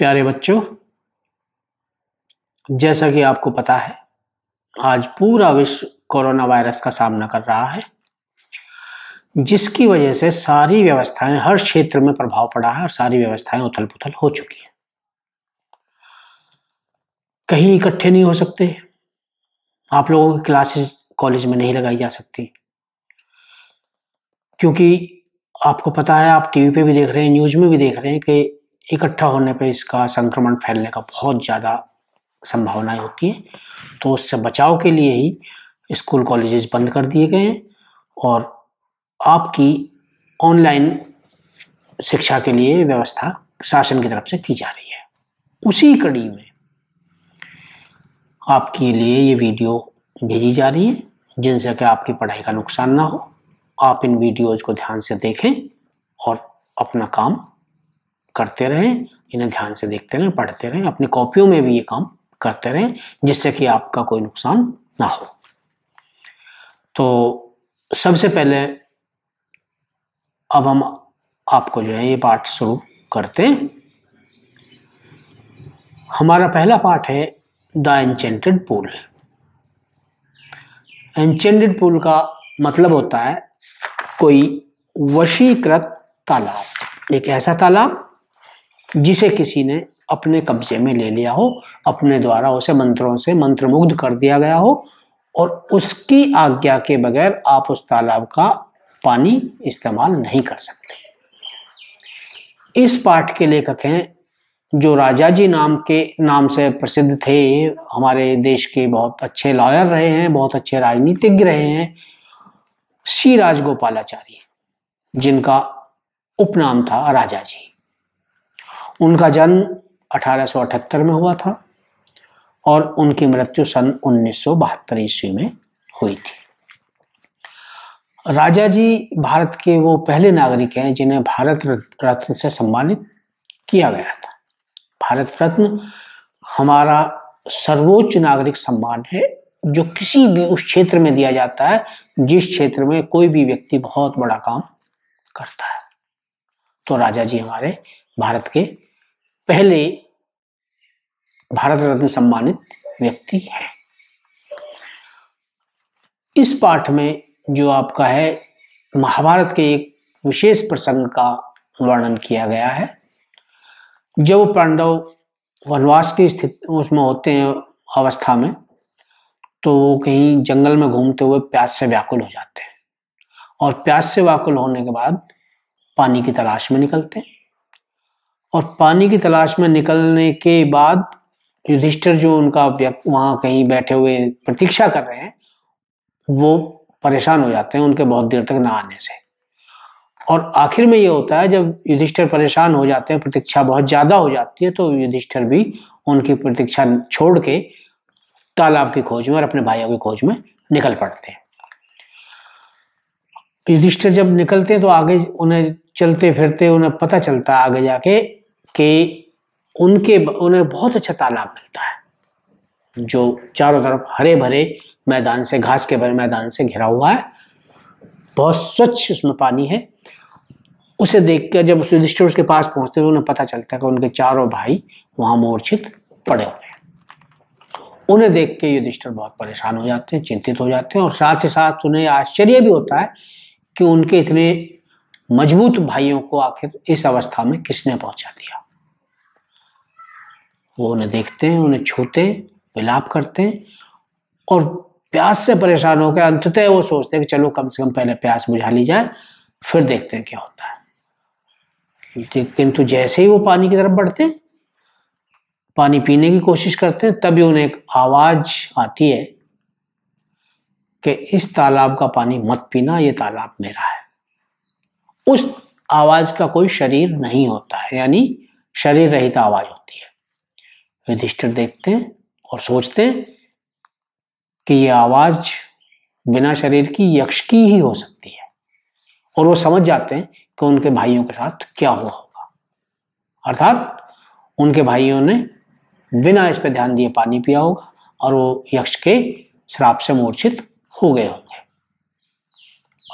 प्यारे बच्चों, जैसा कि आपको पता है, आज पूरा विश्व कोरोना वायरस का सामना कर रहा है, जिसकी वजह से सारी व्यवस्थाएँ हर क्षेत्र में प्रभाव पड़ा है और सारी व्यवस्थाएँ उथल पुथल हो चुकी है। कहीं इकट्ठे नहीं हो सकते, आप लोगों की क्लासेस कॉलेज में नहीं लगाई जा सकती, क्योंकि आपको पता है, आप टीवी पे भी देख रहे हैं, न्यूज़ में भी देख रहे हैं कि इकट्ठा होने पे इसका संक्रमण फैलने का बहुत ज़्यादा संभावनाएँ होती हैं। तो उससे बचाव के लिए ही स्कूल कॉलेजेस बंद कर दिए गए हैं और आपकी ऑनलाइन शिक्षा के लिए व्यवस्था शासन की तरफ़ से की जा रही है। उसी कड़ी में आपके लिए ये वीडियो भेजी जा रही है, जिनसे कि आपकी पढ़ाई का नुकसान ना हो। आप इन वीडियोज़ को ध्यान से देखें और अपना काम करते रहें, इन्हें ध्यान से देखते रहें, पढ़ते रहें, अपनी कॉपियों में भी ये काम करते रहें, जिससे कि आपका कोई नुकसान ना हो। तो सबसे पहले अब हम आपको जो है ये पाठ शुरू करते हैं। हमारा पहला पाठ है, the enchanted pool. Enchanted pool का मतलब होता है, कोई वशीकृत तालाब। एक ऐसा तालाब जिसे किसी ने अपने कब्जे में ले लिया हो, अपने द्वारा उसे मंत्रों से मंत्रमुग्ध कर दिया गया हो और उसकी आज्ञा के बगैर आप उस तालाब का पानी इस्तेमाल नहीं कर सकते। इस पाठ के लेखक हैं, जो राजा जी नाम के नाम से प्रसिद्ध थे, हमारे देश के बहुत अच्छे लॉयर रहे हैं, बहुत अच्छे राजनीतिज्ञ रहे हैं श्री राजगोपालाचारी जिनका उपनाम था राजा जी उनका जन्म 1878 में हुआ था और उनकी मृत्यु सन उन्नीस सौ बहत्तर ईस्वी में हुई थी। राजा जी भारत के वो पहले नागरिक हैं जिन्हें भारत रत्न से सम्मानित किया गया था। भारत रत्न हमारा सर्वोच्च नागरिक सम्मान है, जो किसी भी उस क्षेत्र में दिया जाता है, जिस क्षेत्र में कोई भी व्यक्ति बहुत बड़ा काम करता है। तो राजा जी हमारे भारत के पहले भारत रत्न सम्मानित व्यक्ति है। इस पाठ में जो आपका है, महाभारत के एक विशेष प्रसंग का वर्णन किया गया है। जब पांडव वनवास की स्थिति, उसमें होते हैं अवस्था में तो वो कहीं जंगल में घूमते हुए प्यास से व्याकुल हो जाते हैं। और प्यास से व्याकुल होने के बाद पानी की तलाश में निकलते हैं। और पानी की तलाश में निकलने के बाद युधिष्ठिर जो उनका व्यक्ति वहाँ कहीं बैठे हुए प्रतीक्षा कर रहे हैं, वो परेशान हो जाते हैं उनके बहुत देर तक ना आने से। और आखिर में ये होता है, जब युधिष्ठिर परेशान हो जाते हैं, प्रतीक्षा बहुत ज़्यादा हो जाती है तो युधिष्ठिर भी उनकी प्रतीक्षा छोड़ के तालाब की खोज में और अपने भाइयों की खोज में निकल पड़ते हैं। युधिष्ठिर जब निकलते हैं तो आगे उन्हें चलते फिरते उन्हें पता चलता है, आगे जाके कि उनके, उन्हें बहुत अच्छा तालाब मिलता है, जो चारों तरफ़ हरे भरे मैदान से, घास के भरे मैदान से घिरा हुआ है। बहुत स्वच्छ उसमें पानी है। उसे देख कर जब युधिष्ठिर उसके पास पहुँचते हैं उन्हें पता चलता है कि उनके चारों भाई वहाँ मूर्छित पड़े हुए हैं। उन्हें देख के युधिष्ठिर बहुत परेशान हो जाते हैं, चिंतित हो जाते हैं और साथ ही साथ उन्हें आश्चर्य भी होता है कि उनके इतने मज़बूत भाइयों को आखिर इस अवस्था में किसने पहुँचा दिया। वो उन्हें देखते हैं, उन्हें छूते, विलाप करते हैं और प्यास से परेशान होकर अंततः वो सोचते हैं कि चलो कम से कम पहले प्यास बुझा ली जाए, फिर देखते हैं क्या होता है। किंतु जैसे ही वो पानी की तरफ़ बढ़ते पानी पीने की कोशिश करते हैं, तभी उन्हें एक आवाज़ आती है कि इस तालाब का पानी मत पीना, ये तालाब मेरा है। उस आवाज़ का कोई शरीर नहीं होता है, यानी शरीर रहित आवाज़ होती है। युधिष्ठिर देखते हैं और सोचते हैं कि ये आवाज़ बिना शरीर की यक्ष की ही हो सकती है। और वो समझ जाते हैं कि उनके भाइयों के साथ क्या हुआ होगा। अर्थात उनके भाइयों ने बिना इस पर ध्यान दिए पानी पिया होगा और वो यक्ष के श्राप से मूर्छित हो गए होंगे।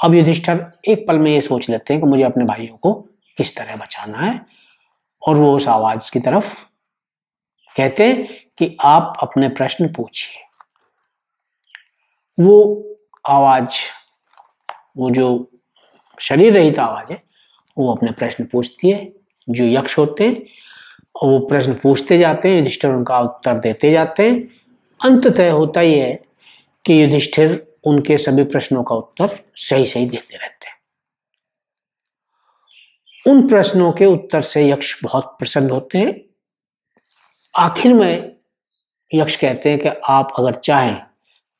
अब युधिष्ठर एक पल में ये सोच लेते हैं कि मुझे अपने भाइयों को किस तरह बचाना है और वो उस आवाज़ की तरफ़ कहते हैं कि आप अपने प्रश्न पूछिए। वो आवाज़, वो जो शरीर रहित आवाज़ है, वो अपने प्रश्न पूछती है, जो यक्ष होते हैं, वो प्रश्न पूछते जाते हैं, युधिष्ठिर उनका उत्तर देते जाते हैं। अंततः होता ही है कि युधिष्ठिर उनके सभी प्रश्नों का उत्तर सही सही देते रहते हैं। उन प्रश्नों के उत्तर से यक्ष बहुत प्रसन्न होते हैं आखिर में यक्ष कहते हैं कि आप अगर चाहें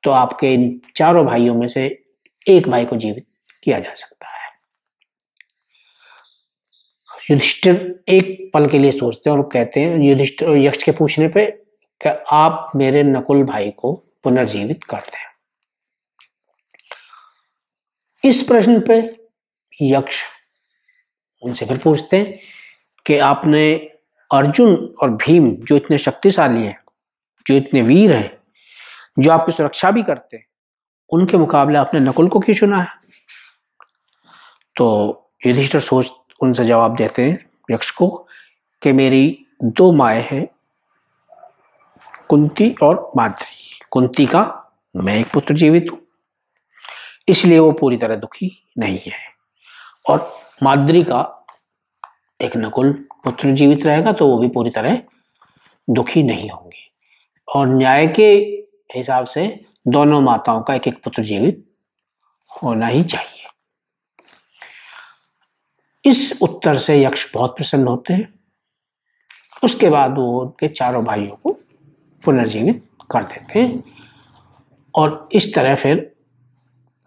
तो आपके इन चारों भाइयों में से एक भाई को जीवित किया जा सकता है। युधिष्ठिर एक पल के लिए सोचते हैं और कहते हैं, युधिष्ठिर यक्ष के पूछने पे कि आप मेरे नकुल भाई को पुनर्जीवित कर दें। इस प्रश्न पे यक्ष उनसे फिर पूछते हैं कि आपने अर्जुन और भीम जो इतने शक्तिशाली हैं, जो इतने वीर हैं, जो आपकी सुरक्षा भी करते हैं, उनके मुकाबले आपने नकुल को क्यों चुना है? तो युधिष्ठिर सोच, उनसे जवाब देते हैं यक्ष को कि मेरी दो माए हैं, कुंती और माद्री। कुंती का मैं एक पुत्र जीवित हूँ, इसलिए वो पूरी तरह दुखी नहीं है। और माद्री का एक नकुल पुत्र जीवित रहेगा तो वो भी पूरी तरह दुखी नहीं होंगे। और न्याय के हिसाब से दोनों माताओं का एक एक पुत्र जीवित होना ही चाहिए। इस उत्तर से यक्ष बहुत प्रसन्न होते हैं। उसके बाद वो उनके चारों भाइयों को पुनर्जीवित कर देते हैं। और इस तरह फिर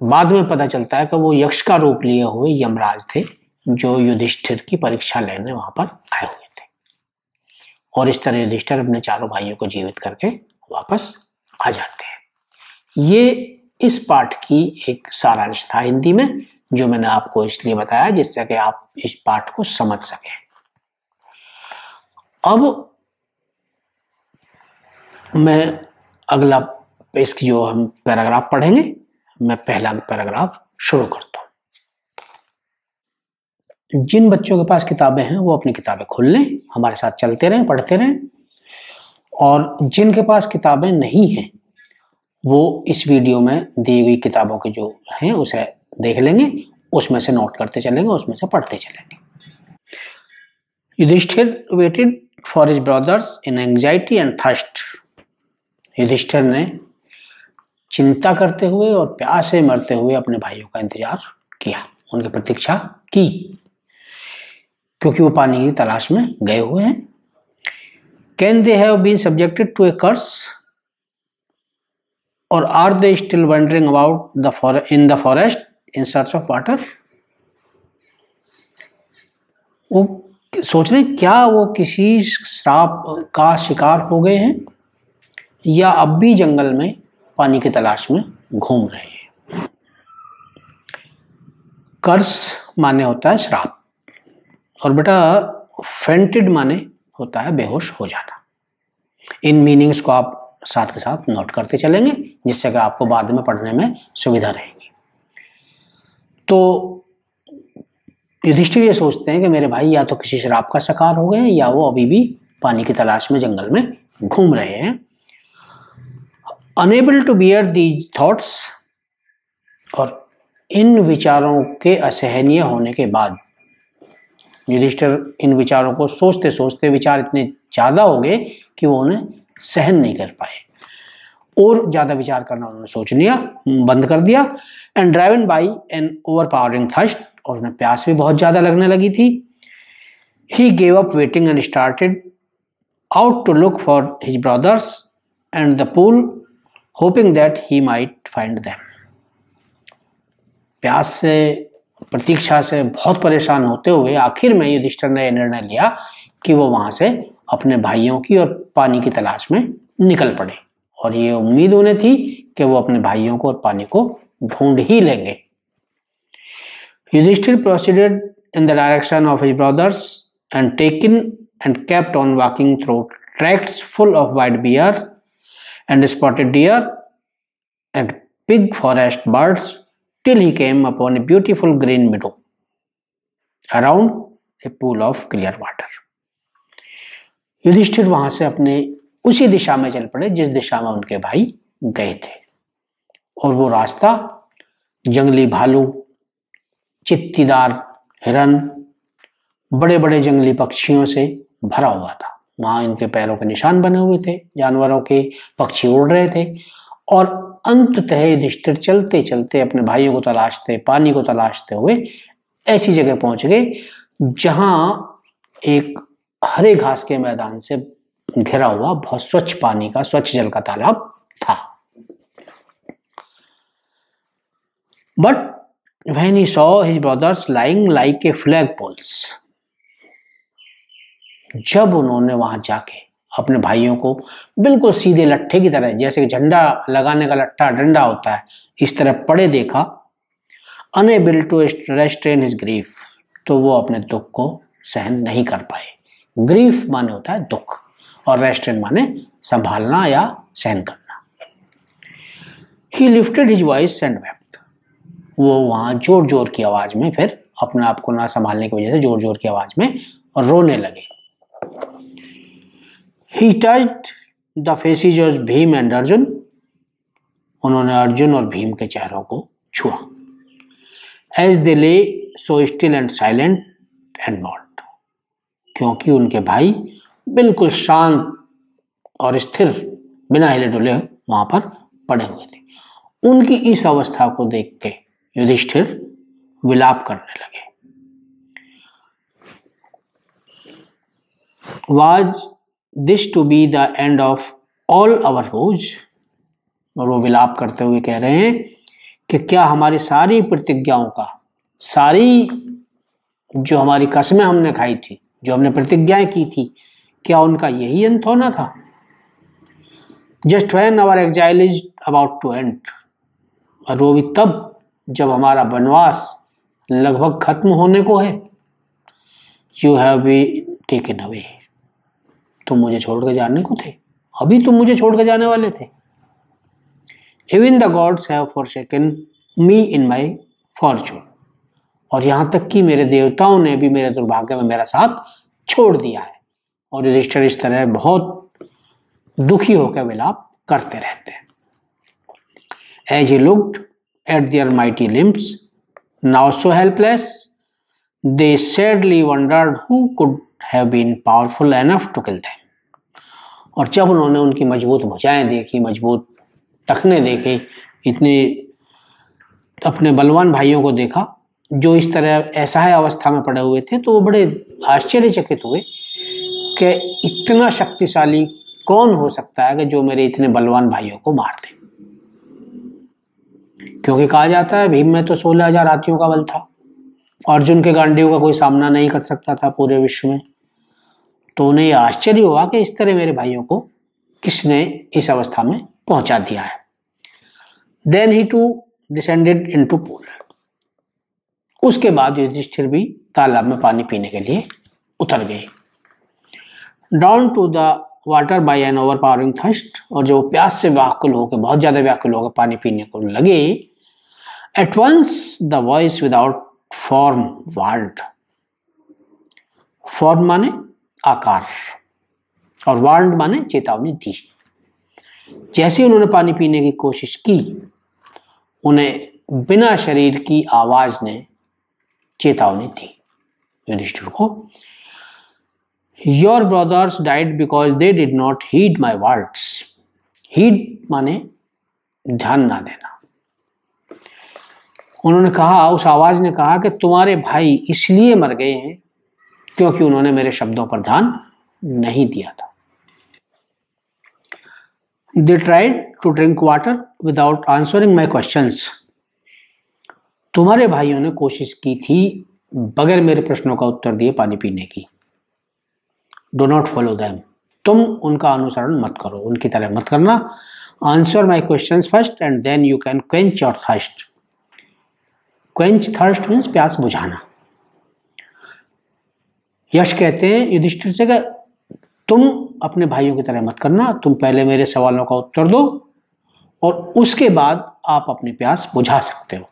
बाद में पता चलता है कि वो यक्ष का रूप लिए हुए यमराज थे। जो युधिष्ठिर की परीक्षा लेने वहाँ पर आए हुए थे। और इस तरह युधिष्ठिर अपने चारों भाइयों को जीवित करके वापस आ जाते हैं। ये इस पाठ की एक सारांश था हिंदी में, जो मैंने आपको इसलिए बताया जिससे कि आप इस पाठ को समझ सके। अब मैं अगला, इसकी जो हम पैराग्राफ पढ़ेंगे, मैं पहला पैराग्राफ शुरू करता जिन बच्चों के पास किताबें हैं, वो अपनी किताबें खोल लें, हमारे साथ चलते रहें, पढ़ते रहें। और जिनके पास किताबें नहीं हैं, वो इस वीडियो में दी हुई किताबों के जो हैं, उसे देख लेंगे, उसमें से नोट करते चलेंगे, उसमें से पढ़ते चलेंगे। Yudhishthira waited for his brothers in anxiety and thirst Yudhishthira ने चिंता करते हुए और प्यास मरते हुए अपने भाइयों का इंतज़ार किया, उनकी प्रतीक्षा की। क्योंकि वो पानी की तलाश में गए हुए हैं। Can they have been subjected to a curse और are they still wandering about the in the forest in search of water वो सोच रहे क्या वो किसी श्राप का शिकार हो गए हैं? या अब भी जंगल में पानी की तलाश में घूम रहे हैं? कर्स माने होता है श्राप। और बेटा फेंटेड माने होता है बेहोश हो जाना। इन मीनिंग्स को आप साथ के साथ नोट करते चलेंगे, जिससे कि आपको बाद में पढ़ने में सुविधा रहेगी। तो युधिष्ठिर ये सोचते हैं कि मेरे भाई या तो किसी शराब का शिकार हो गए, या वो अभी भी पानी की तलाश में जंगल में घूम रहे हैं। Unable to bear these thoughts और इन विचारों के असहनीय होने के बाद युधिष्ठिर इन विचारों को सोचते सोचते विचार इतने ज़्यादा हो गए कि वो उन्हें सहन नहीं कर पाए। और ज़्यादा विचार करना उन्होंने सोच लिया, बंद कर दिया and driven by an overpowering thirst और उन्हें प्यास भी बहुत ज़्यादा लगने लगी थी। He gave up waiting and started out to look for his brothers and the pool hoping that he might find them प्यास से प्रतीक्षा से बहुत परेशान होते हुए आखिर में युधिष्ठर ने यह निर्णय लिया कि वो वहाँ से अपने भाइयों की और पानी की तलाश में निकल पड़े। और ये उम्मीद उन्हें थी कि वो अपने भाइयों को और पानी को ढूंढ ही लेंगे। Yudhishthira proceeded in the direction of his brothers and taken and kept on walking through tracts full of white bear and spotted deer and big forest birds till he came upon a beautiful green meadow around a pool of clear water Yudhishthira वहाँ से अपने उसी दिशा में चल पड़े, जिस दिशा में उनके भाई गए थे। और वो रास्ता, जंगली भालू, चित्तीदार हिरन बड़े बड़े जंगली पक्षियों से भरा हुआ था। वहाँ इनके पैरों के निशान बने हुए थे, जानवरों के पक्षी उड़ रहे थे, और अंततः युधिष्ठिर चलते चलते अपने भाइयों को तलाशते, पानी को तलाशते हुए ऐसी जगह पहुँच गए, जहाँ एक हरे घास के मैदान से घिरा हुआ बहुत स्वच्छ पानी का, स्वच्छ जल का तालाब था। But when he saw his brothers lying like a flag poles जब उन्होंने वहाँ जाके अपने भाइयों को बिल्कुल सीधे लट्ठे की तरह, जैसे झंडा लगाने का लट्ठा, डंडा होता है, इस तरह पड़े देखा। Unable to restrain his grief तो वो अपने दुख को सहन नहीं कर पाए। ग्रीफ माने होता है दुख, और रेस्ट्रेन माने संभालना या सहन करना। He lifted his voice and wept वो वहाँ ज़ोर ज़ोर की आवाज़ में फिर अपने आप को ना संभालने की वजह से ज़ोर ज़ोर की आवाज़ में रोने लगे। He touched the faces of Bhima and Arjuna उन्होंने अर्जुन और भीम के चेहरों को छुआ। As they lay so still and silent and not क्योंकि उनके भाई बिल्कुल शांत और स्थिर, बिना हिले डुले वहाँ पर पड़े हुए थे। उनकी इस अवस्था को देख के युधिष्ठिर विलाप करने लगे। Was this to be the end of all our woes और वो विलाप करते हुए कह रहे हैं कि क्या हमारी सारी प्रतिज्ञाओं का, सारी जो हमारी कस्में हमने खाई थी, जो हमने प्रतिज्ञाएँ की थी, क्या उनका यही अंत होना था? Just when our exile is about to end और वो भी तब जब हमारा वनवास लगभग खत्म होने को है you have be taken away तुम मुझे छोड़कर जाने को थे? अभी तुम मुझे छोड़कर जाने वाले थे। Even the gods have forsaken me in my fortune और यहाँ तक कि मेरे देवताओं ने भी मेरे दुर्भाग्य में मेरा साथ छोड़ दिया है। और युधिष्ठिर इस तरह बहुत दुखी होकर विलाप करते रहते हैं। As he looked at their mighty limbs now so helpless they sadly wondered who could have been powerful enough to kill them और जब उन्होंने उनकी मज़बूत भुजाएँ देखी, मज़बूत टखने देखे, इतने अपने बलवान भाइयों को देखा, जो इस तरह ऐसा है अवस्था में पड़े हुए थे तो वो बड़े आश्चर्यचकित हुए कि इतना शक्तिशाली कौन हो सकता है कि जो मेरे इतने बलवान भाइयों को मार दे। क्योंकि कहा जाता है, भीम में तो सोलह हज़ार हाथियों का बल था अर्जुन के गांडियों का कोई सामना नहीं कर सकता था पूरे विश्व में। तो उन्हें यह आश्चर्य हुआ कि इस तरह मेरे भाइयों को किसने इस अवस्था में पहुँचा दिया है। Then he too descended into pool उसके बाद युधिष्ठिर भी तालाब में पानी पीने के लिए उतर गए। Down to the water by an overpowering thirst और जो प्यास से व्याकुल होकर, बहुत ज़्यादा व्याकुल होकर पानी पीने को लगे at once the voice without form world form माने आकार। और वार्ड माने चेतावनी दी। जैसे उन्होंने पानी पीने की कोशिश की, उन्हें बिना शरीर की आवाज़ ने चेतावनी दी। युधिष्ठिर को your brothers died because they did not heed my words heed माने ध्यान ना देना। उन्होंने कहा, उस आवाज़ ने कहा कि तुम्हारे भाई इसलिए मर गए हैं क्योंकि उन्होंने मेरे शब्दों पर ध्यान नहीं दिया था। They tried to drink water without answering my question तुम्हारे भाइयों ने कोशिश की थी बगैर मेरे प्रश्नों का उत्तर दिए पानी पीने की। डो नॉट फॉलो दैम तुम उनका अनुसरण मत करो, उनकी तरह मत करना। Answer my question first and then you can quench your thirst quench thirst means प्यास बुझाना। यश कहते हैं, युधिष्ठिर से कि तुम अपने भाइयों की तरह मत करना, तुम पहले मेरे सवालों का उत्तर दो और उसके बाद आप अपनी प्यास बुझा सकते हो।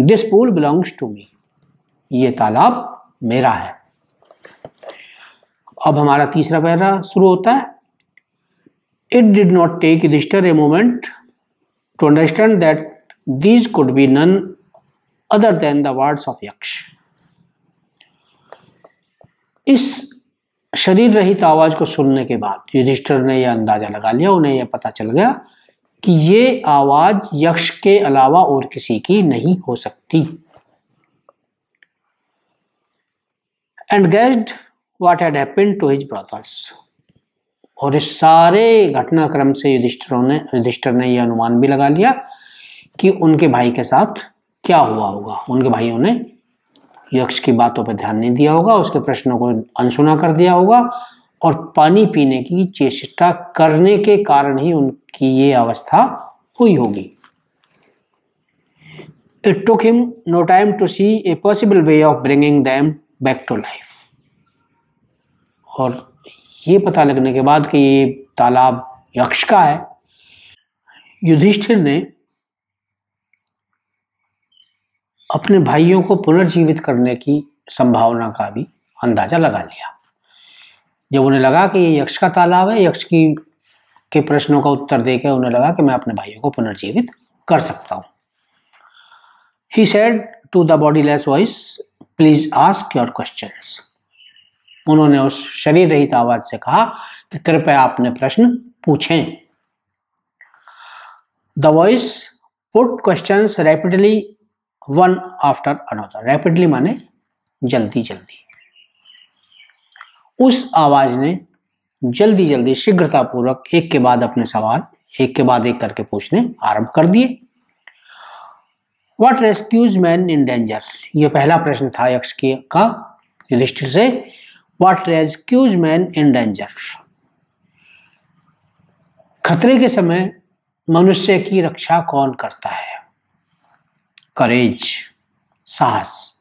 This pool belongs to me ये तालाब मेरा है। अब हमारा तीसरा पैरा शुरू होता है। It did not take Yudhishthir a moment to understand that these could be none other than the words of Yaksh. इस शरीर रहित आवाज़ को सुनने के बाद, युधिष्ठिर ने यह अंदाज़ा लगा लिया, उन्हें यह पता चल गया कि ये आवाज़ यक्ष के अलावा और किसी की नहीं हो सकती। And guessed what had happened to his brothers और इस सारे घटनाक्रम से युधिष्ठिरों ने, युधिष्ठिर ने यह अनुमान भी लगा लिया कि उनके भाई के साथ क्या हुआ होगा। उनके भाइयों ने यक्ष की बातों पर ध्यान नहीं दिया होगा, उसके प्रश्नों को अनसुना कर दिया होगा और पानी पीने की चेष्टा करने के कारण ही उनकी ये अवस्था हुई होगी। It took him no time to see a possible way of bringing them back to life और ये पता लगने के बाद कि ये तालाब यक्ष का है। युधिष्ठिर ने अपने भाइयों को पुनर्जीवित करने की संभावना का भी अंदाज़ा लगा लिया। जब उन्हें लगा कि ये यक्ष का तालाब है, यक्ष की, के प्रश्नों का उत्तर देकर उन्हें लगा कि मैं अपने भाइयों को पुनर्जीवित कर सकता हूँ। He said to the bodiless voice please ask your question उन्होंने उस शरीर रहित आवाज़ से कहा कि कृपया अपने प्रश्न पूछें। The voice put question rapidly one after another rapidly माने जल्दी जल्दी। उस आवाज़ ने जल्दी जल्दी शीघ्रता पूर्वक एक के बाद अपने सवाल, एक के बाद एक करके पूछने आरंभ कर दिए। What rescues man in danger यह पहला प्रश्न था यक्ष की, का युधिष्ठिर से। What rescues man in danger खतरे के समय मनुष्य की रक्षा कौन करता है? करेज साहस,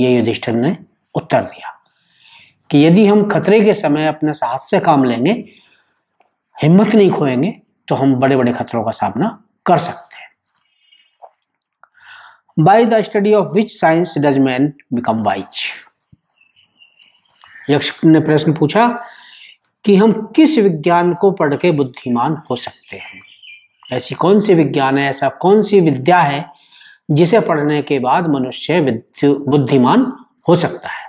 ये युधिष्ठिर ने उत्तर दिया कि यदि हम खतरे के समय अपने साहस से काम लेंगे, हिम्मत नहीं खोएँगे तो हम बड़े बड़े खतरों का सामना कर सकते हैं। By the study of which science does man become wise Yaksha ने प्रश्न पूछा कि हम किस विज्ञान को पढ़ के बुद्धिमान हो सकते हैं? ऐसी कौन सी विज्ञान है? ऐसा कौन सी विद्या है जिसे पढ़ने के बाद मनुष्य बुद्धिमान हो सकता है।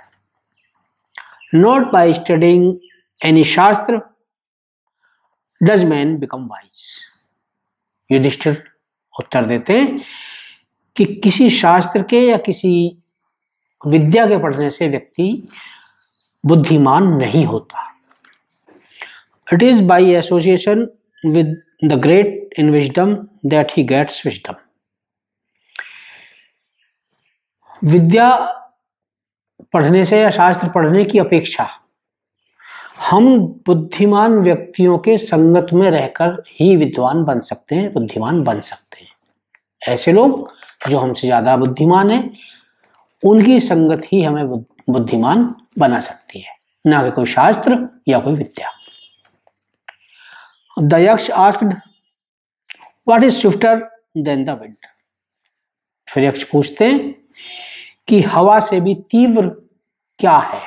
Not by studying any shastra does man become wise Yudhishthir उत्तर देते हैं कि किसी शास्त्र के या किसी विद्या के पढ़ने से व्यक्ति बुद्धिमान नहीं होता। It is by association with the great in wisdom that he gets wisdom विद्या पढ़ने से या शास्त्र पढ़ने की अपेक्षा हम बुद्धिमान व्यक्तियों के संगत में रहकर ही विद्वान बन सकते हैं, बुद्धिमान बन सकते हैं। ऐसे लोग जो हमसे ज़्यादा बुद्धिमान हैं, उनकी संगत ही हमें बुद्धिमान बना सकती है। ना कि कोई शास्त्र या कोई विद्या। दयक्ष asked what is swifter than the wind फिर यक्ष पूछते हैं कि हवा से भी तीव्र क्या है?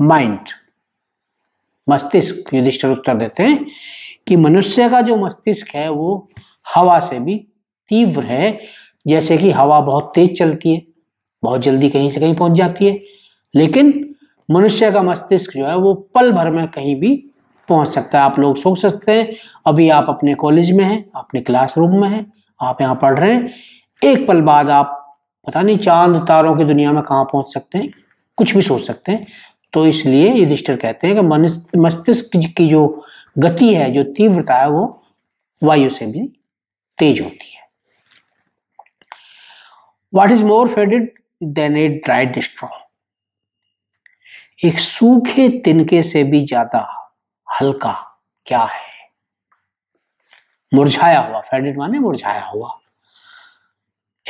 माइंड मस्तिष्क युधिष्ठिर उत्तर देते हैं कि मनुष्य का जो मस्तिष्क है, वो हवा से भी तीव्र है। जैसे कि हवा बहुत तेज चलती है, बहुत जल्दी कहीं से कहीं पहुँच जाती है, लेकिन मनुष्य का मस्तिष्क जो है, वो पल भर में कहीं भी पहुँच सकता है। आप लोग सोच सकते हैं, अभी आप अपने कॉलेज में हैं, अपने क्लासरूम में हैं, आप यहाँ पढ़ रहे हैं, एक पल बाद आप पता नहीं चाँद तारों की दुनिया में कहाँ पहुँच सकते हैं, कुछ भी सोच सकते हैं। तो इसलिए युधिष्ठिर कहते हैं कि मस्तिष्क की जो गति है, जो तीव्रता है, वो वायु से भी तेज होती है। What is more faded than a dried straw एक सूखे तिनके से भी ज़्यादा हल्का क्या है? मुरझाया हुआ फेडेड माने मुरझाया हुआ।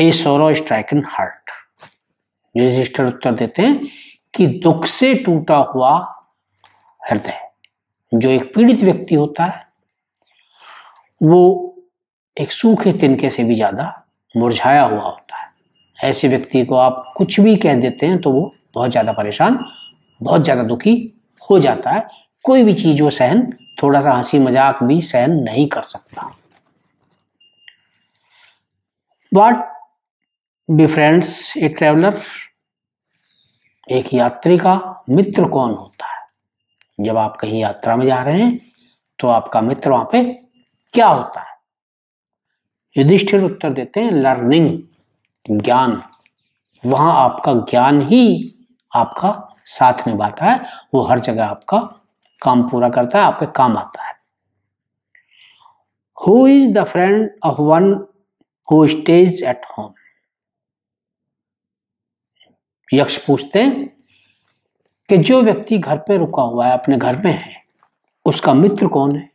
ए सोरो स्ट्राइकन हार्ट युधिष्ठिर उत्तर देते हैं कि दुख से टूटा हुआ हृदय, जो एक पीड़ित व्यक्ति होता है, वो एक सूखे तिनके से भी ज़्यादा मुरझाया हुआ होता है। ऐसे व्यक्ति को आप कुछ भी कह देते हैं तो वो बहुत ज़्यादा परेशान, बहुत ज़्यादा दुखी हो जाता है। कोई भी चीज़ वो सहन थोड़ा सा हँसी मज़ाक भी सहन नहीं कर सकता। बट फ्रेंड्स ए ट्रेवलर एक यात्री का मित्र कौन होता है? जब आप कहीं यात्रा में जा रहे हैं तो आपका मित्र वहाँ पे क्या होता है? युधिष्ठिर उत्तर देते हैं, लर्निंग, ज्ञान, वहाँ आपका ज्ञान ही आपका साथ निभाता है, वो हर जगह आपका काम पूरा करता है, आपके काम आता है. Who is the friend of one who stays at home Yaksha पूछते हैं कि जो व्यक्ति घर पे रुका हुआ है, अपने घर में है, उसका मित्र कौन है?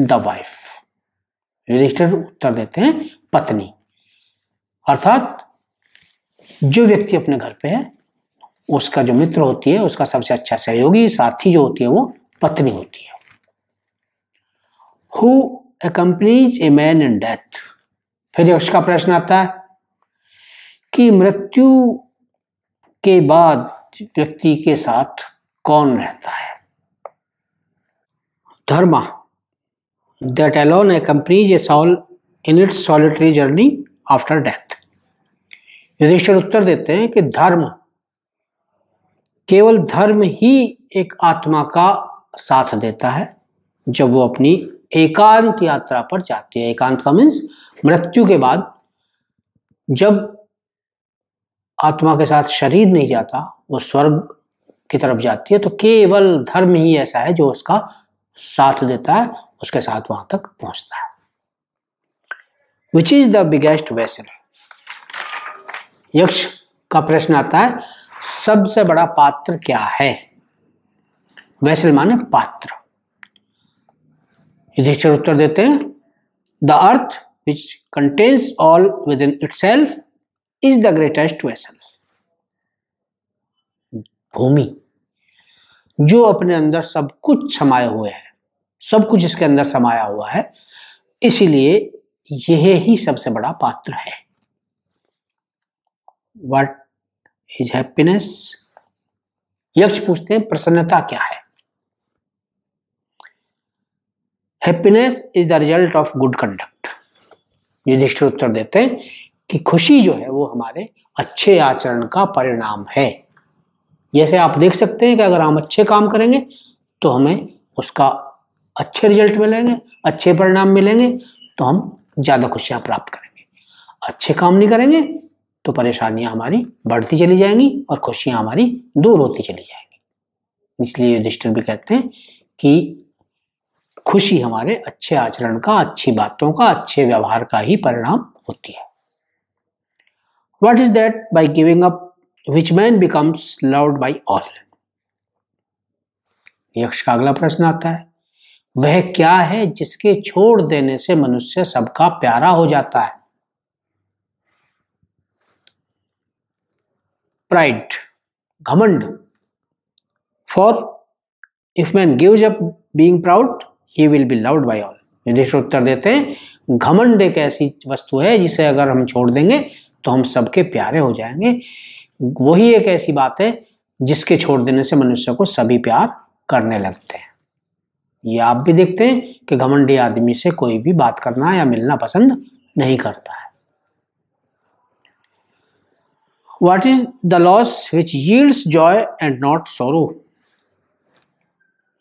द वाइफ युधिष्ठिर उत्तर देते हैं, पत्नी। अर्थात जो व्यक्ति अपने घर पे है, उसका जो मित्र होती है, उसका सबसे अच्छा सहयोगी, साथी जो होती है, वो पत्नी होती है। Who accompanies a man in death फिर यक्ष का प्रश्न आता है कि मृत्यु के बाद व्यक्ति के साथ कौन रहता है? Dharma that alone accompanies a soul in its solitary journey after death Yudhishthir उत्तर देते हैं कि धर्म केवल धर्म ही एक आत्मा का साथ देता है, जब वो अपनी एकांत यात्रा पर जाती है। एकांत का मीन्स मृत्यु के बाद, जब आत्मा के साथ शरीर नहीं जाता, वो स्वर्ग की तरफ़ जाती है तो केवल धर्म ही ऐसा है जो उसका साथ देता है, उसके साथ वहाँ तक पहुँचता है। Which is the biggest vessel Yaksha का प्रश्न आता है, सबसे बड़ा पात्र क्या है? वैसल माने पात्र। युधिष्ठिर उत्तर देते हैं the earth which contains all within itself is the greatest vessel भूमि, जो अपने अंदर सब कुछ समाये हुए है, सब कुछ इसके अंदर समाया हुआ है, इसीलिए यह ही सबसे बड़ा पात्र है। वट इज़ हैप्पीनेस यक्ष पूछते हैं, प्रसन्नता क्या है? Happiness is the result of good conduct Yudhishthir उत्तर देते हैं कि खुशी जो है वो हमारे अच्छे आचरण का परिणाम है। जैसे आप देख सकते हैं कि अगर हम अच्छे काम करेंगे तो हमें उसका अच्छे रिज़ल्ट मिलेंगे, अच्छे परिणाम मिलेंगे तो हम ज़्यादा खुशियाँ प्राप्त करेंगे। अच्छे काम नहीं करेंगे तो परेशानियाँ हमारी बढ़ती चली जाएँगी और खुशियाँ हमारी दूर होती चली जाएँगी। इसलिए युधिष्ठिर भी कहते हैं कि खुशी हमारे अच्छे आचरण का, अच्छी बातों का, अच्छे व्यवहार का ही परिणाम होती है। What is that by giving up which man becomes loved by all Yaksha का अगला प्रश्न आता है, वह क्या है जिसके छोड़ देने से मनुष्य सबका प्यारा हो जाता है? प्राइड घमंड। For if man gives up being proud he will be loved by all उत्तर देते हैं, घमंड एक ऐसी वस्तु है जिसे अगर हम छोड़ देंगे तो हम सबके प्यारे हो जाएँगे। वही एक ऐसी बात है, जिसके छोड़ देने से मनुष्य को सभी प्यार करने लगते हैं। ये आप भी देखते हैं कि घमंडी आदमी से कोई भी बात करना या मिलना पसंद नहीं करता है। What is the loss which yields joy and not sorrow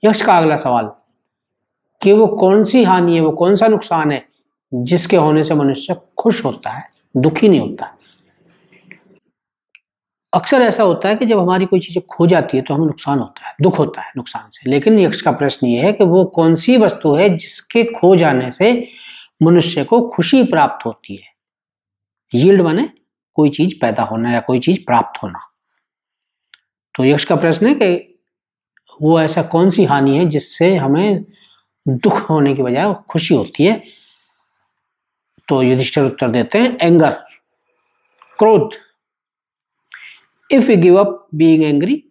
Yaksha का अगला सवाल, कि वो कौन सी हानि है, वो कौन सा नुकसान है, जिसके होने से मनुष्य खुश होता है, दुखी नहीं होता। अक्सर ऐसा होता है कि जब हमारी कोई चीज़ें खो जाती है तो हमें नुकसान होता है, दुख होता है नुकसान से। लेकिन यक्ष का प्रश्न ये है कि वो कौन सी वस्तु है जिसके खो जाने से मनुष्य को खुशी प्राप्त होती है? यील्ड माने कोई चीज़ पैदा होना या कोई चीज़ प्राप्त होना। तो यक्ष का प्रश्न है कि वो ऐसा कौन सी हानि है जिससे हमें दुख होने की बजाय खुशी होती है? तो युधिष्ठिर उत्तर देते हैं, एंगर, क्रोध। If you give up being angry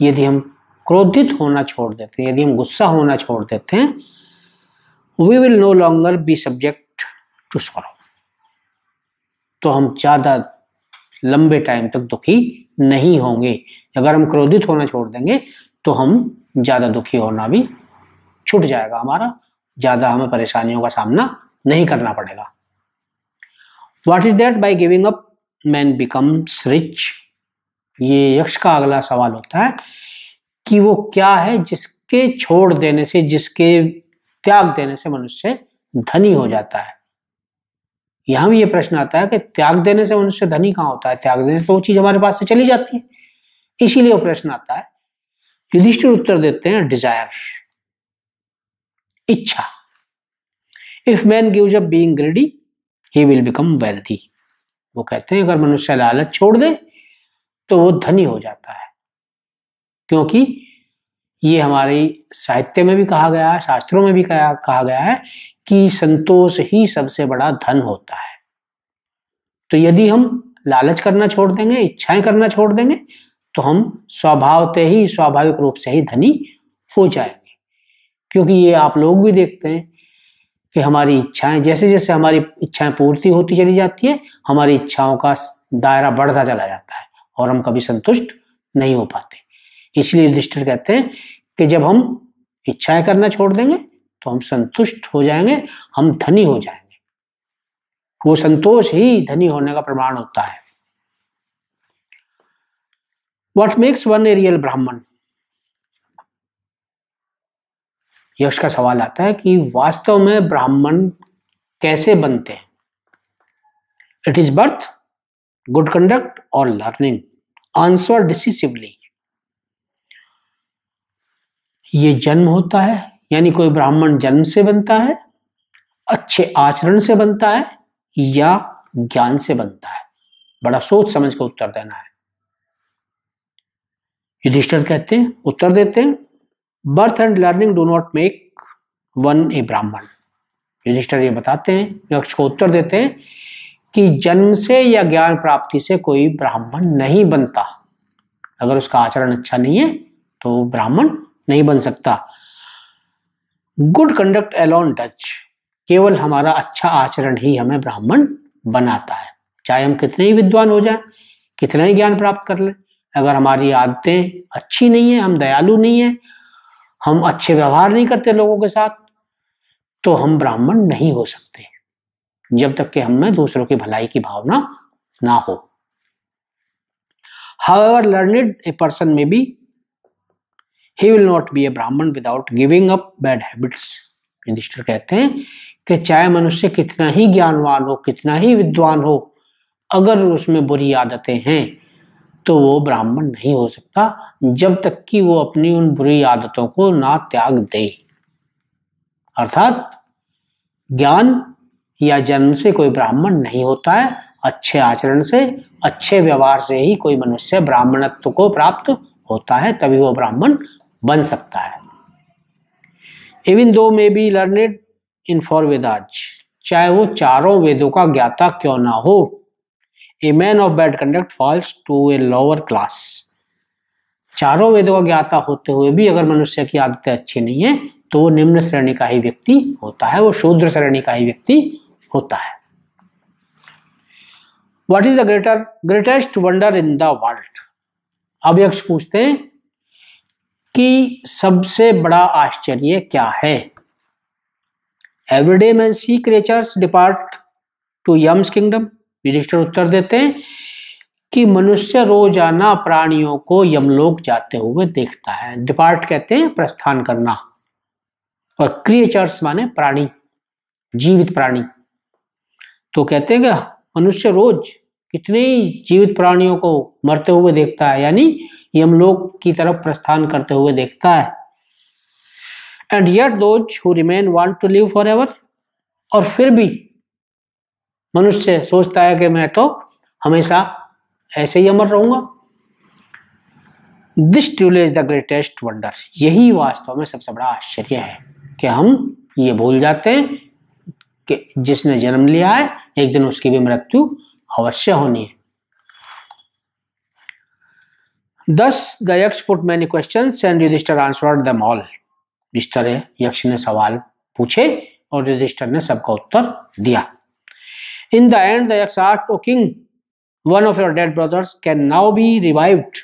यदि हम क्रोधित होना छोड़ देते हैं, यदि हम गुस्सा होना छोड़ देते हैं we will no longer be subject to sorrow तो हम ज़्यादा लंबे टाइम तक दुखी नहीं होंगे। अगर हम क्रोधित होना छोड़ देंगे तो हम ज़्यादा दुखी होना भी छूट जाएगा हमारा। ज़्यादा हमें परेशानियों का सामना नहीं करना पड़ेगा। What is that by giving up man becomes rich ये यक्ष का अगला सवाल होता है कि वो क्या है जिसके छोड़ देने से, जिसके त्याग देने से मनुष्य धनी हो जाता है? यहाँ भी ये प्रश्न आता है कि त्याग देने से मनुष्य धनी कहाँ होता है? त्याग देने से तो वो चीज़ हमारे पास से चली जाती है। इसीलिए वो प्रश्न आता है, युधिष्ठिर उत्तर देते हैं डिज़ायर इच्छा। If man gives up being greedy he will become wealthy वो कहते हैं, अगर मनुष्य लालच छोड़ दे तो वो धनी हो जाता है। क्योंकि ये हमारी साहित्य में भी कहा गया है शास्त्रों में भी कहा, कहा गया है कि संतोष ही सबसे बड़ा धन होता है। तो यदि हम लालच करना छोड़ देंगे इच्छाएँ करना छोड़ देंगे तो हम स्वभावते ही स्वाभाविक रूप से ही धनी हो जाएँगे। क्योंकि ये आप लोग भी देखते हैं कि हमारी इच्छाएँ जैसे जैसे हमारी इच्छाएँ पूर्ति होती चली जाती है हमारी इच्छाओं का दायरा बढ़ता चला जाता है। और हम कभी संतुष्ट नहीं हो पाते। इसलिए युधिष्ठिर कहते हैं कि जब हम इच्छाएँ करना छोड़ देंगे तो हम संतुष्ट हो जाएँगे, हम धनी हो जाएँगे। वो संतोष ही धनी होने का प्रमाण होता है। What makes one a real Brahmin यश का सवाल आता है कि वास्तव में ब्राह्मण कैसे बनते हैं? It is birth good conduct और लर्निंग आंसर डिसिसिवली ये जन्म होता है, यानी कोई ब्राह्मण जन्म से बनता है, अच्छे आचरण से बनता है या ज्ञान से बनता है? बड़ा सोच समझ कर उत्तर देना है। युधिष्ठिर कहते हैं, उत्तर देते हैं birth and learning do not make one a Brahmin. Yudhishthir ये बताते हैं, यक्ष को उत्तर देते हैं कि जन्म से या ज्ञान प्राप्ति से कोई ब्राह्मण नहीं बनता। अगर उसका आचरण अच्छा नहीं है तो ब्राह्मण नहीं बन सकता। गुड कंडक्ट एलोन टच केवल हमारा अच्छा आचरण ही हमें ब्राह्मण बनाता है। चाहे हम कितने ही विद्वान हो जाए, कितना ही ज्ञान प्राप्त कर ले, अगर हमारी आदतें अच्छी नहीं है, हम दयालु नहीं है, हम अच्छे व्यवहार नहीं करते लोगों के साथ तो हम ब्राह्मण नहीं हो सकते। जब तक कि हम दूसरों की भलाई की भावना ना हो। How learned a person may be he will not be a Brahmin without giving up bad habits Yudhishthir कहते हैं कि चाहे मनुष्य कितना ही ज्ञानवान हो, कितना ही विद्वान हो, अगर उसमें बुरी आदतें हैं तो वो ब्राह्मण नहीं हो सकता जब तक कि वो अपनी उन बुरी आदतों को ना त्याग दे। अर्थात ज्ञान या जन्म से कोई ब्राह्मण नहीं होता है, अच्छे आचरण से, अच्छे व्यवहार से ही कोई मनुष्य ब्राह्मणत्व को प्राप्त होता है, तभी वो ब्राह्मण बन सकता है। Even though may be learned in four Vedas. चाहे वो चारों वेदों का ज्ञाता क्यों ना हो, a man of bad conduct falls to a lower class. चारों वेदों का ज्ञाता होते हुए भी अगर मनुष्य की आदतें अच्छी नहीं है तो वो निम्न श्रेणी का ही व्यक्ति होता है, वो शूद्र श्रेणी का ही व्यक्ति होता है। What is the greater greatest wonder in the world अब यक्ष पूछते हैं कि सबसे बड़ा आश्चर्य क्या है? Everyday man see creatures depart to Yama's kingdom Yudhishthir उत्तर देते हैं कि मनुष्य रोज़ाना प्राणियों को यमलोक जाते हुए देखता है। डिपार्ट कहते हैं प्रस्थान करना। और क्रिएचर्स माने प्राणी, जीवित प्राणी। तो कहते हैं कि मनुष्य रोज कितने ही जीवित प्राणियों को मरते हुए देखता है, यानी यमलोक की तरफ़ प्रस्थान करते हुए देखता है। And yet those who remain want to live forever और फिर भी मनुष्य सोचता है कि मैं तो हमेशा ऐसे ही अमर रहूँगा। This truly is the greatest wonder यही वास्तव में सबसे बड़ा आश्चर्य है कि हम ये भूल जाते हैं कि जिसने जन्म लिया है, एक दिन उसकी भी मृत्यु अवश्य होनी है। Thus, the Yaksha put many question and Yudhishthir answered them all इस तरह यक्ष ने सवाल पूछे और युधिष्ठर ने सबका उत्तर दिया। In the end the Yaksha asked O king one of your dead brothers can now be revived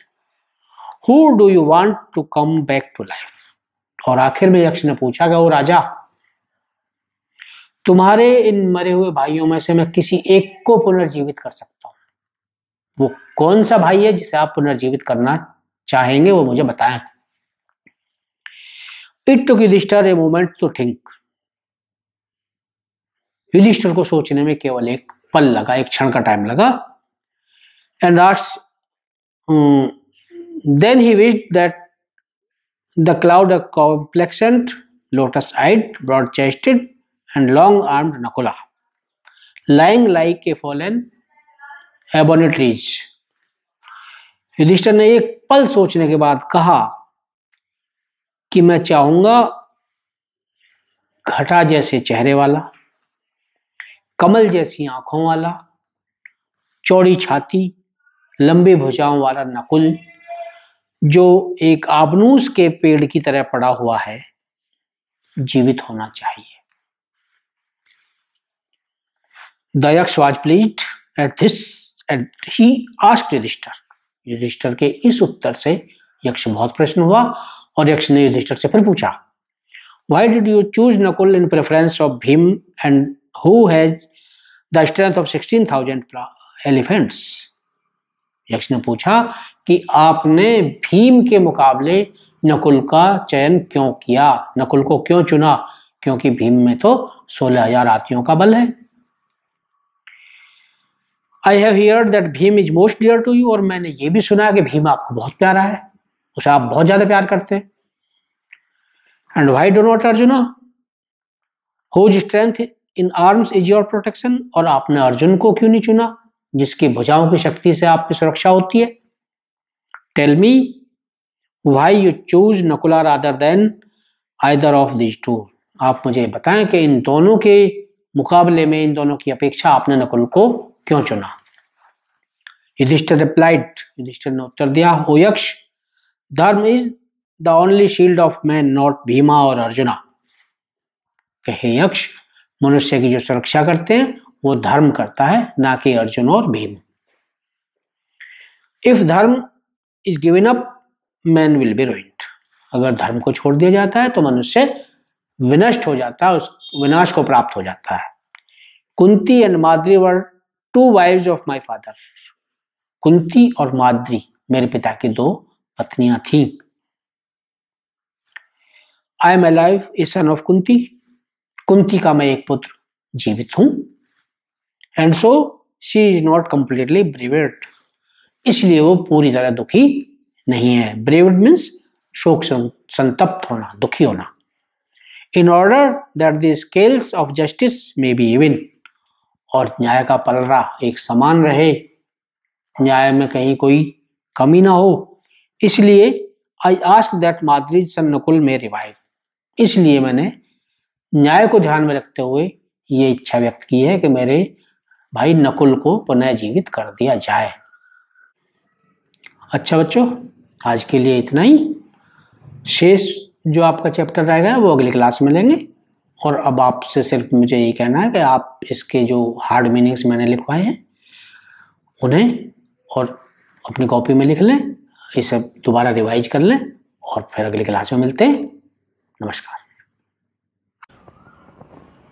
who do you want to come back to life और आखिर में यक्ष ने पूछा कि वो राजा? तुम्हारे इन मरे हुए भाइयों में से मैं किसी एक को पुनर्जीवित कर सकता हूँ। वो कौन सा भाई है जिसे आप पुनर्जीवित करना चाहेंगे वो मुझे बताएँ। It to Yudhishthir a moment to think. Yudhishthir को सोचने में केवल एक पल लगा एक क्षण का टाइम लगा। एंड राष्ट्र Then he wished that the cloud a complexioned, lotus-eyed, broad-chested, and long-armed Nakula, lying like a fallen ebony trees. Yudhishthir ने एक पल सोचने के बाद कहा कि मैं चाहूँगा घटा जैसे चेहरे वाला कमल जैसी आँखों वाला चौड़ी छाती लंबी भुजाओं वाला नकुल जो एक आबनूस के पेड़ की तरह पड़ा हुआ है जीवित होना चाहिए दयक्ष was please at this eight he ask Yudhishthir Yudhishthir के इस उत्तर से यक्ष बहुत प्रश्न हुआ और यक्ष ने युधिष्ठर से फिर पूछा why did you choose Nakul in preference of Bhim and who has the strength of sixteen thousand elephants Yaksha ने पूछा कि आपने भीम के मुकाबले नकुल का चयन क्यों किया? नकुल को क्यों चुना? क्योंकि भीम में तो सोलह हज़ार हाथियों का बल है। I have hear that Bhim is most dear to you और मैंने ये भी सुना कि भीम आपको बहुत प्यारा है। उसे आप बहुत ज़्यादा प्यार करते हैं। And why do not Arjuna whose strength in arms is your protection और आपने अर्जुन को क्यों नहीं चुना? जिसकी भुजाओं की शक्ति से आपकी सुरक्षा होती है। Tell me why you choose Nakula rather than either of this two आप मुझे बताएँ कि इन दोनों के मुकाबले में इन दोनों की अपेक्षा आपने नकुल को क्यों चुना? युधिष्ठिर रिप्लाइड युधिष्ठिर ने उत्तर दिया O Yaksha, dharma is the only shield of man not Bhima और अर्जुना कहे यक्ष, मनुष्य की जो सुरक्षा करते हैं, वो धर्म करता है, ना कि अर्जुन और Bhim. If dharma is given up man will be ruined अगर धर्म को छोड़ दिया जाता है तो मनुष्य विनष्ट हो जाता है, उस विनाश को प्राप्त हो जाता है। Kunti and Madri were two wives of my father Kunti और माद्री, मेरे पिता की दो पत्नियाँ थी। I am alive a son of Kunti. Kunti का मैं एक पुत्र, जीवित हूँ। And so she is not completely bereaved इसलिए वो पूरी तरह दुखी नहीं है। ब्रेवेड मीन्स शोक संतप्त होना, दुखी होना। In order that the scales of justice may be even और न्याय का पलरा एक समान रहे। न्याय में कहीं कोई कमी ना हो। इसलिए I ask that Madri son Nakul may revive इसलिए मैंने न्याय को ध्यान में रखते हुए ये इच्छा व्यक्त की है कि मेरे भाई नकुल को पुनः जीवित कर दिया जाए। अच्छा बच्चों, आज के लिए इतना ही। शेष जो आपका चैप्टर रहेगा, वो अगली क्लास में लेंगे। और अब आपसे सिर्फ़ मुझे ये कहना है कि आप इसके जो हार्ड मीनिंग्स मैंने लिखवाए हैं, उन्हें और अपनी कॉपी में लिख लें, इसे दोबारा रिवाइज कर लें और फिर अगली क्लास में मिलते हैं। नमस्कार।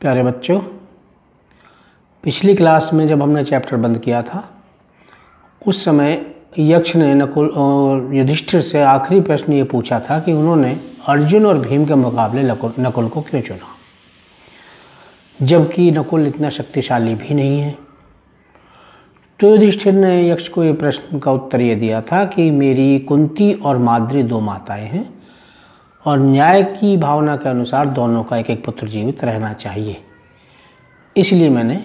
प्यारे बच्चों, पिछली क्लास में जब हमने चैप्टर बंद किया था, उस समय यक्ष ने नकुल युधिष्ठिर से आखिरी प्रश्न ये पूछा था कि उन्होंने अर्जुन और भीम के मुकाबले नकुल को क्यों चुना? जबकि नकुल इतना शक्तिशाली भी नहीं है। तो युधिष्ठिर ने यक्ष को ये प्रश्न का उत्तर ये दिया था कि मेरी कुंती और माद्री दो माताएँ हैं और न्याय की भावना के अनुसार दोनों का एक एक पुत्र जीवित रहना चाहिए। इसलिए मैंने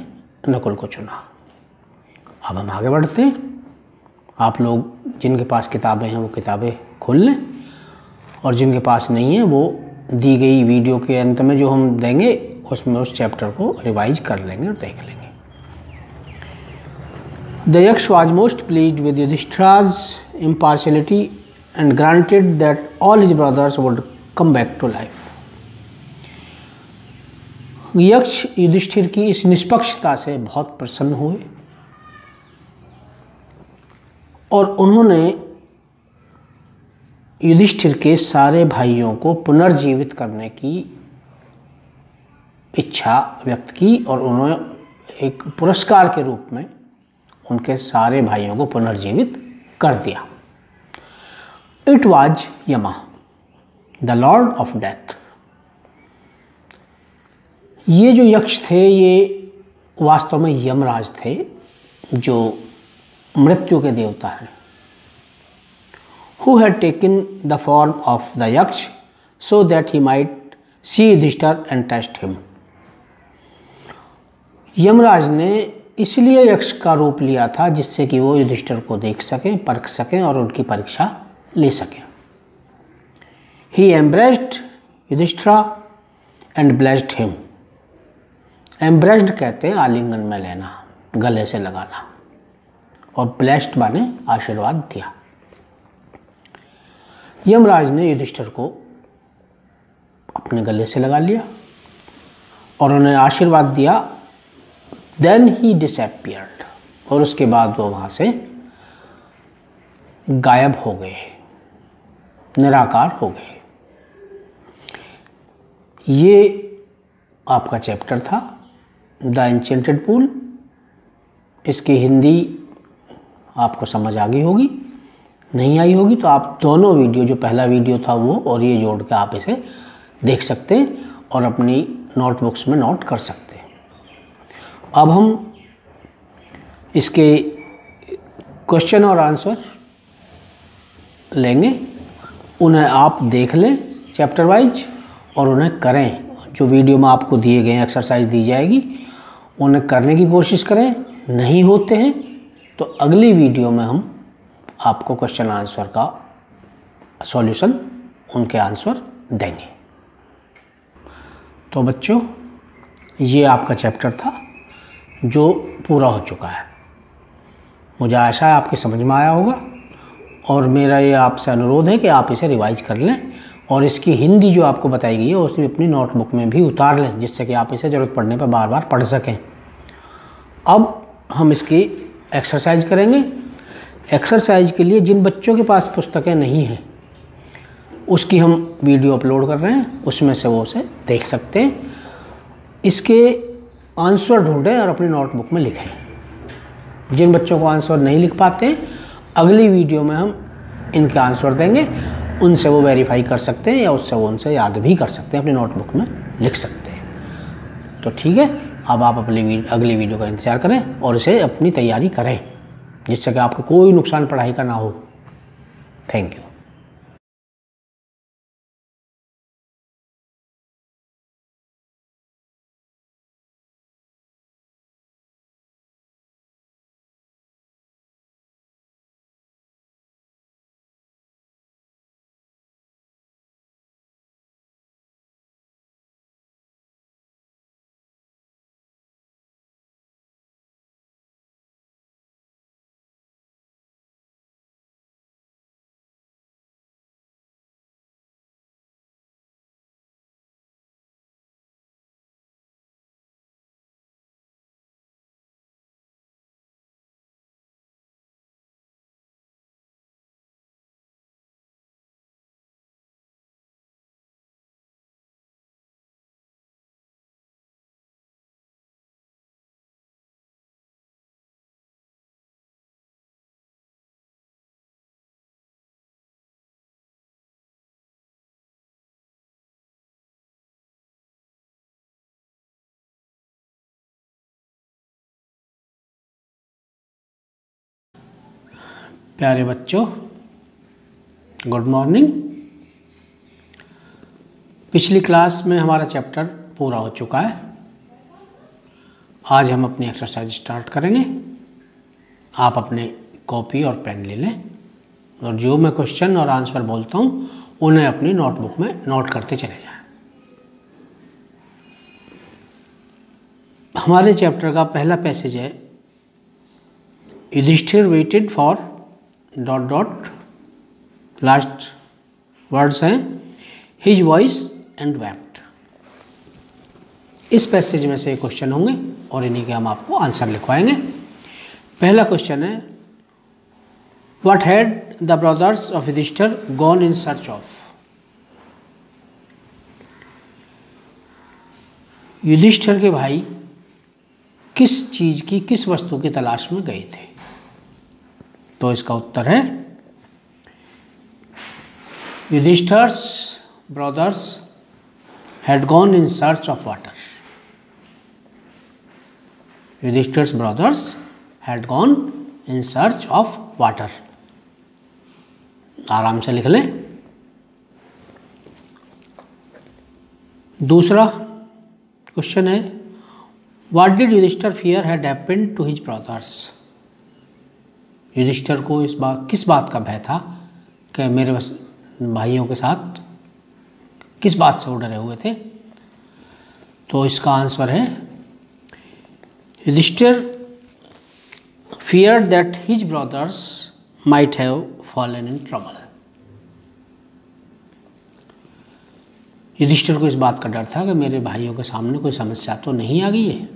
नकुल को चुना। अब हम आगे बढ़ते हैं। आप लोग जिनके पास किताबें हैं, वो किताबें खोल लें और जिनके पास नहीं है, वो दी गई वीडियो के अंत में जो हम देंगे उसमें उस चैप्टर को रिवाइज कर लेंगे और देख लेंगे। The Yaksha was most please with Yudhishthira's impartiality and granted that all his brothers would come back to life Yaksha Yudhishthir की इस निष्पक्षता से बहुत प्रसन्न हुए और उन्होंने युधिष्ठिर के सारे भाइयों को पुनर्जीवित करने की इच्छा व्यक्त की और उन्होंने एक पुरस्कार के रूप में उनके सारे भाइयों को पुनर्जीवित कर दिया। It was Yama the lord of death ये जो यक्ष थे, ये वास्तव में यमराज थे, जो मृत्यु के देवता हैं। Who had taken the form of the Yaksha so that he might see Yudhishthir and test him Yamraj ने इसलिए यक्ष का रूप लिया था जिससे कि वो युधिष्ठर को देख सकें, परख सकें और उनकी परीक्षा ले सकें। He embraced Yudhishthira and blessed him embraced कहते हैं आलिंगन में लेना, गले से लगाना और ब्लेस्ड माने आशीर्वाद दिया। यमराज ने युधिष्ठर को अपने गले से लगा लिया और उन्हें आशीर्वाद दिया देन ही डिसपियर्ड और उसके बाद वो वहाँ से गायब हो गए। निराकार हो गए। ये आपका चैप्टर था द एंचेंटेड पूल इसकी हिंदी आपको समझ आ गई होगी, नहीं आई होगी तो आप दोनों वीडियो, जो पहला वीडियो था वो, और ये जोड़ के आप इसे देख सकते हैं और अपनी नोटबुक्स में नोट कर सकते अब हम इसके क्वेश्चन और आंसर लेंगे। उन्हें आप देख लें चैप्टर वाइज और उन्हें करें। जो वीडियो में आपको दिए गए एक्सरसाइज दी जाएगी, उन्हें करने की कोशिश करें। नहीं होते हैं तो अगली वीडियो में हम आपको क्वेश्चन आंसर का सॉल्यूशन उनके आंसर देंगे। तो बच्चों, ये आपका चैप्टर था। जो पूरा हो चुका है। मुझे आशा है आपके समझ में आया होगा और मेरा ये आपसे अनुरोध है कि आप इसे रिवाइज कर लें और इसकी हिंदी जो आपको बताई गई है उसमें अपनी नोटबुक में भी उतार लें, जिससे कि आप इसे ज़रूरत पड़ने पर बार बार पढ़ सकें। अब हम इसकी एक्सरसाइज करेंगे। एक्सरसाइज के लिए जिन बच्चों के पास पुस्तकें नहीं हैं, उसकी हम वीडियो अपलोड कर रहे हैं, उसमें से वो उसे देख सकते हैं। इसके आंसर ढूंढें और अपनी नोटबुक में लिखें। जिन बच्चों को आंसर नहीं लिख पाते, अगली वीडियो में हम इनके आंसर देंगे। उनसे वो वेरीफाई कर सकते हैं या उससे वो उनसे याद भी कर सकते हैं, अपनी नोटबुक में लिख सकते हैं। तो ठीक है, अब आप अपनी अगली वीडियो का इंतज़ार करें और इसे अपनी तैयारी करें, जिससे कि आपको कोई नुकसान पढ़ाई का ना हो। थैंक यू प्यारे बच्चों, गुड मॉर्निंग। पिछली क्लास में हमारा चैप्टर पूरा हो चुका है। आज हम अपनी एक्सरसाइज स्टार्ट करेंगे। आप अपने कॉपी और पेन ले लें और जो मैं क्वेश्चन और आंसर बोलता हूँ, उन्हें अपनी नोटबुक में नोट करते चले जाएँ। हमारे चैप्टर का पहला पैसेज है Yudhishthir waited for dot dot last words हैं हिज वॉइस एंड वेप्ट इस पैसेज में से क्वेश्चन होंगे और इन्हीं के हम आपको आंसर लिखवाएँगे। पहला क्वेश्चन है what had the brothers of Yudhishthir gone in search of Yudhishthir के भाई किस चीज़ की, किस वस्तु की तलाश में गए थे? तो इसका उत्तर है Yudhishthir's, brothers had gone in search of water Yudhishthir's, brothers had gone in search of water आराम से लिख लें। दूसरा क्वेश्चन है what did Yudhishthir fear had happened to his brothers Yudhishthir को इस बात, किस बात का भय था कि मेरे भाइयों के साथ किस बात से वो डरे हुए थे? तो इसका आंसर है, Yudhishthir fear that his brothers might have fallen in trouble Yudhishthir को इस बात का डर था कि मेरे भाइयों के सामने कोई समस्या तो नहीं आ गई है।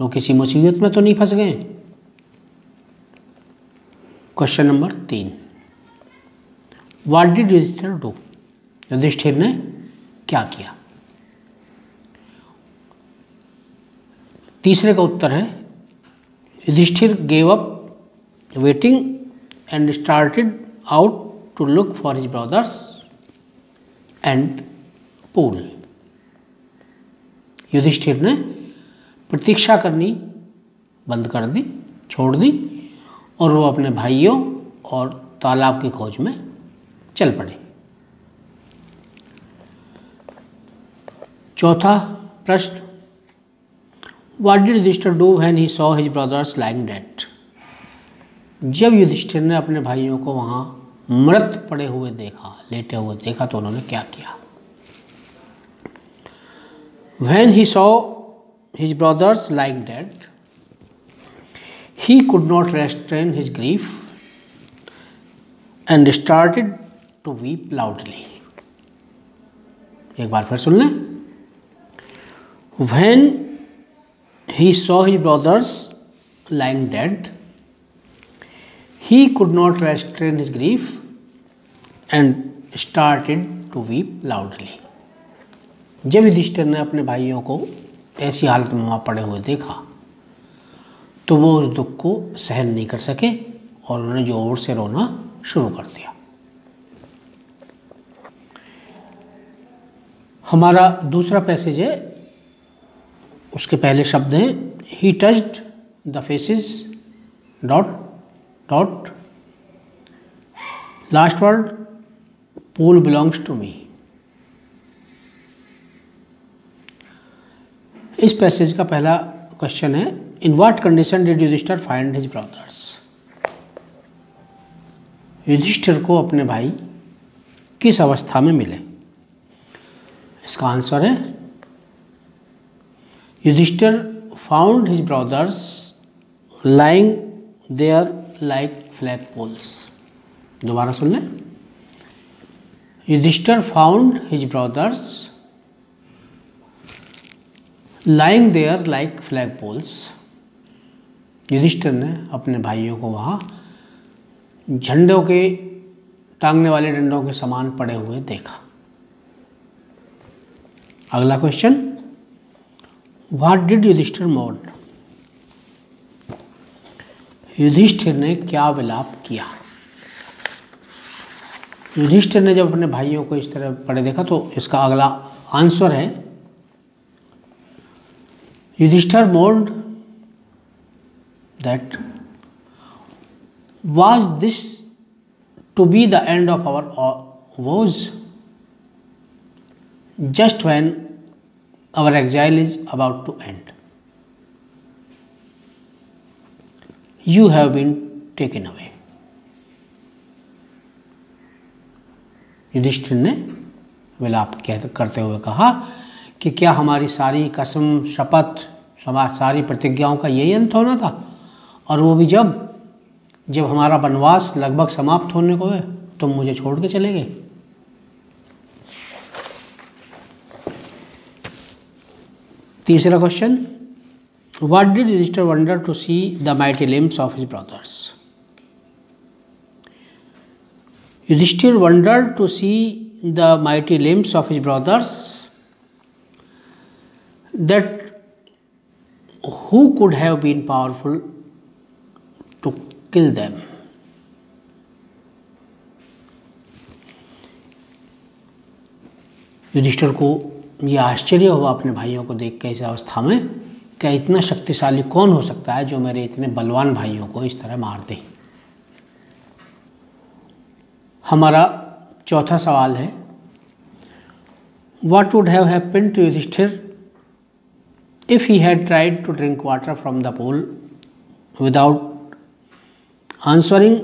वो किसी मुसीबत में तो नहीं फंस गए। क्वेश्चन नंबर तीन। What did Yudhishthir do Yudhishthir ने क्या किया? तीसरे का उत्तर है, Yudhishthir gave up waiting and started out to look for his brothers and pool Yudhishthir ने प्रतीक्षा करनी, बंद कर दी, छोड़ दी और वो अपने भाइयों और तालाब की खोज में चल पड़े। चौथा प्रश्न what did Yudhishthir do when he saw his brothers lying dead जब युधिष्ठिर ने अपने भाइयों को वहाँ मृत पड़े हुए देखा लेटे हुए देखा तो उन्होंने क्या किया? When he saw his brothers lying dead, he could not restrain his grief and started to weep loudly. एक बार फिर सुन लें when he saw his brothers lying dead he could not restrain his grief and started to weep loudly जब युधिष्ठिर ने अपने भाइयों को ऐसी हालत में वहाँ पड़े हुए देखा तो वो उस दुख को सहन नहीं कर सके और उन्होंने ज़ोर से रोना शुरू कर दिया। हमारा दूसरा पैसेज है, उसके पहले शब्द हैं he touched the faces dot dot last word pool belongs to me इस पैसेज का पहला क्वेश्चन है in what condition did Yudhishthir find his brothers Yudhishthir को अपने भाई किस अवस्था में मिले? इसका आंसर है Yudhishthir found his brothers lying there like flag poles दोबारा सुन लें। Yudhishthir found his brothers there like flag poles Yudhishthir ने अपने भाइयों को वहाँ झंडों के, टांगने वाले डंडों के समान पड़े हुए देखा। अगला question what did Yudhishthir mode Yudhishthir ने क्या विलाप किया? युधिष्ठिर ने जब अपने भाइयों को इस तरह पड़े देखा तो इसका अगला आंसर है Yudhishthir mourned that was this to be the end of our woes just when our exile is about to end. You have been taken away. Yudhishthir ने विलाप करते हुए कहा कि क्या हमारी सारी कसम शपथ समाज सारी प्रतिज्ञाओं का यही अंत होना था और वो भी जब जब हमारा वनवास लगभग समाप्त होने को है तो मुझे छोड़ के चले गए। तीसरा question what did register wonder to see the mighty limbs of his brothers Yudhishthir wonder to see the mighty limbs of his brothers that who could have been powerful kill them. Yudhishthir को यह आश्चर्य हुआ अपने भाइयों को देख के इस अवस्था में, क्या इतना शक्तिशाली कौन हो सकता है जो मेरे इतने बलवान भाइयों को इस तरह मार दे हमारा चौथा सवाल है what would have happened to Yudhishthira if he had tried to drink water from the pool without answering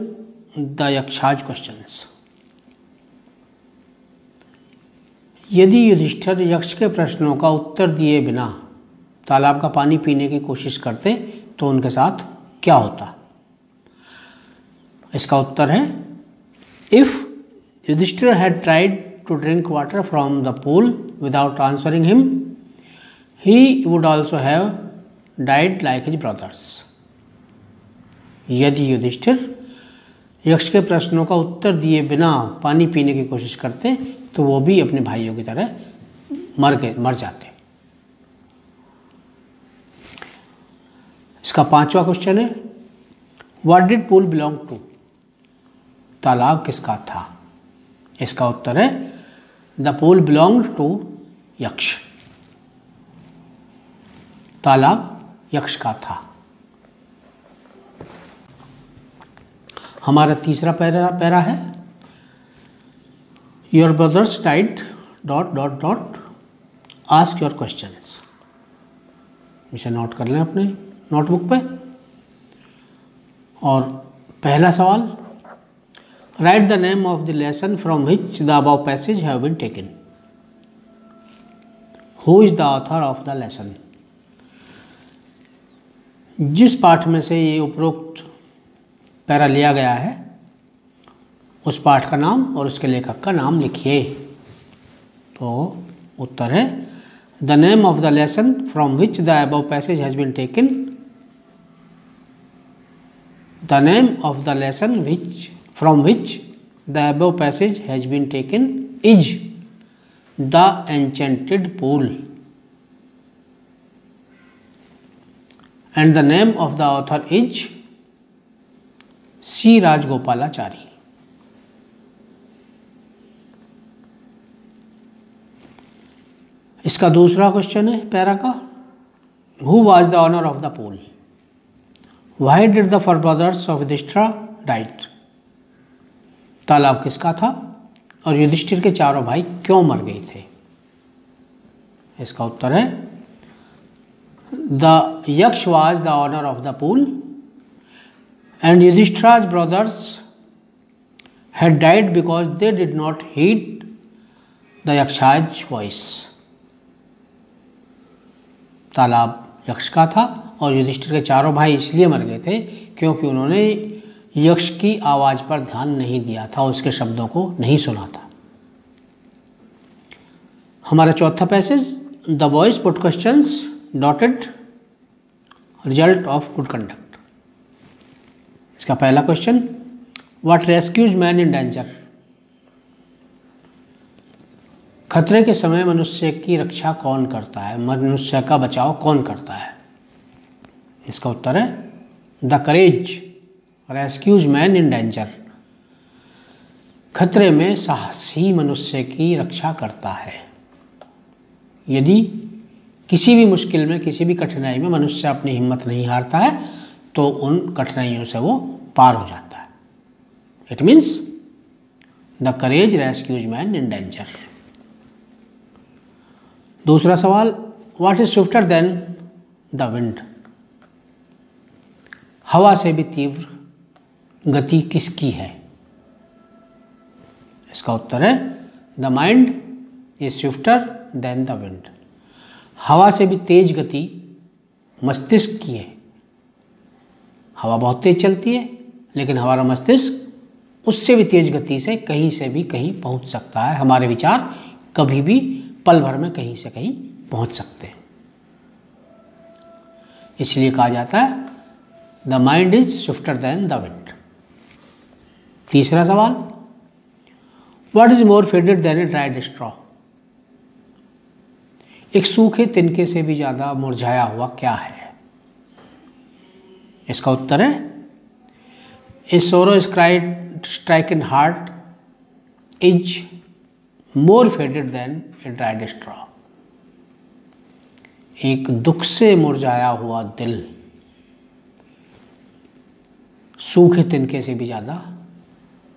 the Yaksha's questions यदि युधिष्ठिर यक्ष के प्रश्नों का उत्तर दिए बिना तालाब का पानी पीने की कोशिश करते तो उनके साथ क्या होता? इसका उत्तर है if Yudhishthira had tried to drink water from the pool without answering him he would also have died like his brothers यदि युधिष्ठिर यक्ष के प्रश्नों का उत्तर दिए बिना पानी पीने की कोशिश करते तो वो भी अपने भाइयों की तरह मर गए, मर जाते। इसका पांचवा क्वेश्चन है what did pool belong to तालाब किसका था? इसका उत्तर है the pool belong to Yaksha. तालाब यक्ष का था। हमारा तीसरा पैरा पैरा है। Your brothers died dot dot dot ask your questions इसे नोट कर लें अपने नोटबुक पे। और पहला सवाल write the name of the lesson from which the above passage have been taken who is the author of the lesson जिस पाठ में से ये उपरोक्त पैरा लिया गया है। उस पाठ का नाम और उसके लेखक का नाम लिखिए। तो उत्तर है the name of the lesson from which the above passage has been taken the name of the lesson which from which the above passage has been taken is the enchanted pool and the name of the author is C Rajagopalachari. इसका दूसरा question है para का। Who was the owner of the pool why did the four brothers of Yudhishthira died तालाब किसका था? और युधिष्ठिर के चारों भाई क्यों मर गए थे? इसका उत्तर है the Yaksha was the owner of the pool and Yudhishthira's brothers had died because they did not heed the Yaksha's voice तालाब यक्ष का था और युधिष्ठिर के चारों भाई इसलिए मर गए थे क्योंकि उन्होंने यक्ष की आवाज़ पर ध्यान नहीं दिया था, उसके शब्दों को नहीं सुना था। हमारा चौथा passage the voice put question dotted result of good conduct इसका पहला question what rescues man in danger खतरे के समय मनुष्य की रक्षा कौन करता है? मनुष्य का बचाव कौन करता है? इसका उत्तर है the courage rescues man in danger खतरे में साहस मनुष्य की रक्षा करता है। यदि किसी भी मुश्किल में, किसी भी कठिनाई में मनुष्य अपनी हिम्मत नहीं हारता है तो उन कठिनाइयों से वो पार हो जाता है। It means the courage rescues man in danger दूसरा सवाल what is swifter than the wind हवा से भी तीव्र गति किसकी है? इसका उत्तर है the mind is swifter than the wind हवा से भी तेज गति मस्तिष्क की है। हवा बहुत तेज चलती है, लेकिन हमारा मस्तिष्क उससे भी तेज गति से कहीं से भी कहीं पहुँच सकता है। हमारे विचार कभी भी पल भर में कहीं से कहीं पहुँच सकते हैं। इसलिए कहा जाता है, the mind is swifter than the wind. तीसरा सवाल what is more faded than a dried straw एक सूखे तिनके से भी ज़्यादा मुरझाया हुआ क्या है? इसका उत्तर है a sorrow strike in heart is more faded than a dried straw एक दुख से मुरझाया हुआ दिल, सूखे तिनके से भी ज़्यादा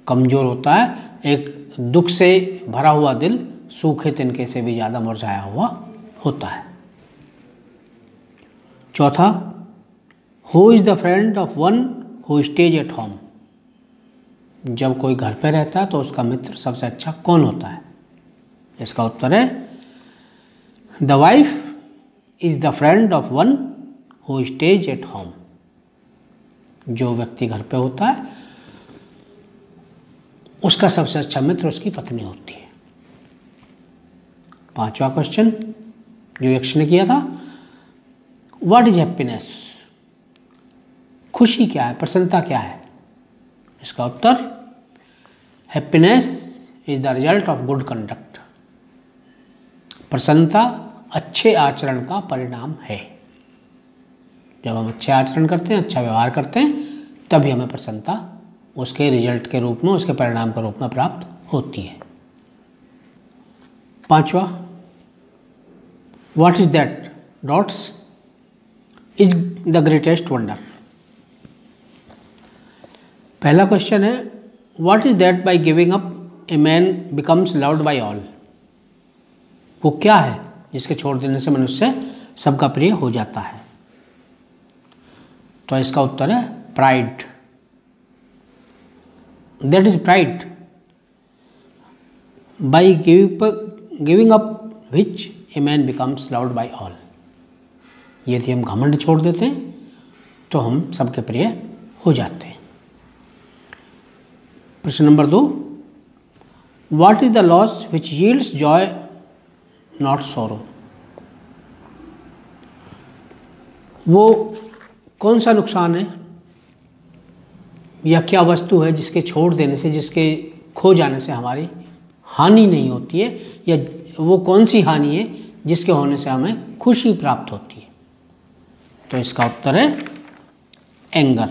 कमज़ोर होता है। एक दुख से भरा हुआ दिल, सूखे तिनके से भी ज़्यादा मुरझाया हुआ होता है। चौथा who is the friend of one who stays at home जब कोई घर पे रहता है तो उसका मित्र सबसे अच्छा कौन होता है? इसका उत्तर है the wife is the friend of one who stays at home जो व्यक्ति घर पे होता है, उसका सबसे अच्छा मित्र उसकी पत्नी होती है। पांचवा क्वेश्चन जो यक्ष ने किया था व्हाट इज़ हैप्पीनेस खुशी क्या है? प्रसन्नता क्या है? इसका उत्तर happiness is the result of good conduct प्रसन्नता अच्छे आचरण का परिणाम है। जब हम अच्छे आचरण करते हैं अच्छा व्यवहार करते हैं, तभी हमें प्रसन्नता उसके रिज़ल्ट के रूप में, उसके परिणाम के रूप में प्राप्त होती है। पांचवा what is that dots is the greatest wonder पहला क्वेश्चन है what is that by giving up a man becomes loved by all वो क्या है जिसके छोड़ देने से मनुष्य सबका प्रिय हो जाता है? तो इसका उत्तर है pride that is pride by giving up which a man becomes loved by all यदि हम घमंड छोड़ देते हैं तो हम सबके प्रिय हो जाते। हैं प्रश्न नंबर दो। What is the loss which yields joy not sorrow वो कौन सा नुकसान है? या क्या वस्तु है जिसके छोड़ देने से, जिसके खो जाने से हमारी हानि नहीं होती है? या वो कौन सी हानि है जिसके होने से हमें खुशी प्राप्त होती है? तो इसका उत्तर है एंगर।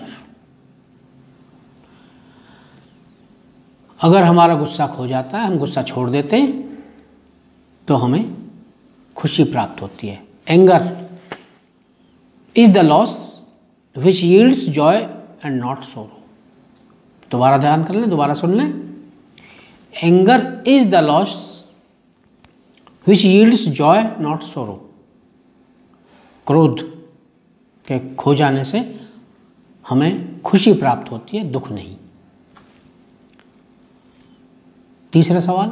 अगर हमारा गुस्सा खो जाता है, हम गुस्सा छोड़ देते हैं तो हमें खुशी प्राप्त होती है। Anger, is the loss which yields joy and not sorrow. दोबारा ध्यान कर लें, दोबारा सुन लें। Anger is the loss which yields joy not sorrow. क्रोध के खो जाने से हमें खुशी प्राप्त होती है, दुख नहीं। तीसरा सवाल,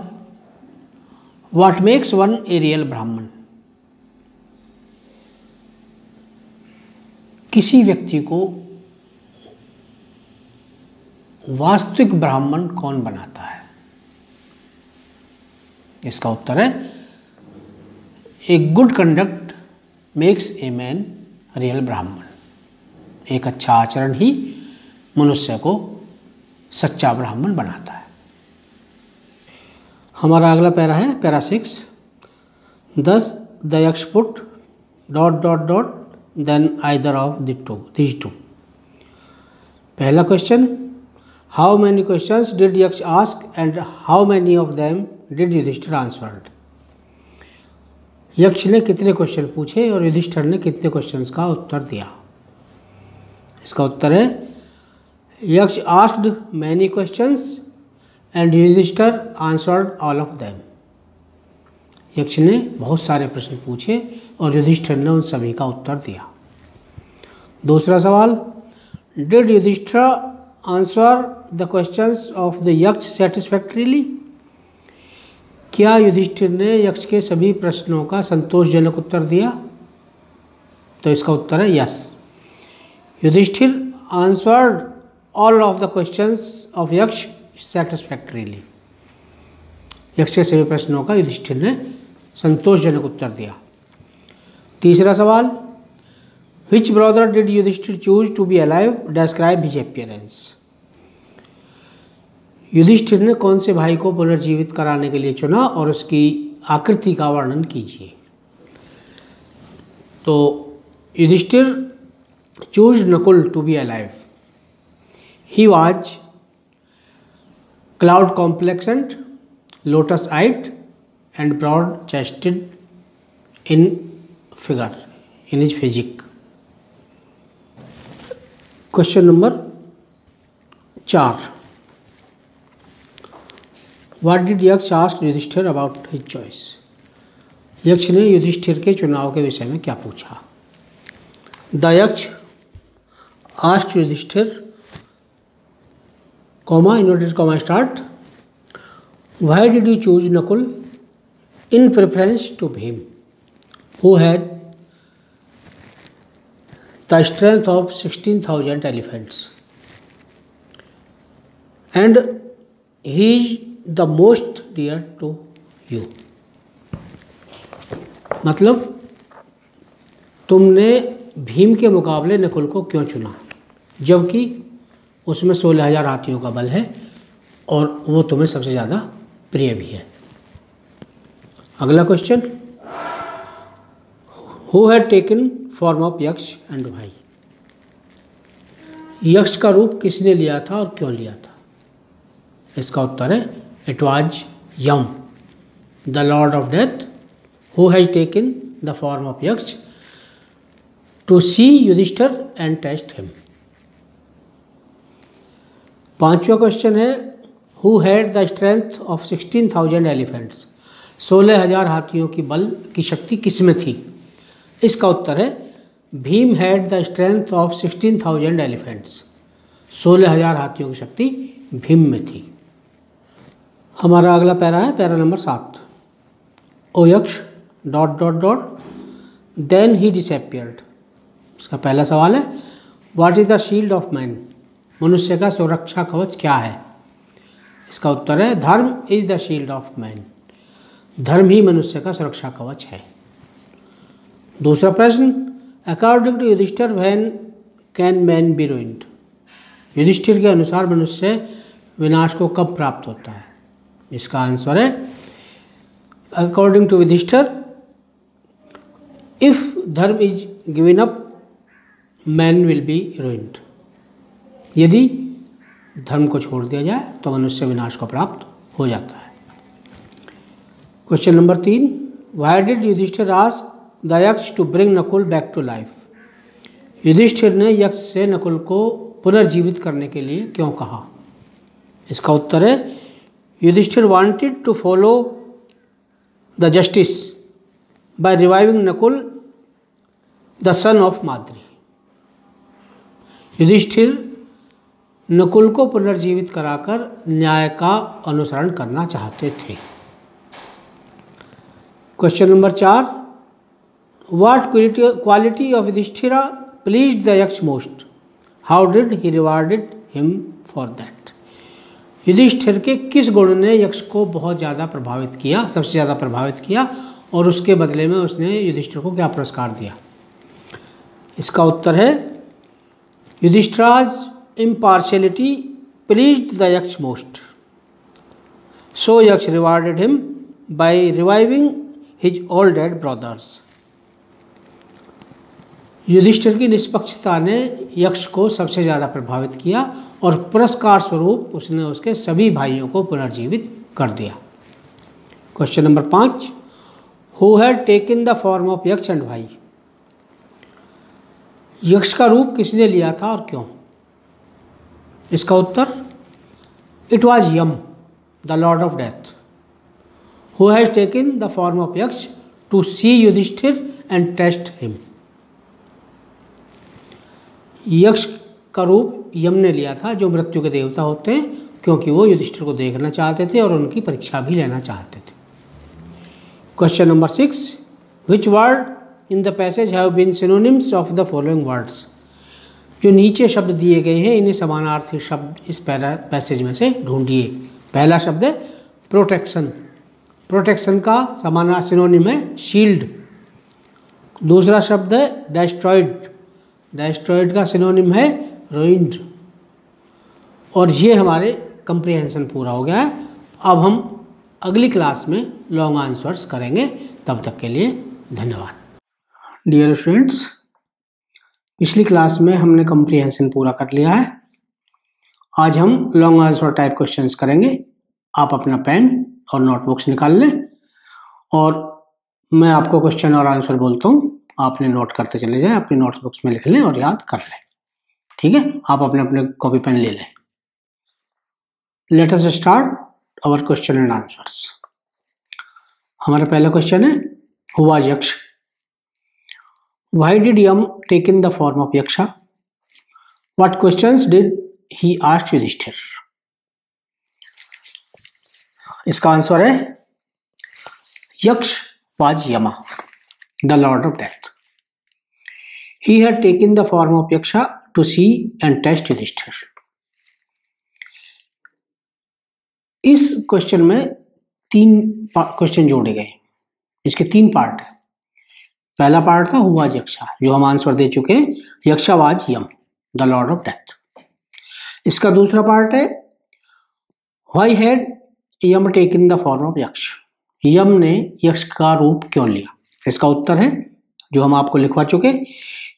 what makes one a real Brahmin? किसी व्यक्ति को वास्तविक ब्राह्मण कौन बनाता है? इसका उत्तर है a good conduct makes a man real Brahmin. एक अच्छा आचरण ही मनुष्य को सच्चा ब्राह्मण बनाता है। हमारा अगला पैरा है, para six. Thus the Yaksha put, dot dot dot, then either of the two these two पहला question how many question did Yaksha ask and how many of them did Yudhishthira answered Yaksha ने कितने question पूछे और युधिष्ठर ने कितने question का उत्तर दिया? इसका उत्तर है, Yaksha asked many questions and Yudhishthira answered all of them Yaksha ने बहुत सारे प्रश्न पूछे और युधिष्ठर ने उन सभी का उत्तर दिया दूसरा सवाल did Yudhishthira answer the questions of the Yaksha satisfactorily क्या युधिष्ठिर ने यक्ष के सभी प्रश्नों का संतोषजनक उत्तर दिया तो इसका उत्तर है yes Yudhishthira answered all of the questions of Yaksha satisfactorily Yaksha के सभी प्रश्नों का युधिष्ठिर ने संतोषजनक उत्तर दिया। तीसरा सवाल which brother did Yudhishthira choose to be alive describe his appearance Yudhishthira ने कौन से भाई को पुनर्जीवित कराने के लिए चुना और उसकी आकृति का वर्णन कीजिए। तो Yudhishthira choose Nakula to be alive he was cloud complexioned lotus eyed and broad chested in figure in is physique question number चार. What did Yaksha ask Yudhishthira about his choice Yaksha ने युधिष्ठिर के चुनाव के विषय में क्या पूछा? The Yaksha ask Yudhishthira comma inverted comma start why did you choose Nakula in preference to Bhima who had the strength of sixteen thousand elephants and he the most dear to you मतलब तुमने भीम के मुकाबले नकुल को क्यों चुना? जबकि उसमें सोलह हज़ार हाथियों का बल है और वो तुम्हें सबसे ज़्यादा प्रिय भी है। अगला question who had taken form of Yaksha and why Yaksha का रूप किसने लिया था और क्यों लिया था? इसका उत्तर है it was Yama the lord of death who has taken the form of Yaksh to see Yudhishthir and test him. पांचवा क्वेश्चन है who had the strength of sixteen thousand elephants सोलह हज़ार हाथियों की बल की शक्ति किसमें थी? इसका उत्तर है, Bhima had the strength of sixteen thousand elephants सोलह हज़ार हाथियों की शक्ति भीम में थी। हमारा अगला पैरा है, पैरा नंबर सात। O Yaksha, dot dot dot then he disappeared इसका पहला सवाल है what is the shield of man मनुष्य का सुरक्षा कवच क्या है? इसका उत्तर है, dharma is the shield of man धर्म ही मनुष्य का सुरक्षा कवच है। दूसरा प्रश्न according to Yudhishthira when can man be ruined Yudhishthira के अनुसार मनुष्य विनाश को कब प्राप्त होता है? इसका आंसर है according to Yudhishthira if dharma is given up man will be ruined यदि धर्म को छोड़ दिया जाए तो मनुष्य विनाश को प्राप्त हो जाता है। क्वेश्चन नंबर तीन why did Yudhishthira ask the Yaksha to bring Nakula back to life Yudhishthira ने यक्ष से नकुल को पुनर्जीवित करने के लिए क्यों कहा? इसका उत्तर है Yudhishthira wanted to follow the justice by reviving Nakula the son of Madri. Yudhishthira Nakula को पुनर्जीवित कराकर न्याय का अनुसरण करना चाहते थे। क्वेश्चन नंबर चार। What quality of Yudhishthira pleased the Yaksha most how did he rewarded him for that Yudhishthira के किस गुण ने यक्ष को बहुत ज़्यादा प्रभावित किया, सबसे ज़्यादा प्रभावित किया और उसके बदले में उसने युधिष्ठिर को क्या पुरस्कार दिया? इसका उत्तर है Yudhishthira's impartiality pleased the Yaksha most so Yaksha rewarded him by reviving his all dead brothers Yudhishthira की निष्पक्षता ने यक्ष को सबसे ज़्यादा प्रभावित किया और पुरस्कार स्वरूप उसने उसके सभी भाइयों को पुनर्जीवित कर दिया क्वेश्चन नंबर पाँच who had taken the form of Yaksha and why Yaksha का रूप किसने लिया था और क्यों इसका उत्तर it was Yama the lord of death who has taken the form of Yaksha to see Yudhishthira and test him Yaksha का रूप यम ने लिया था, जो मृत्यु के देवता होते हैं, क्योंकि वो युधिष्ठिर को देखना चाहते थे और उनकी परीक्षा भी लेना चाहते थे। Question number six which word in the passage have been synonyms of the following words जो नीचे शब्द दिए गए हैं, इन्हें समानार्थी शब्द इस पैरा, पैसेज में से ढूंढिए। पहला शब्द है प्रोटेक्शन। प्रोटेक्शन का समाना, सिनोनिम है शील्ड। दूसरा शब्द है डेस्ट्रॉइड डेस्ट्रॉयड का सिनोनिम है रोइंड। और ये हमारे कंप्रीहेंशन पूरा हो गया है। अब हम अगली क्लास में लॉन्ग आंसर्स करेंगे। तब तक के लिए धन्यवाद। डियर स्टूडेंट्स पिछली क्लास में हमने कंप्रीहेंशन पूरा कर लिया है। आज हम लॉन्ग आंसर टाइप क्वेश्चंस करेंगे। आप अपना पेन और नोटबुक्स निकाल लें और मैं आपको क्वेश्चन और आंसर बोलता हूँ। आपने नोट करते चले जाएँ, अपनी नोटबुक्स में लिख लें और याद कर लें। ठीक है? आप अपने अपने कॉपी पेन ले लें। Let us start our question and answers हमारा पहला क्वेश्चन है, हुआ Yaksha why did Yama take in the form of Yaksha what question did he asked Yudhishthira इसका आंसर है Yaksha was Yama the lord of death he had taken the form of Yaksha to see and test Yudhishthira इस question में तीन question जोड़े गए। इसके तीन part है। पहला पार्ट था हुआ यक्षा, जो हम आंसर दे चुके Yaksha was Yama the lord of death इसका दूसरा पार्ट है why had Yama take in the form of Yaksha? Yama ने यक्ष का रूप क्यों लिया? इसका उत्तर है, जो हम आपको लिखवा चुके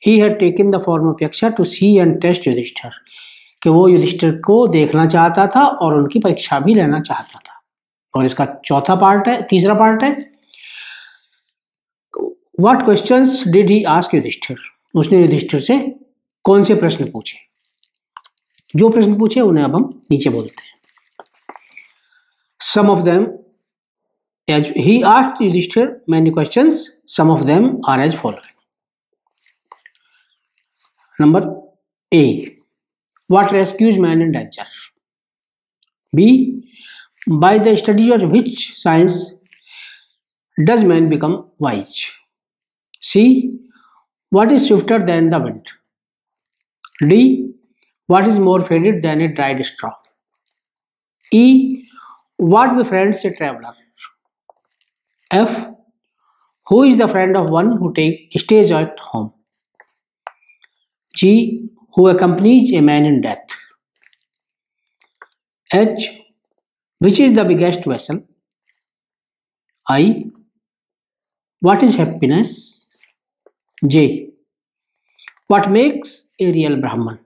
he had taken the form of Yaksha to see and test Yudhishthira, कि वो युधिष्ठिर को देखना चाहता था और उनकी परीक्षा भी लेना चाहता था। और इसका चौथा पार्ट है, तीसरा पार्ट है what question did he ask Yudhishthira उसने युधिष्ठिर से कौन से प्रश्न पूछे? जो प्रश्न पूछे, उन्हें अब हम नीचे बोलते हैं। Some of them as he ask Yudhishthira many questions some of them are as following number A what rescues man in danger? B, by the study of which science does man become wise? C what is swifter than the wind d what is more faded than a dried straw e what befriends a traveler f who is the friend of one who take stays at home g who accompanies a man in death. H. Which is the biggest vessel? I. What is happiness? J. What makes a real Brahman?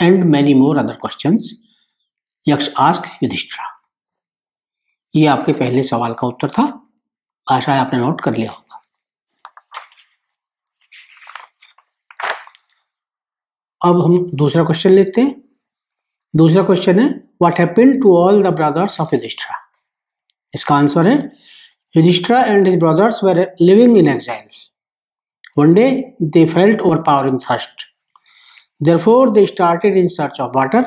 And many more other questions. Yaksha ask Yudhishthira ये आपके पहले सवाल का उत्तर था आशा है आपने note कर लिया होगा अब हम दूसरा क्वेश्चन लेते हैं दूसरा क्वेश्चन है what happened to all the brothers of Yudhishthira इसका आंसर है Yudhishthira and his brothers were living in exile one day they felt overpowering thirst therefore they started in search of water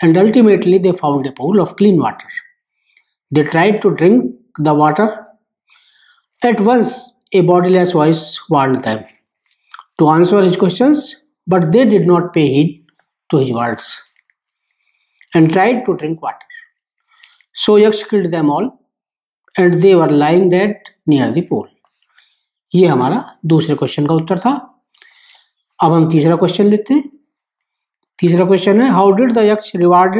and ultimately they found a pool of clean water they tried to drink the water at once a bodiless voice warned them to answer his questions but they did not pay heed to his words and tried to drink water. So Yaksh killed them all and they were lying dead near the pool. ये हमारा दूसरे question का उत्तर था। अब हम तीसरा question लेते हैं। तीसरा क्वेश्चन है how did the Yaksha reward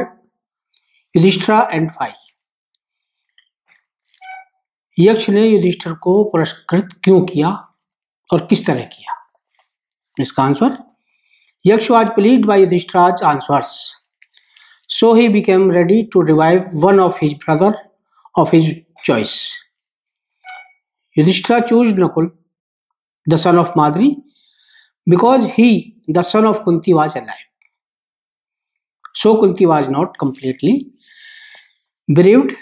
Yudhishthira and why Yaksha ने युधिष्ठर को पुरस्कृत क्यों किया और किस तरह किया? इसका answer Yaksha was pleased by Yudhishthira's answer so he became ready to revive one of his brother of his choice Yudhishthira choose Nakula the son of Madri, because he, the son of Kunti, was alive. So Kunti was not completely bereaved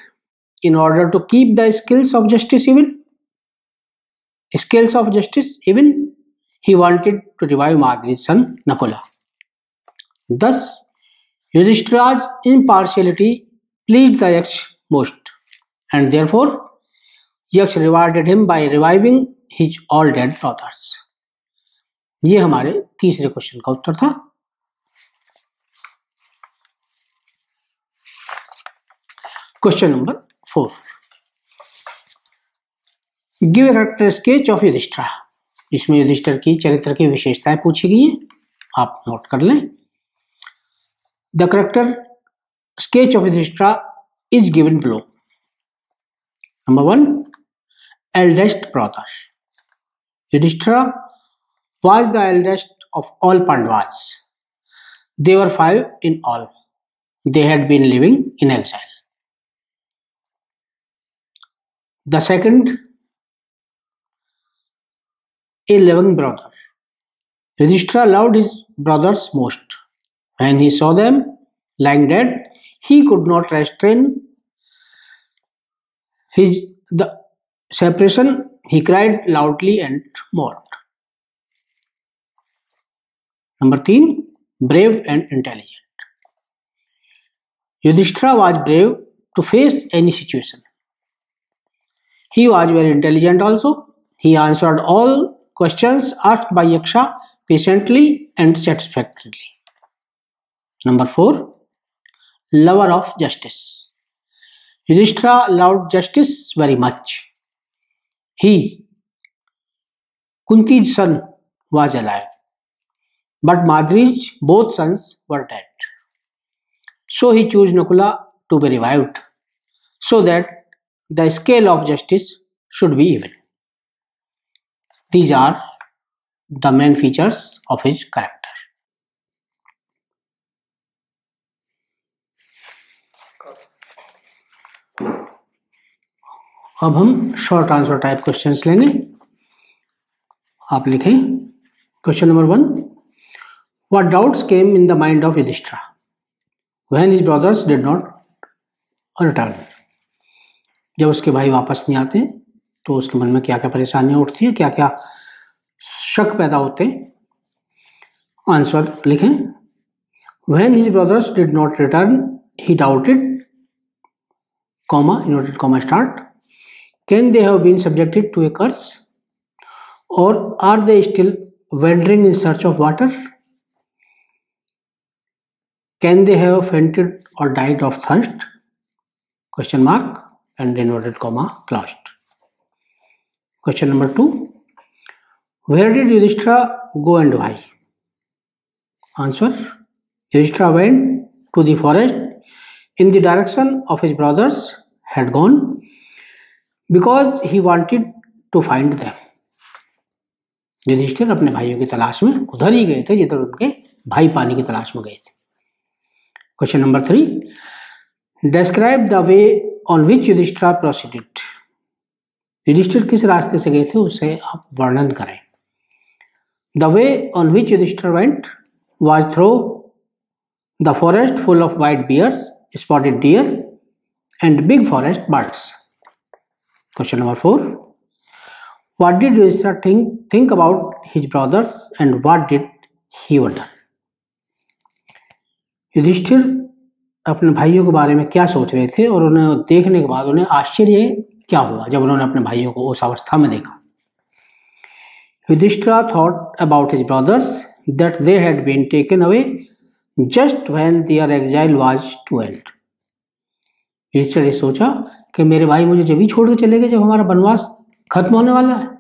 in order to keep the skills of justice even. Skills of justice even he wanted to revive Madri's son Nakula. Thus, Yudhishthira's impartiality pleased the Yaksh most, and therefore Yaksh rewarded him by reviving his all dead brothers. ये हमारे तीसरे question का उत्तर था question number four give a character sketch of Yudhishthira इसमें युधिष्ठर की चरित्र की विशेषताएँ पूछी गई हैं आप नोट कर लें the character sketch of Yudhishthira is given below. Number one eldest brother. Yudhishthira was the eldest of all Pandavas. They were five in all. They had been living in exile. The second, a loving brother. Yudhishthira loved his brothers most. When he saw them lying dead, he could not restrain his the separation. He cried loudly and mourned. Number three, brave and intelligent. Yudhishthira was brave to face any situation. He was very intelligent also. He answered all questions asked by Yaksha patiently and satisfactorily. Number 4. Lover of justice. Yudhishthira loved justice very much. He, Kunti's son, was alive, but Madri's both sons were dead. So he chose Nakula to be revived, so that the scale of justice should be even. These are the main features of his character. अब हम short answer type question लेंगे। आप लिखें। Question number one what doubts came in the mind of Yudhishthira when his brothers did not return जब उसके भाई वापस नहीं आते तो उसके मन में क्या क्या परेशानियाँ उठती हैं क्या क्या शक पैदा होते आंसर लिखें। When his brothers did not return he doubted comma इनोटेड comma start can they have been subjected to a curse? Or are they still wandering in search of water? Can they have fainted or died of thirst? Question mark and inverted comma closed. Question number 2 where did Yudhishthira go and why? Answer. Yudhishthira went to the forest in the direction of his brothers had gone because he wanted to find them Yudhishthir अपने भाइयों की तलाश में उधर ही गए थे, जिधर उनके भाई पानी की तलाश में गए थे। Question number three describe the way on which Yudhishthira proceeded Yudhishthir किस रास्ते से गए थे, उसे आप वर्णन करें। The way on which Yudhishthir went was through the forest full of white bears spotted deer and big forest birds question number 4 what did yudhishthira think think about his brothers and what did he order yudhishthir अपने भाइयों के बारे में क्या सोच रहे थे और उन्हें देखने के बाद उन्हें आश्चर्य क्या हुआ जब उन्होंने अपने भाइयों को उस अवस्था में देखा? Yudhishthira thought about his brothers that they had been taken away just when their exile was to end Yudhishthir सोचा कि मेरे भाई मुझे जब भी छोड़ के चले गए, जब हमारा वनवास खत्म होने वाला है।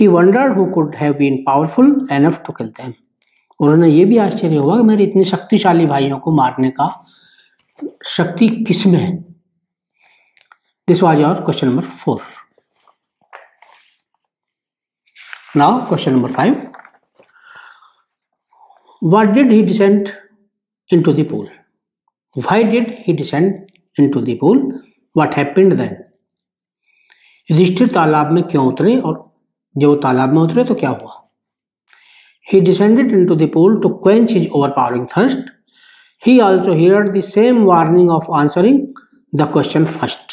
He wonder who could have been powerful enough to kill them उन्होंने ये भी आश्चर्य हुआ कि मेरे इतने शक्तिशाली भाइयों को मारने का शक्ति किसमें है? This was your question number four now question number five what did he descend into pool why did he descend into the pool what happened then Yudhishthir तालाब में क्यों उतरे और जब वो तालाब में उतरे तो क्या हुआ he descended into pool to quench his overpowering thirst he also hear the same warning of answering the question first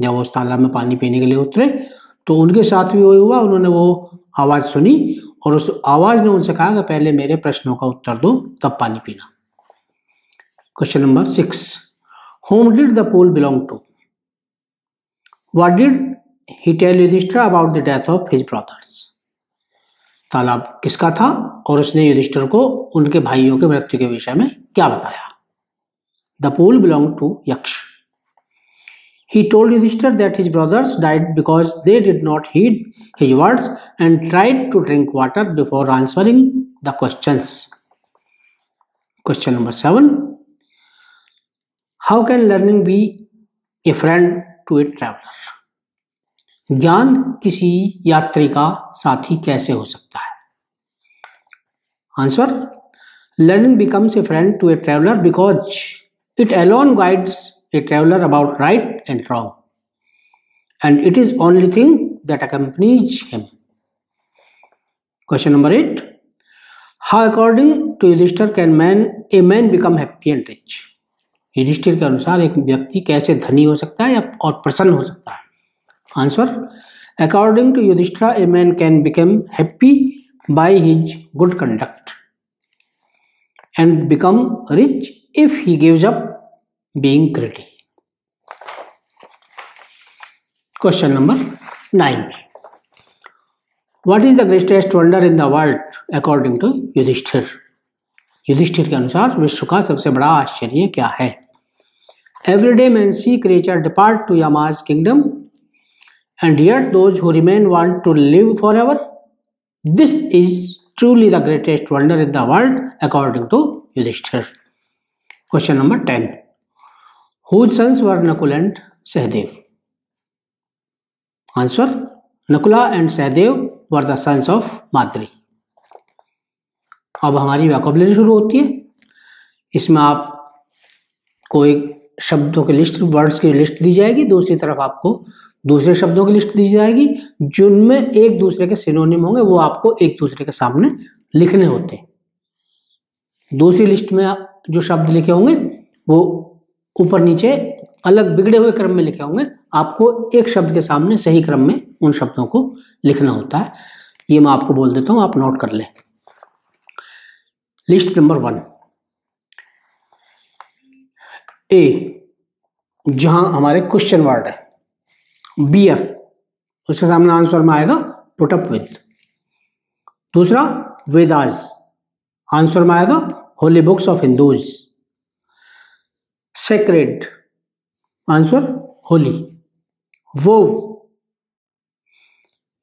जब वो उस तालाब में पानी पीने के लिए उतरे तो उनके साथ भी वही हुआ। उन्होंने वो आवाज़ सुनी और उस आवाज़ ने उनसे कहा कि पहले मेरे प्रश्नों का उत्तर दो, तब पानी पीना। Question number six whom did the pool belong to? What did he tell yudhishthira about the death of his brothers? तालाब किसका था और उसने युधिष्ठर को उनके भाइयों के मृत्यु के विषय में क्या बताया? The pool belong to Yaksha he told Yudhishthir that his brothers died because they did not heed his words and tried to drink water before answering the question question number seven How can learning be a friend to a traveller ज्ञान किसी यात्री का साथी कैसे हो सकता है answer learning becomes a friend to a traveller because it alone guides a traveller about right and wrong and it is only thing that accompanies him. Question number 8. How according to Yudhishthir can man a man become happy and rich? Yudhishthir के अनुसार एक व्यक्ति कैसे धनी हो सकता है या और प्रसन्न हो सकता है? Answer according to Yudhishthir a man can become happy by his good conduct and become rich if he gives up being greedy question number nine what is the greatest wonder in the world, according to Yudhishthir Yudhishthir के अनुसार विश्व का सबसे बड़ा आश्चर्य क्या है? Everyday man see creature depart to Yama's kingdom and yet those who remain want to live forever this is truly the greatest wonder in the world according to Yudhishthir question number ten whose sons were Nakul and Sahdev answer Nakula and Sahdev were the sons of Madri अब हमारी वैकोबलरी शुरू होती है। इसमें आप कोई शब्दों की लिस्ट वर्ड्स की लिस्ट दी जाएगी, दूसरी तरफ़ आपको दूसरे शब्दों की लिस्ट दी जाएगी, जिनमें एक दूसरे के सिनोनिम होंगे, वो आपको एक दूसरे के सामने लिखने होते हैं। दूसरी लिस्ट में जो शब्द लिखे होंगे, वो ऊपर नीचे अलग बिगड़े हुए क्रम में लिखे होंगे, आपको एक शब्द के सामने सही क्रम में उन शब्दों को लिखना होता है। ये मैं आपको बोल देता हूँ, आप नोट कर लें। लिस्ट नंबर वन ए जहाँ हमारे क्वेश्चन वर्ड है. बी एफ़ उसके सामने आंसर में आएगा पुटअप विद दूसरा वेदाज आंसर में आएगा holy books of Hindus sacred answer holy वो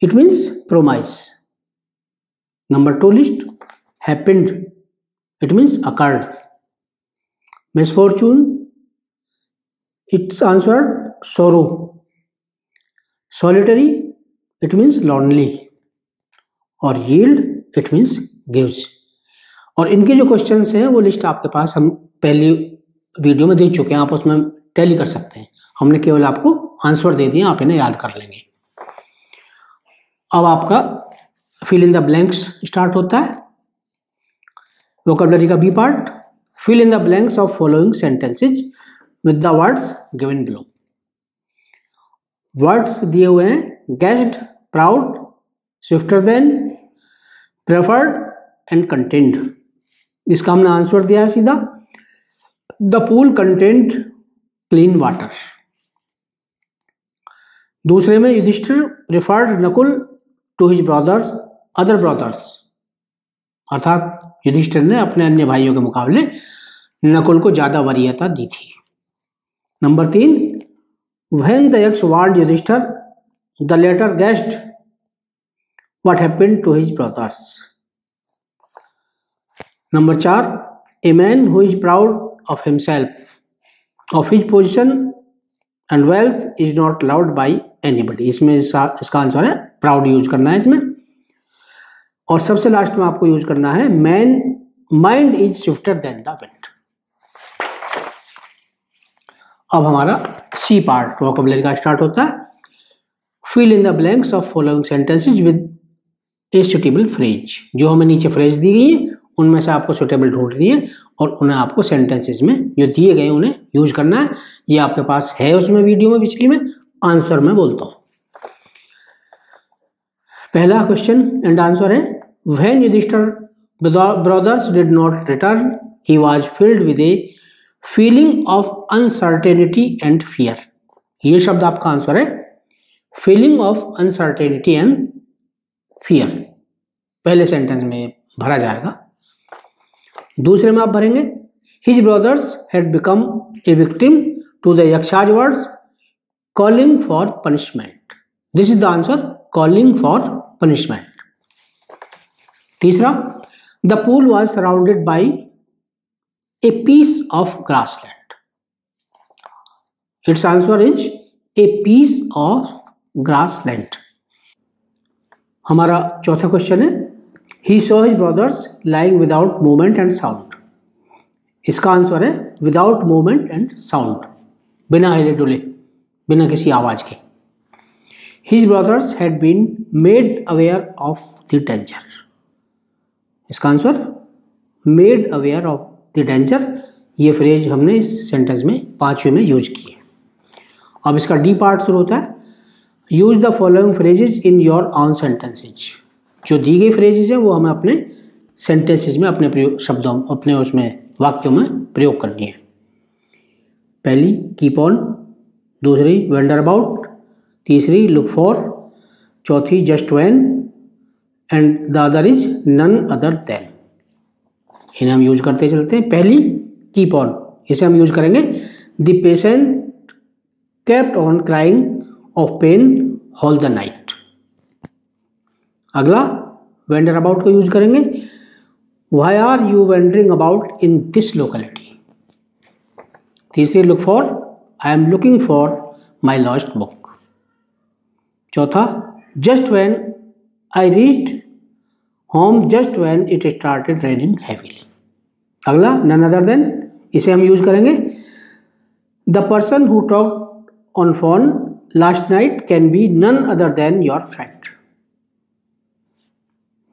it means promise number two list happened It means occurred. Misfortune, it's answered sorrow. Solitary, it means lonely. और yield, it means gives. और इनके जो question हैं वो list आपके पास हम पहली वीडियो में दे चुके हैं आप उसमें टैली कर सकते हैं हमने केवल आपको आंसर दे दिए आप इन्हें याद कर लेंगे अब आपका fill in the blanks start होता है वोकेबलरी का B part fill in the blanks of following sentences with the words given below words दिए हुए हैं guessed proud swifter than preferred and content इसका हमने आंसर दिया है सीधा। The pool content clean water दूसरे में Yudhishthir referred Nakul to his brothers other brothers अर्थात युधिष्ठिर ने अपने अन्य भाइयों के मुकाबले नकुल को ज़्यादा वरीयता दी थी। नंबर तीन when the Yaksha warned Yudhishthir, the latter guessed what happen to his brothers number चार a man who is proud of himself of his position and wealth is not allowed by anybody इसमें इसका answer है proud use करना है इसमें। और सबसे last में आपको यूज़ करना है man mind is swifter than the अब हमारा सी पार्ट वोकेबलरी का स्टार्ट होता है। Fill in the blanks of following sentences with a suitable phrase जो हमें नीचे फ्रेज दी गई है, उनमें से आपको सुटेबल ढूंढनी है और उन्हें आपको सेंटेंसेज में, जो दिए गए उन्हें यूज़ करना है। ये आपके पास है उसमें वीडियो में, पिछली में। आंसर में बोलता हूँ। पहला क्वेश्चन एंड आंसर है when Yudhishthir brothers did not return he was filled with a feeling of uncertainty and fear ये शब्द आपका आंसर है feeling of uncertainty and fear पहले सेंटेंस में भरा जाएगा। दूसरे में आप भरेंगे his brothers had become a victim to the Yaksha's words calling for punishment this is the answer calling for punishment. तीसरा the pool was surrounded by a piece of grassland its answer is a piece of grassland हमारा चौथा question है he saw his brothers lying without movement and sound इसका answer है without movement and sound बिना हिले डुले, बिना किसी आवाज़ के। His brothers had been made aware of the danger इसका answer made aware of the danger ये फ्रेज हमने इस सेंटेंस में पाँचवें में यूज़ की है। अब इसका डी पार्ट शुरू होता है। Use the following phrases in your own sentences जो दी गई फ्रेजेज हैं, वो हमें अपने सेंटेंसेज में, अपने प्रयोग, शब्दों, अपने उसमें, वाक्यों में प्रयोग करनी है। पहली कीप ऑन दूसरी वेंडर अबाउट तीसरी लुक फॉर चौथी just when and the other is none other than इन्हें हम यूज़ करते चलते हैं। पहली कीप ऑन इसे हम यूज़ करेंगे। The patient kept on crying of pain whole the night अगला वेंडर अबाउट को यूज़ करेंगे। Why are you wondering about in this locality तीसरी look for I am looking for my lost book चौथा just when I reached home just when it started raining heavily अगला none other than इसे हम use करेंगे. The person who talk on phone last night can be none other than your friend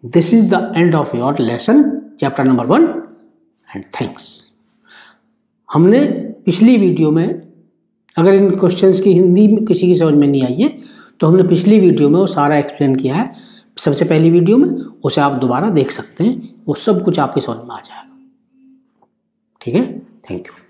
this is the end of your lesson chapter number one and thanks हमने पिछली video में, अगर इन questions की हिंदी में, किसी की समझ में नहीं आई है तो हमने पिछली वीडियो में वो सारा एक्सप्लेन किया है। सबसे पहली वीडियो में, उसे आप दोबारा देख सकते हैं। वो सब कुछ आपके समझ में आ जाएगा। ठीक है? थैंक यू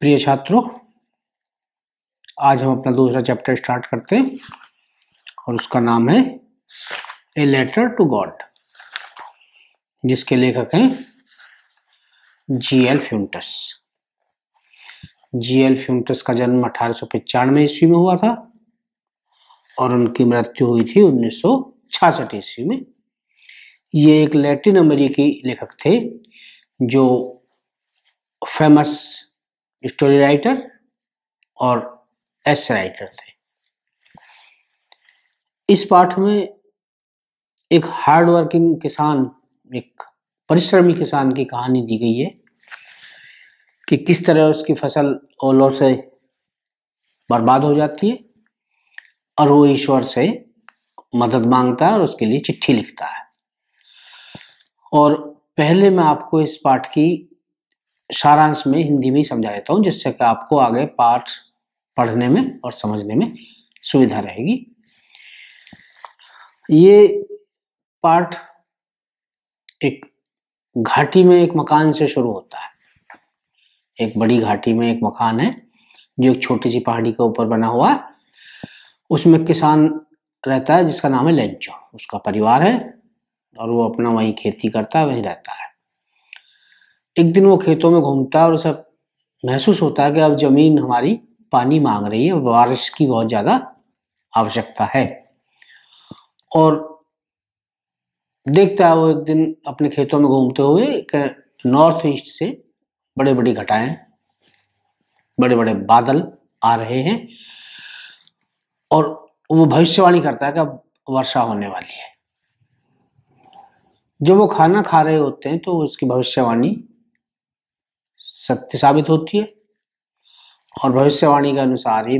प्रिय छात्रों, आज हम अपना दूसरा चैप्टर स्टार्ट करते हैं और उसका नाम है ए लेटर टू गॉड जिसके लेखक हैं जी एल फ्यूंटस जी एल फ्यूंटस का जन्म अठारह ईस्वी में हुआ था और उनकी मृत्यु हुई थी उन्नीस सौ छियासठ ईस्वी में। ये एक लैटिन अमेरिकी लेखक थे जो फ़ेमस स्टोरी राइटर और एस राइटर थे। इस पाठ में एक हार्ड वर्किंग किसान, एक परिश्रमी किसान की कहानी दी गई है कि किस तरह उसकी फ़सल ओलों से बर्बाद हो जाती है और वो ईश्वर से मदद माँगता है और उसके लिए चिट्ठी लिखता है। और पहले मैं आपको इस पाठ की सारांश में हिंदी में ही समझा देता हूँ, जिससे कि आपको आगे पाठ पढ़ने में और समझने में सुविधा रहेगी। ये पाठ एक घाटी में एक मकान से शुरू होता है। एक बड़ी घाटी में एक मकान है, जो एक छोटी सी पहाड़ी के ऊपर बना हुआ है। उसमें किसान रहता है, जिसका नाम है लेंचो उसका परिवार है और वो अपना वहीं खेती करता है, वहीं रहता है। एक दिन वो खेतों में घूमता है और उसे महसूस होता है कि अब ज़मीन हमारी पानी मांग रही है बारिश की बहुत ज़्यादा आवश्यकता है। और देखता है वो एक दिन अपने खेतों में घूमते हुए नॉर्थ ईस्ट से बड़े बड़ी घटाएँ बड़े बड़े बादल आ रहे हैं और वो भविष्यवाणी करता है कि अब वर्षा होने वाली है। जब वो खाना खा रहे होते हैं तो उसकी भविष्यवाणी सत्य साबित होती है और भविष्यवाणी के अनुसार ही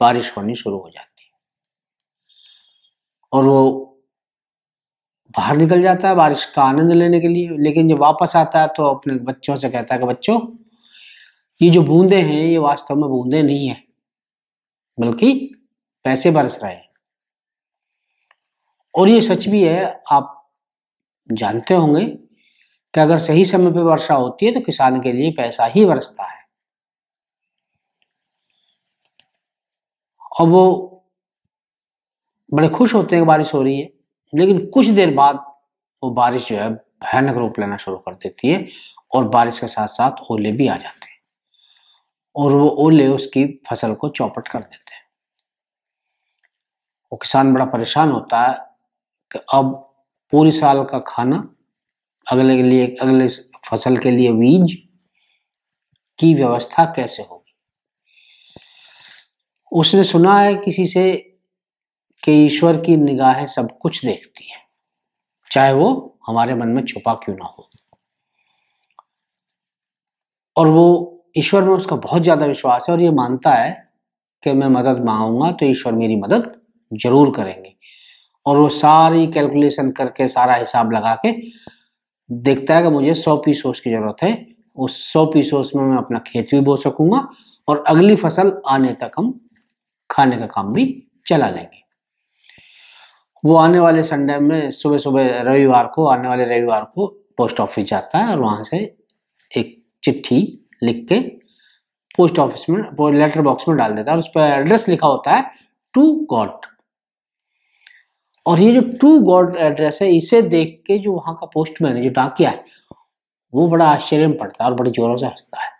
बारिश होनी शुरू हो जाती है। और वो बाहर निकल जाता है, बारिश का आनंद लेने के लिए, लेकिन जब वापस आता है तो अपने बच्चों से कहता है कि बच्चों, ये जो बूंदे हैं, ये वास्तव में बूंदे नहीं है, बल्कि पैसे बरस रहे हैं। और ये सच भी है, आप जानते होंगे कि अगर सही समय पर वर्षा होती है तो किसान के लिए पैसा ही बरसता है। और वो बड़े खुश होते हैं कि बारिश हो रही है, लेकिन कुछ देर बाद वो बारिश जो है भयानक रूप लेना शुरू कर देती है और बारिश के साथ साथ ओले भी आ जाते हैं और वो ओले उसकी फ़सल को चौपट कर देते हैं। वो किसान बड़ा परेशान होता है कि अब पूरी साल का खाना अगले के लिए, अगले फ़सल के लिए बीज की व्यवस्था कैसे होगी? उसने सुना है किसी से कि ईश्वर की निगाहें सब कुछ देखती है, चाहे वो हमारे मन में छुपा क्यों ना हो। और वो, ईश्वर में उसका बहुत ज़्यादा विश्वास है और ये मानता है कि मैं मदद मांगूँगा तो ईश्वर मेरी मदद ज़रूर करेंगे। और वो सारी कैलकुलेशन करके, सारा हिसाब लगा के देखता है कि मुझे सौ पीस ओस की ज़रूरत है। उस सौ पीस ओस में मैं अपना खेत भी बो सकूँगा और अगली फ़सल आने तक हम खाने का काम भी चला लेंगे। वो आने वाले संडे में सुबह सुबह रविवार को, आने वाले रविवार को पोस्ट ऑफ़िस जाता है और वहाँ से एक चिट्ठी लिख के पोस्ट ऑफ़िस में लेटर बॉक्स में डाल देता है और उस पर एड्रेस लिखा होता है, टू गॉड और ये जो टू गॉड एड्रेस है, इसे देख के जो वहाँ का पोस्टमैन है, जो डाकिया है, वो बड़ा आश्चर्य में पड़ता है और बड़े जोरों से हंसता है।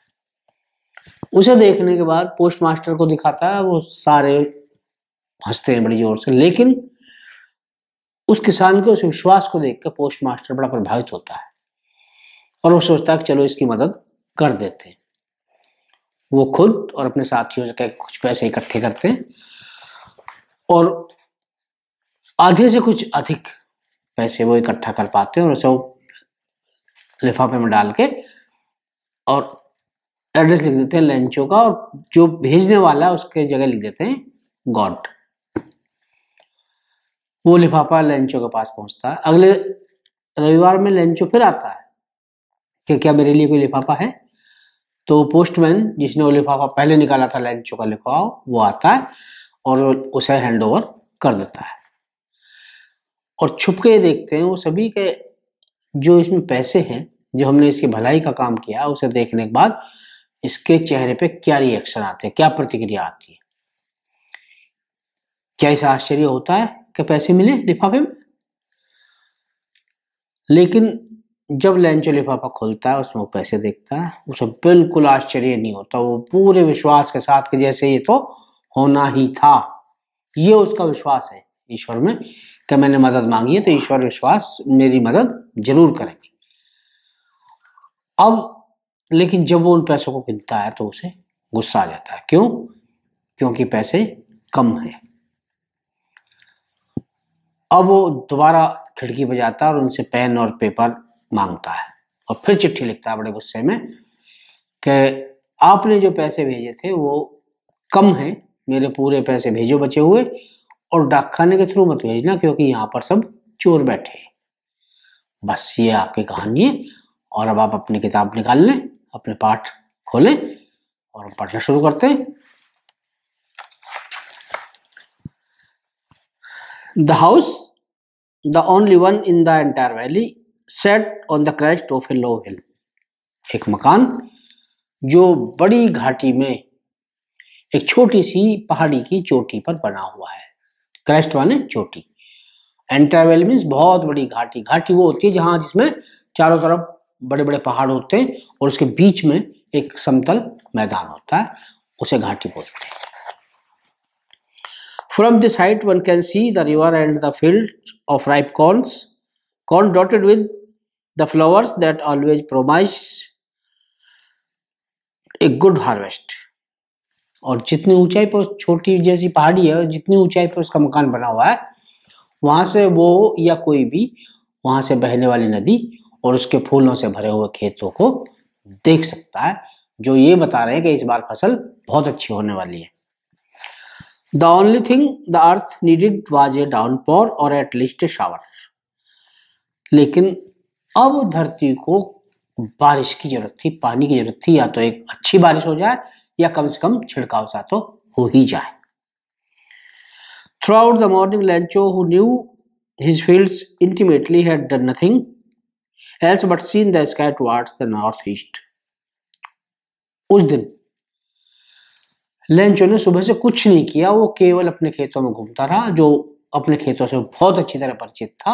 उसे देखने के बाद पोस्ट मास्टर को दिखाता है, वो सारे हँसते हैं बड़ी ज़ोर से, लेकिन उस किसान के उस विश्वास को देख कर पोस्ट मास्टर बड़ा प्रभावित होता है और वो सोचता है कि चलो इसकी मदद कर देते हैं। वो खुद और अपने साथियों से कह कुछ पैसे इकट्ठे करते हैं और आधे से कुछ अधिक पैसे वो इकट्ठा कर पाते हैं और उसे लिफाफे में डाल के और एड्रेस लिख देते हैं लेंचो का और जो भेजने वाला है उसके जगह लिख देते हैं गॉड। वो लिफाफा लेंचो के पास पहुँचता है। अगले रविवार में लंचो फिर आता है कि क्या मेरे लिए कोई लिफाफा है? तो पोस्टमैन जिसने वो लिफाफा पहले निकाला था लंचो का लिफाफा वो आता है और उसे हैंड ओवर कर देता है। और छुप के देखते हैं वो सभी के जो इसमें पैसे हैं, जो हमने इसकी भलाई का काम किया, उसे देखने के बाद इसके चेहरे पे क्या रिएक्शन आते हैं, क्या प्रतिक्रिया आती है? क्या इसे आश्चर्य होता है कि पैसे मिले लिफाफे में? लेकिन जब लैंचो लिफाफा खोलता है, उसमें वो पैसे देखता है, उसे बिल्कुल आश्चर्य नहीं होता, वो पूरे विश्वास के साथ कि जैसे ये तो होना ही था। ये उसका विश्वास है ईश्वर में कि मैंने मदद मांगी है तो ईश्वर विश्वास मेरी मदद ज़रूर करेंगे। अब लेकिन जब वो उन पैसों को गिनता है तो उसे गुस्सा आ जाता है। क्यों? क्योंकि पैसे कम है। अब वो दोबारा खिड़की बजाता है और उनसे पेन और पेपर माँगता है और फिर चिट्ठी लिखता है बड़े गुस्से में कि आपने जो पैसे भेजे थे वो कम है, मेरे पूरे पैसे भेजो बचे हुए। और डाक खाने के थ्रू मत भेजना, क्योंकि यहाँ पर सब चोर बैठे बस ये आपकी कहानी है, और अब आप अपनी किताब निकाल लें, अपने पाठ खोलें, और पढ़ना शुरू करते हैं। The house the only one in the entire valley sat on the crest of a low hill एक मकान, जो बड़ी घाटी में एक छोटी सी पहाड़ी की चोटी पर बना हुआ है। क्रेस्ट माने चोटी। एंट्रावेल मीन्स बहुत बड़ी घाटी। घाटी वो होती है जहाँ जिसमें चारों तरफ़ बड़े बड़े पहाड़ होते हैं और उसके बीच में एक समतल मैदान होता है। उसे घाटी बोलते हैं। From this height one can see the river and the field of ripe corns corn dotted with the flowers that always promise a good harvest और जितनी ऊंचाई पर छोटी जैसी पहाड़ी है, जितनी ऊंचाई पर उसका मकान बना हुआ है, वहाँ से वो या कोई भी वहाँ से बहने वाली नदी और उसके फूलों से भरे हुए खेतों को देख सकता है, जो ये बता रहे हैं कि इस बार फ़सल बहुत अच्छी होने वाली है। The only thing the earth needed was a downpour or at least A shower लेकिन अब धरती को बारिश की ज़रूरत थी, पानी की ज़रूरत थी, या तो एक अच्छी बारिश हो जाए या कम से कम छिड़काव सा तो हो ही जाए। Throughout the morning Lencho who knew his fields intimately had done nothing else but seen the sky towards the north east उस दिन लेंचो ने सुबह से कुछ नहीं किया, वो केवल अपने खेतों में घूमता रहा, जो अपने खेतों से बहुत अच्छी तरह परिचित था।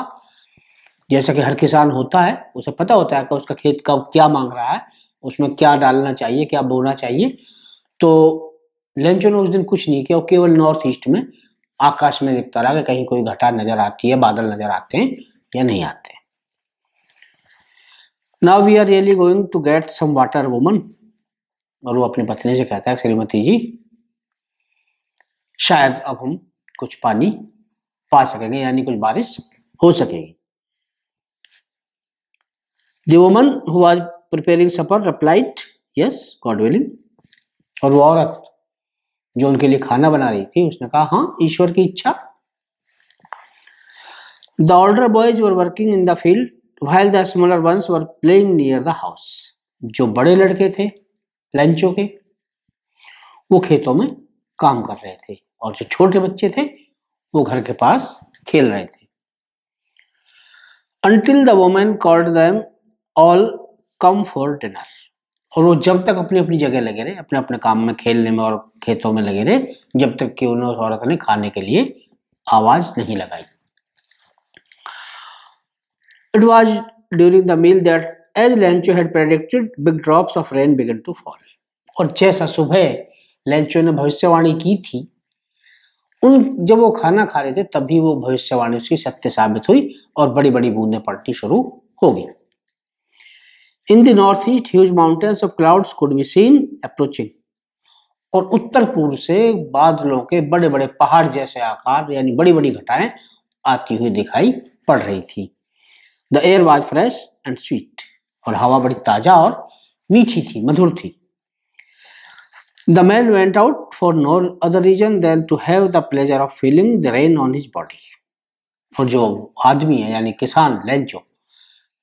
जैसा कि हर किसान होता है, उसे पता होता है कि उसका खेत कब क्या मांग रहा है, उसमें क्या डालना चाहिए, क्या बोना चाहिए। तो लेंचो ने उस दिन कुछ नहीं किया केवल नॉर्थ ईस्ट में आकाश में दिखता रहा कि कहीं कोई घटा नज़र आती है, बादल नज़र आते हैं या नहीं आते now we are really going to get some water woman और वो अपनी पत्नी से कहता है, श्रीमती जी, शायद अब हम कुछ पानी पा सकेंगे, यानी कुछ बारिश हो सकेगी The woman who was preparing supper replied. और वो औरत जो उनके लिए खाना बना रही थी, उसने कहा हाँ ईश्वर की इच्छा। The older boys were working in the field while the smaller ones were playing near the house जो बड़े लड़के थे, लंचों के, वो खेतों में काम कर रहे थे। और जो छोटे बच्चे थे, वो घर के पास खेल रहे थे। Until the woman called them all, come for dinner. और वो जब तक अपनी अपनी जगह लगे रहे, अपने अपने काम में खेलने में और खेतों में लगे रहे, जब तक कि उन्हें उस औरत ने खाने के लिए आवाज़ नहीं लगाई। It was during the meal that as Lencho had predicted big drops of rain began to fall और जैसा सुबह लेंचो ने भविष्यवाणी की थी, उन जब वो खाना खा रहे थे, तभी वो भविष्यवाणी उसकी सत्य साबित हुई और बड़ी बड़ी बूंदें पड़नी शुरू हो गई। In the north east huge mountains of clouds could be seen approaching और उत्तर पूर्व से बादलों के बड़े बड़े पहाड़ जैसे आकार, यानी बड़ी बड़ी घटाएँ आती हुई दिखाई पड़ रही थी। The air was fresh and sweet और हवा बड़ी ताज़ा और मीठी थी, मधुर थी। The man went out for no other reason than to have the pleasure of feeling the rain on his body. और जो आदमी है, यानी किसान, लेंचो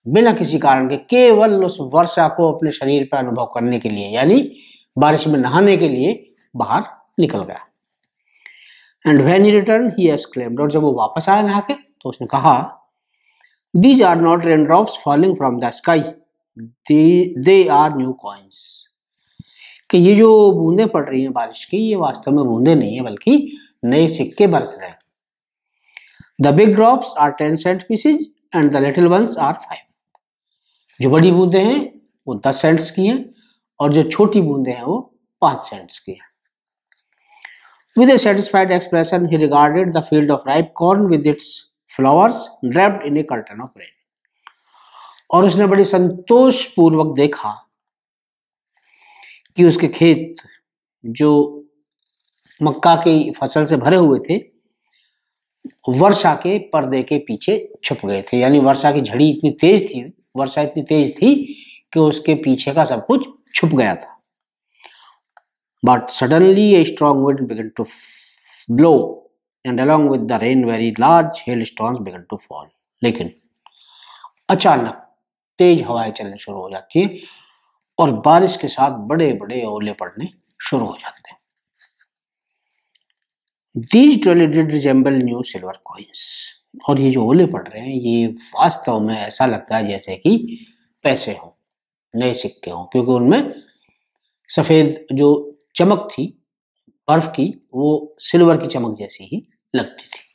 बिना किसी कारण के केवल उस वर्षा को अपने शरीर पर अनुभव करने के लिए, यानी बारिश में नहाने के लिए बाहर निकल गया। And when he return he exclaimed और जब वो वापस आया नहा के तो उसने कहा these are not rain drops falling from the sky they are new coins कि ये जो बूंदे पड़ रही हैं बारिश की, ये वास्तव में बूंदे नहीं है, बल्कि नए सिक्के बरस रहे हैं। The big drops are ten cent pieces and the little ones are five जो बड़ी बूंदे हैं वो दस सेंट्स की हैं और जो छोटी बूंदे हैं वो पाँच सेंट्स की हैं With a satisfied expression, he regarded the field of ripe corn with its flowers wrapped in a curtain of rain. और उसने बड़ी संतोष पूर्वक देखा कि उसके खेत जो मक्का की फ़सल से भरे हुए थे वर्षा के पर्दे के पीछे छुप गए थे यानी वर्षा की झड़ी इतनी तेज थी वर्षा इतनी तेज थी कि उसके पीछे का सब कुछ छुप गया था। But suddenly strong wind began to blow and along with the rain very large hail stones began to fall लेकिन अचानक तेज हवाएँ चलने शुरू हो जाती है, और बारिश के साथ बड़े बड़े ओले पड़ने शुरू हो जाते हैं। These truly did resemble new silver coins और ये जो ओले पड़ रहे हैं, ये वास्तव में ऐसा लगता है जैसे कि पैसे हों, नए सिक्के हों, क्योंकि उनमें सफ़ेद जो चमक थी, बर्फ़ की, वो सिल्वर की चमक जैसी ही लगती थी।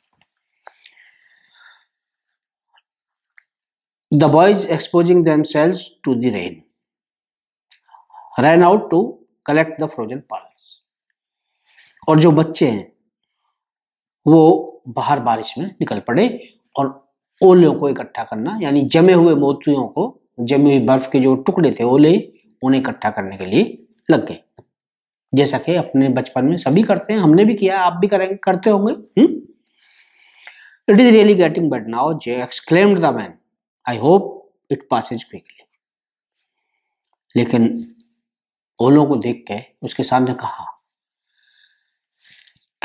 The boys exposing themselves to the rain ran out to collect the frozen pearls और जो बच्चे हैं वो बाहर बारिश में निकल पड़े और ओलों को इकट्ठा करना, यानी जमे हुए मोतियों को, जमी हुई बर्फ़ के जो टुकड़े थे ओले, उन्हें इकट्ठा करने के लिए लग गए। जैसा कि अपने बचपन में सभी करते हैं, हमने भी किया, आप भी करेंगे, करते होंगे। It is really getting bad now J exclaimed the man I hope it passes quickly लेकिन ओलों को देख के उसके सामने कहा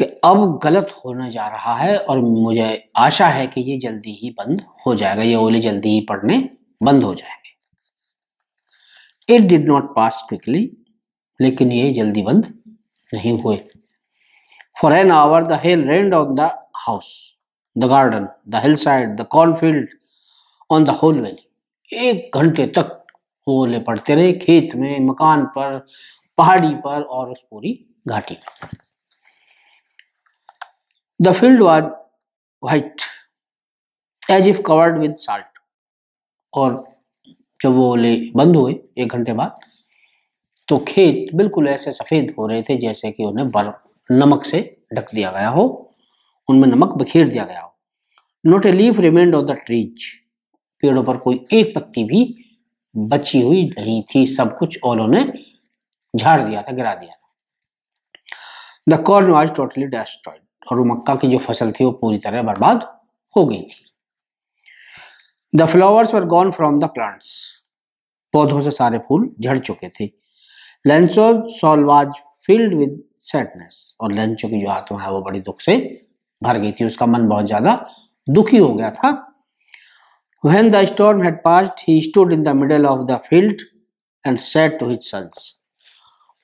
कि अब गलत होने जा रहा है और मुझे आशा है कि ये जल्दी ही बंद हो जाएगा, ये ओले जल्दी ही पड़ने बंद हो जाएँगे। It did not pass quickly लेकिन ये जल्दी बंद नहीं हुए। For an hour the hail rained on the house the garden the hillside the cornfield on the whole valley एक घंटे तक ओले पड़ते रहे, खेत में, मकान पर, पहाड़ी पर और उस पूरी घाटी में। The field was white as if covered with salt और जब वो ओले बंद हुए एक घंटे बाद तो खेत बिल्कुल ऐसे सफ़ेद हो रहे थे जैसे कि उन्हें बर्फ़ नमक से ढक दिया गया हो। उनमें नमक बखेर दिया गया हो। Not a leaf remained of the trees पेड़ों पर कोई एक पत्ती भी बची हुई नहीं थी। सब कुछ ओलों ने झाड़ दिया था, गिरा दिया था। The corn was totally destroyed और मक्का की जो फ़सल थी वो पूरी तरह बर्बाद हो गई थी। The flowers were gone from the plants पौधों से सारे फूल झड़ चुके थे। Lencho's soul was filled with sadness और लेंचो की जो आत्मा है वो बड़ी दुख से भर गई थी। उसका मन बहुत ज़्यादा दुखी हो गया था। When the storm had passed, he stood in the middle of the field and said to his sons.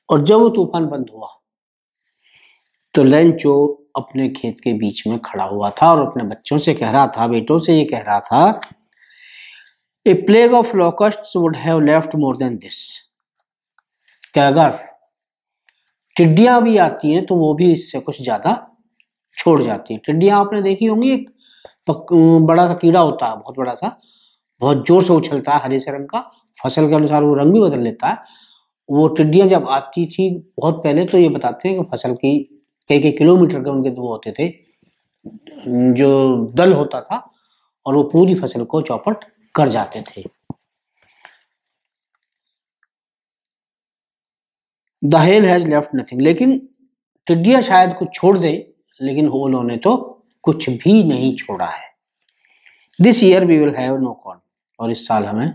और जब वो तूफ़ान बंद हुआ तो लेंचो अपने खेत के बीच में खड़ा हुआ था और अपने बच्चों से कह रहा था, बेटों से ये कह रहा था a plague of locust would have left more than this अगर टिड्डियाँ भी आती हैं तो वो भी इससे कुछ ज़्यादा छोड़ जाती हैं। टिड्डियाँ आपने देखी होंगी, एक बड़ा सा कीड़ा होता है, बहुत बड़ा सा, बहुत ज़ोर से उछलता है हरे से रंग का, फ़सल के अनुसार वो रंग भी बदल लेता है। वो टिड्डियाँ जब आती थी बहुत पहले तो ये बताते हैं कि फ़सल की कई कई किलोमीटर के उनके वो होते थे, जो दल होता था, और वो पूरी फ़सल को चौपट कर जाते थे। The hail has left nothing लेकिन टिड्डियाँ शायद कुछ छोड़ दे, लेकिन होलों ने तो कुछ भी नहीं छोड़ा है। This year we will have no corn और इस साल हमें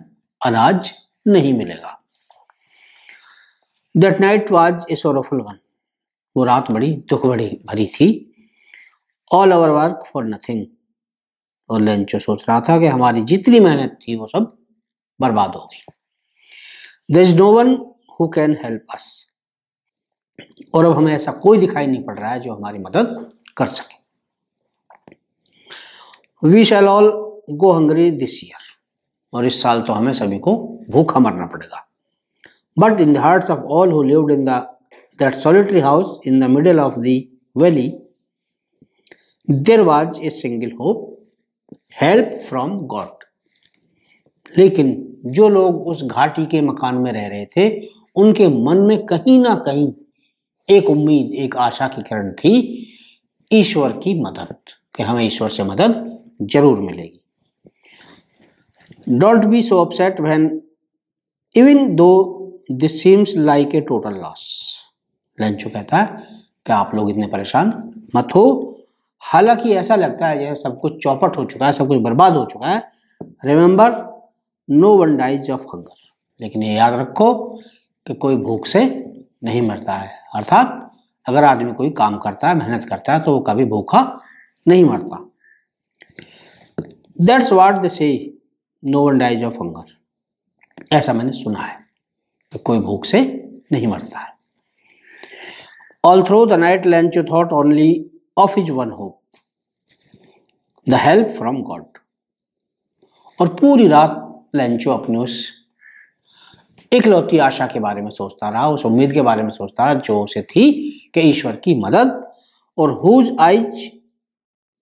अनाज नहीं मिलेगा। That night was a sorrowful one वो रात बड़ी, दुख बड़ी, भरी थी। All our work for nothing और लेंचो सोच रहा था कि हमारी जितनी मेहनत थी, वो सब बर्बाद हो गई। There is no one who can help us और अब हमें ऐसा कोई दिखाई नहीं पड़ रहा है जो हमारी मदद कर सके। We shall all go hungry this year और इस साल तो हमें सभी को भूखा मरना पड़ेगा। But in the hearts of all who lived in the that solitary house in the middle of the valley there was a single hope help from God लेकिन जो लोग उस घाटी के मकान में रह रहे थे, उनके मन में कहीं ना कहीं एक उम्मीद, एक आशा की किरण थी, ईश्वर की मदद, कि हमें ईश्वर से मदद ज़रूर मिलेगी। Don't be so upset when even though this seems like a total loss Lencho कहता है कि आप लोग इतने परेशान मत हो। हालाँकि ऐसा लगता है जैसे सब कुछ चौपट हो चुका है, सब कुछ बर्बाद हो चुका है। Remember no one dies of hunger लेकिन ये याद रखो कि कोई भूख से नहीं मरता है। अर्थात अगर आदमी कोई काम करता है, मेहनत करता है तो वो कभी भूखा नहीं मरता। That's what they say no one dies of hunger ऐसा मैंने सुना है कि कोई भूख से नहीं मरता है। All through the night Lencho thought only of his one hope the help from God और पूरी रात लेंचो अपने उस इकलौती आशा के बारे में सोचता रहा, उस उम्मीद के बारे में सोचता रहा, जो उसे थी कि ईश्वर की मदद और whose eyes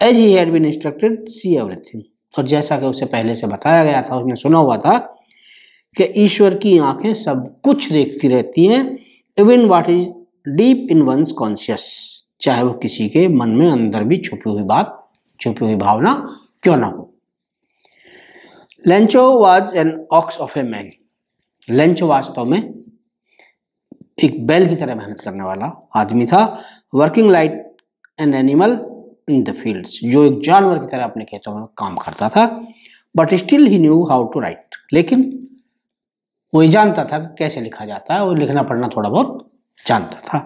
as he had been instructed see everything और जैसा कि उसे पहले से बताया गया था, उसने सुना हुआ था कि ईश्वर की आँखें सब कुछ देखती रहती हैं even what is deep in one's conscious, चाहे वो किसी के मन में अंदर भी छुपी हुई बात, छुपी हुई भावना क्यों ना हो। Lencho was an ox of a man Lencho वास्तव में एक बैल की तरह मेहनत करने वाला आदमी था, working like an animal in the fields, जो एक जानवर की तरह अपने खेतों में काम करता था, but still he knew how to write लेकिन वो ये जानता था कि कैसे लिखा जाता है और लिखना पढ़ना थोड़ा बहुत जानता था।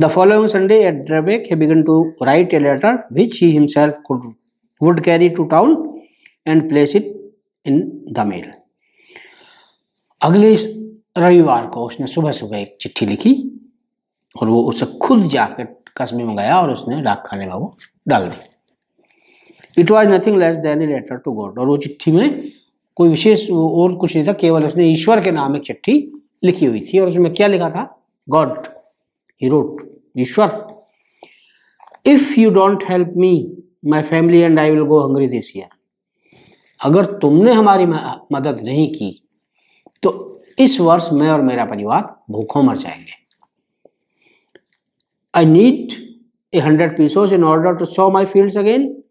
The following Sunday at daybreak to write a letter which he himself could, would carry to town and place it in the mail. अगले रविवार को उसने सुबह सुबह एक चिट्ठी लिखी और वो उसे खुद जाकर कस्बे में गया और उसने डाक खाने में वो डाल दी। It was nothing less than a letter to God और वो चिट्ठी में कोई विशेष और कुछ नहीं था, केवल उसने ईश्वर के नाम एक चिट्ठी लिखी हुई थी और उसमें क्या लिखा था? God he wrote Ishwar if you don't help me my family and I will go hungry this year अगर तुमने हमारी मदद नहीं की तो इस वर्ष मैं और मेरा परिवार भूखों मर जाएँगे। I need a hundred pesos in order to sow my field again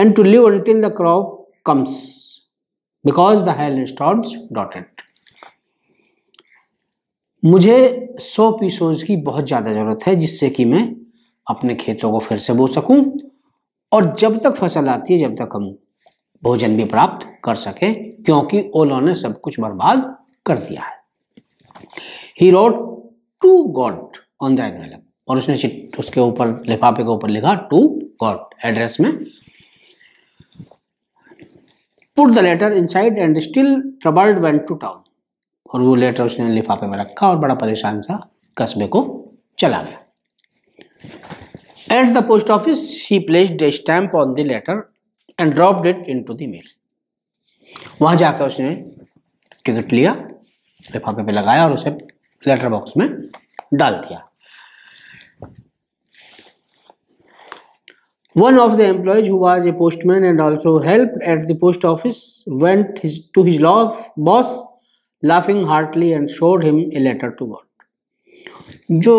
and to live until the crop comes because the hail storms dotted मुझे सौ पीसोज की बहुत ज़्यादा ज़रूरत है, जिससे कि मैं अपने खेतों को फिर से बो सकूँ और जब तक फ़सल आती है, जब तक हम भोजन भी प्राप्त कर सकें, क्योंकि ओलों ने सब कुछ बर्बाद कर दिया है। He wrote to God on the envelope और उसने उसके ऊपर, लिफाफे के ऊपर लिखा टू गॉड एड्रेस में। Put the letter inside and still troubled went to town और वो लेटर उसने लिफाफे में रखा और बड़ा परेशान सा कस्बे को चला गया। At the post office he placed a stamp on the letter and dropped it into the mail वहाँ जाकर उसने टिकट लिया लिफाफे पे लगाया और उसे लेटर बॉक्स में डाल दिया। One of the employees who was a postman and also helped at went his, to his law boss laughing heartily and showed him a letter to God. जो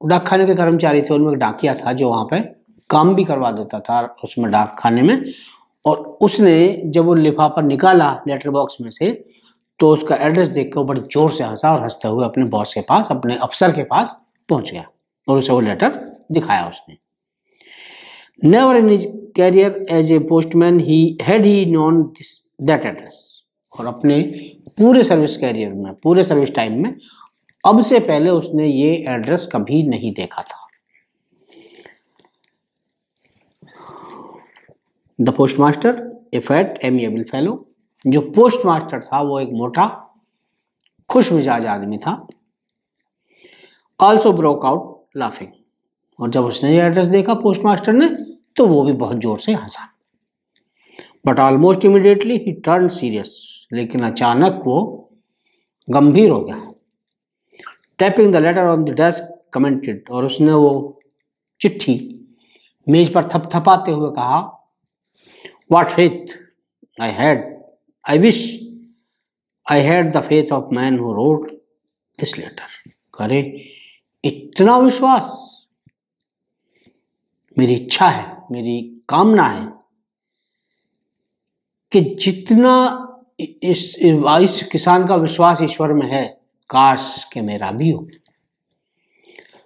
डाक खाने के कर्मचारी थे, उनमें डाकिया था जो वहाँ पे काम भी करवा देता था उसमें डाक खाने में। और उसने जब वो लिफाफा निकाला लेटर बॉक्स में से तो उसका एड्रेस देख कर बड़े ज़ोर से हंसा और हँसते हुए अपने बॉस के पास, अपने अफसर के पास पहुँच गया और उसे वो लेटर दिखाया उसने। Never in his career as a postman he had he known this that address और अपने पूरे सर्विस कैरियर में, पूरे सर्विस टाइम में, अब से पहले उसने ये एड्रेस कभी नहीं देखा था। The post master a fat amiable fellow जो पोस्ट मास्टर था, वो एक मोटा खुश मिजाज आदमी था। ऑल्सो ब्रोक आउट लाफिंग और जब उसने ये एड्रेस देखा पोस्ट मास्टर ने तो वो भी बहुत ज़ोर से हंसा। But almost immediately he turn serious लेकिन अचानक वो गंभीर हो गया। Tapping the letter on the desk commented और उसने वो चिट्ठी मेज पर थपथपाते हुए कहा what faith I had I wish I had the faith of man who wrote this letter करे, इतना विश्वास। मेरी इच्छा है, मेरी कामना है कि जितना इस इस किसान का विश्वास ईश्वर में है। काश के मेरा भी हो।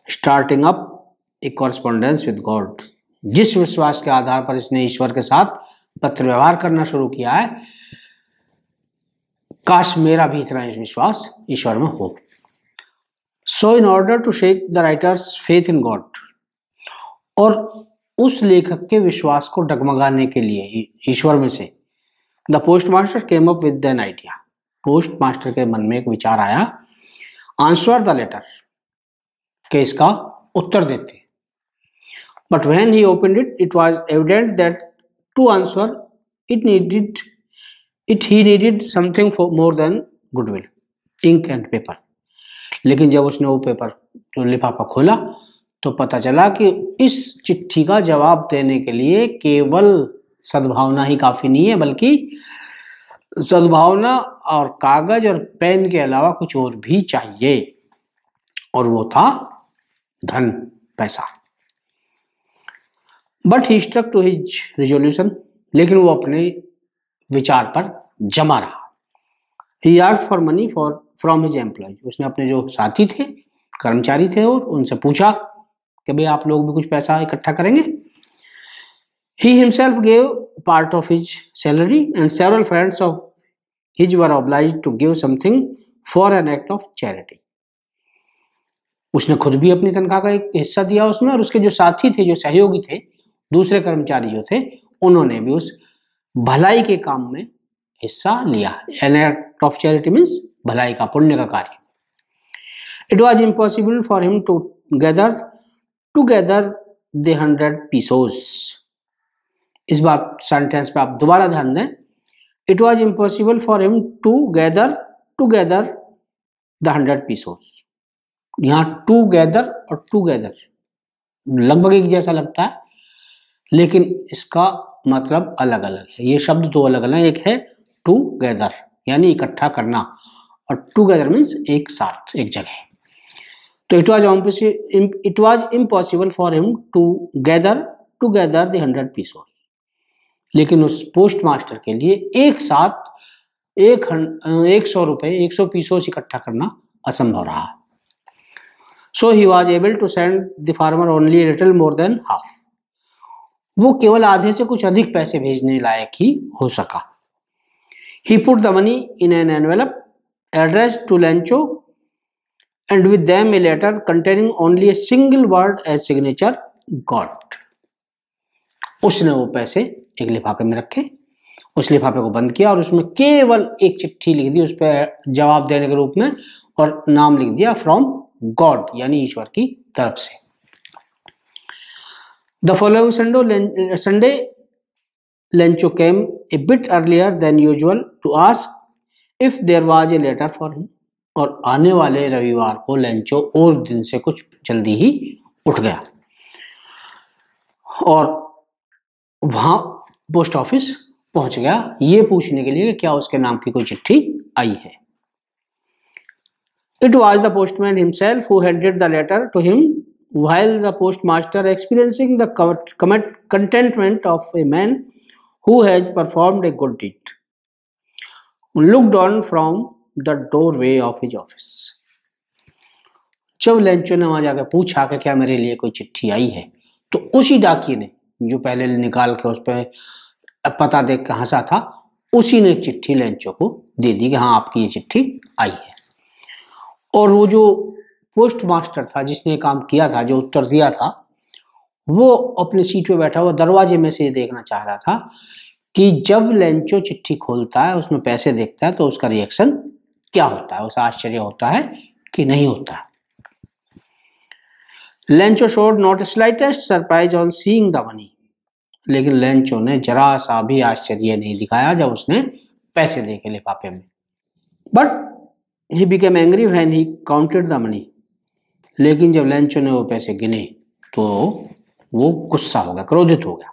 Starting up a correspondence with God जिस विश्वास के आधार पर इसने ईश्वर के साथ पत्र व्यवहार करना शुरू किया है, काश मेरा भी इतना विश्वास ईश्वर में हो। So in order to shake the writer's faith in God और उस लेखक के विश्वास को डगमगाने के लिए ईश्वर में से the post master came up with an idea post master के मन में एक विचार आया। आंसर द लेटर के इसका उत्तर देते। But when he open it it was evident that to answer it needed it he needed something for more than goodwill ink and paper लेकिन जब उसने वो पेपर जो लिफाफा खोला तो पता चला कि इस चिट्ठी का जवाब देने के लिए केवल सद्भावना ही काफ़ी नहीं है, बल्कि सद्भावना और कागज़ और पेन के अलावा कुछ और भी चाहिए। और वो था धन, पैसा। But he struck to his resolution लेकिन वो अपने विचार पर जमा रहा। He art for money for from his employ उसने अपने जो साथी थे, कर्मचारी थे और उनसे पूछा कि भाई आप लोग भी कुछ पैसा इकट्ठा करेंगे? He himself gave part of his salary and several friends of his were obliged to give something for an act of charity उसने खुद भी अपनी तनख्वाह का एक हिस्सा दिया उसमें और उसके जो साथी थे, जो सहयोगी थे, दूसरे कर्मचारी जो थे, उन्होंने भी उस भलाई के काम में हिस्सा लिया। An act of charity means भलाई का, पुण्य का कार्य। It was impossible for him to gather together the hundred pesos इस बात सेंटेंस पे आप दोबारा ध्यान दें। It was impossible for him to gather together the hundred pesos यहाँ टू गैदर और टू गैदर लगभग एक जैसा लगता है, लेकिन इसका मतलब अलग अलग है। ये शब्द दो अलग अलग एक है टू गैदर यानी इकट्ठा करना, और टू गैदर मीन्स एक साथ, एक जगह। तो it was it was impossible for him to gather together the hundred pesos लेकिन उस पोस्ट मास्टर के लिए एक साथ एक एक सौ रुपए, एक सौ पीसों से इकट्ठा करना असंभव रहा। So he was able to send the farmer only little more than half वो केवल आधे से कुछ अधिक पैसे भेजने लायक ही हो सका। He put the money in an envelope addressed to Lencho and with them a letter containing only a single word as signature God उसने वो पैसे एक लिफाफे में रखे, उस लिफाफे को बंद किया और उसमें केवल एक चिट्ठी लिख दी, उस पर जवाब देने के रूप में और नाम लिख दिया फ्रॉम गॉड यानी ईश्वर की तरफ़ से the following Sunday Sunday Lencho came a bit earlier than usual, to ask if there was a letter for him. और आने वाले रविवार को लेंचो और दिन से कुछ जल्दी ही उठ गया और वहाँ पोस्ट ऑफ़िस पहुँच गया। ये पूछने के लिए कि क्या उसके नाम की कोई चिट्ठी आई है। It was the postman himself who handed the letter to him while the post master experiencing contentment of a man who has performed a good deed looked on from the doorway of his office जब Lencho ने वहाँ जाकर पूछा कि क्या मेरे लिए कोई चिट्ठी आई है तो उसी डाकिये ने जो पहले निकाल के उस पर पता देख के हंसा था, उसी ने चिट्ठी लेंचो को दे दी कि हाँ आपकी ये चिट्ठी आई है। और वो जो पोस्ट मास्टर था, जिसने काम किया था, जो उत्तर दिया था, वो अपनी सीट पे बैठा हुआ दरवाजे में से ये देखना चाह रहा था कि जब लेंचो चिट्ठी खोलता है, उसमें पैसे देखता है तो उसका रिएक्शन क्या होता है? उसे आश्चर्य होता है कि नहीं होता है। Lencho showed not slightest surprise on seeing the money लेकिन लेंचो ने जरा सा भी आश्चर्य नहीं दिखाया जब उसने पैसे देखे लिफाफे में। But he became angry when he counted the money लेकिन जब लेंचो ने वो पैसे गिने तो वो गुस्सा हो गया, क्रोधित हो गया।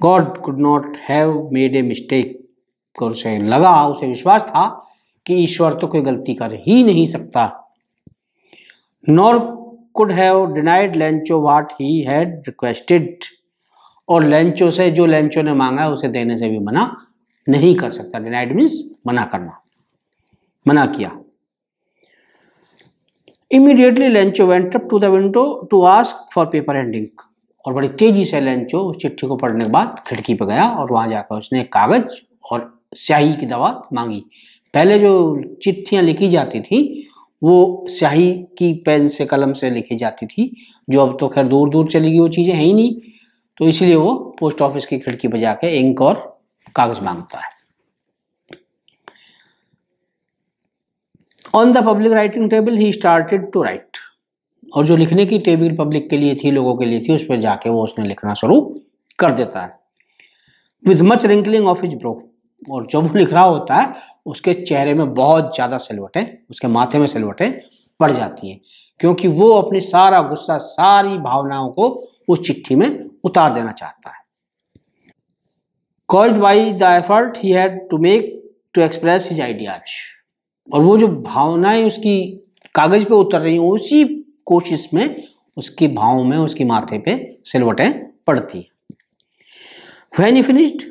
God could not have made a mistake और उसे लगा, उसे विश्वास था कि ईश्वर तो कोई गलती कर ही नहीं सकता। Nor could have denied Lencho what he had requested और लेंचो से, जो लेंचो ने मांगा है उसे देने से भी मना नहीं कर सकता। डिनाइड मीन्स मना करना। मना किया। Immediately Lencho went up to the window to ask for paper and ink और बड़ी तेज़ी से लेंचो, उस चिट्ठी को पढ़ने के बाद खिड़की पर गया और वहाँ जाकर उसने कागज़ और स्याही की दवा मांगी। पहले जो चिट्ठियाँ लिखी जाती थी, वो स्याही की पेन से, कलम से लिखी जाती थी, जो अब तो खैर दूर दूर चली गई, वो चीज़ें है ही नहीं। तो इसलिए वो पोस्ट ऑफ़िस की खिड़की पर जाके इंक और कागज़ माँगता है। On the public writing table he started to write और जो लिखने की टेबल पब्लिक के लिए थी, लोगों के लिए थी, उस पर जाके वो उसने लिखना शुरू कर देता है। With much wrinkling of his brow और जब वो लिख रहा होता है, उसके चेहरे में बहुत ज़्यादा सिलवटें, उसके माथे में सिलवटें पड़ जाती हैं। क्योंकि वो अपनी सारा गुस्सा, सारी भावनाओं को उस चिट्ठी में उतार देना चाहता है। Caused by the effort he had to make to express his ideas और वो जो भावनाएँ उसकी कागज़ पे उतर रही हैं, उसी कोशिश में उसकी भाव में, उसकी माथे पे सिलवटें पड़ती है। वैन ही फिनिश्ड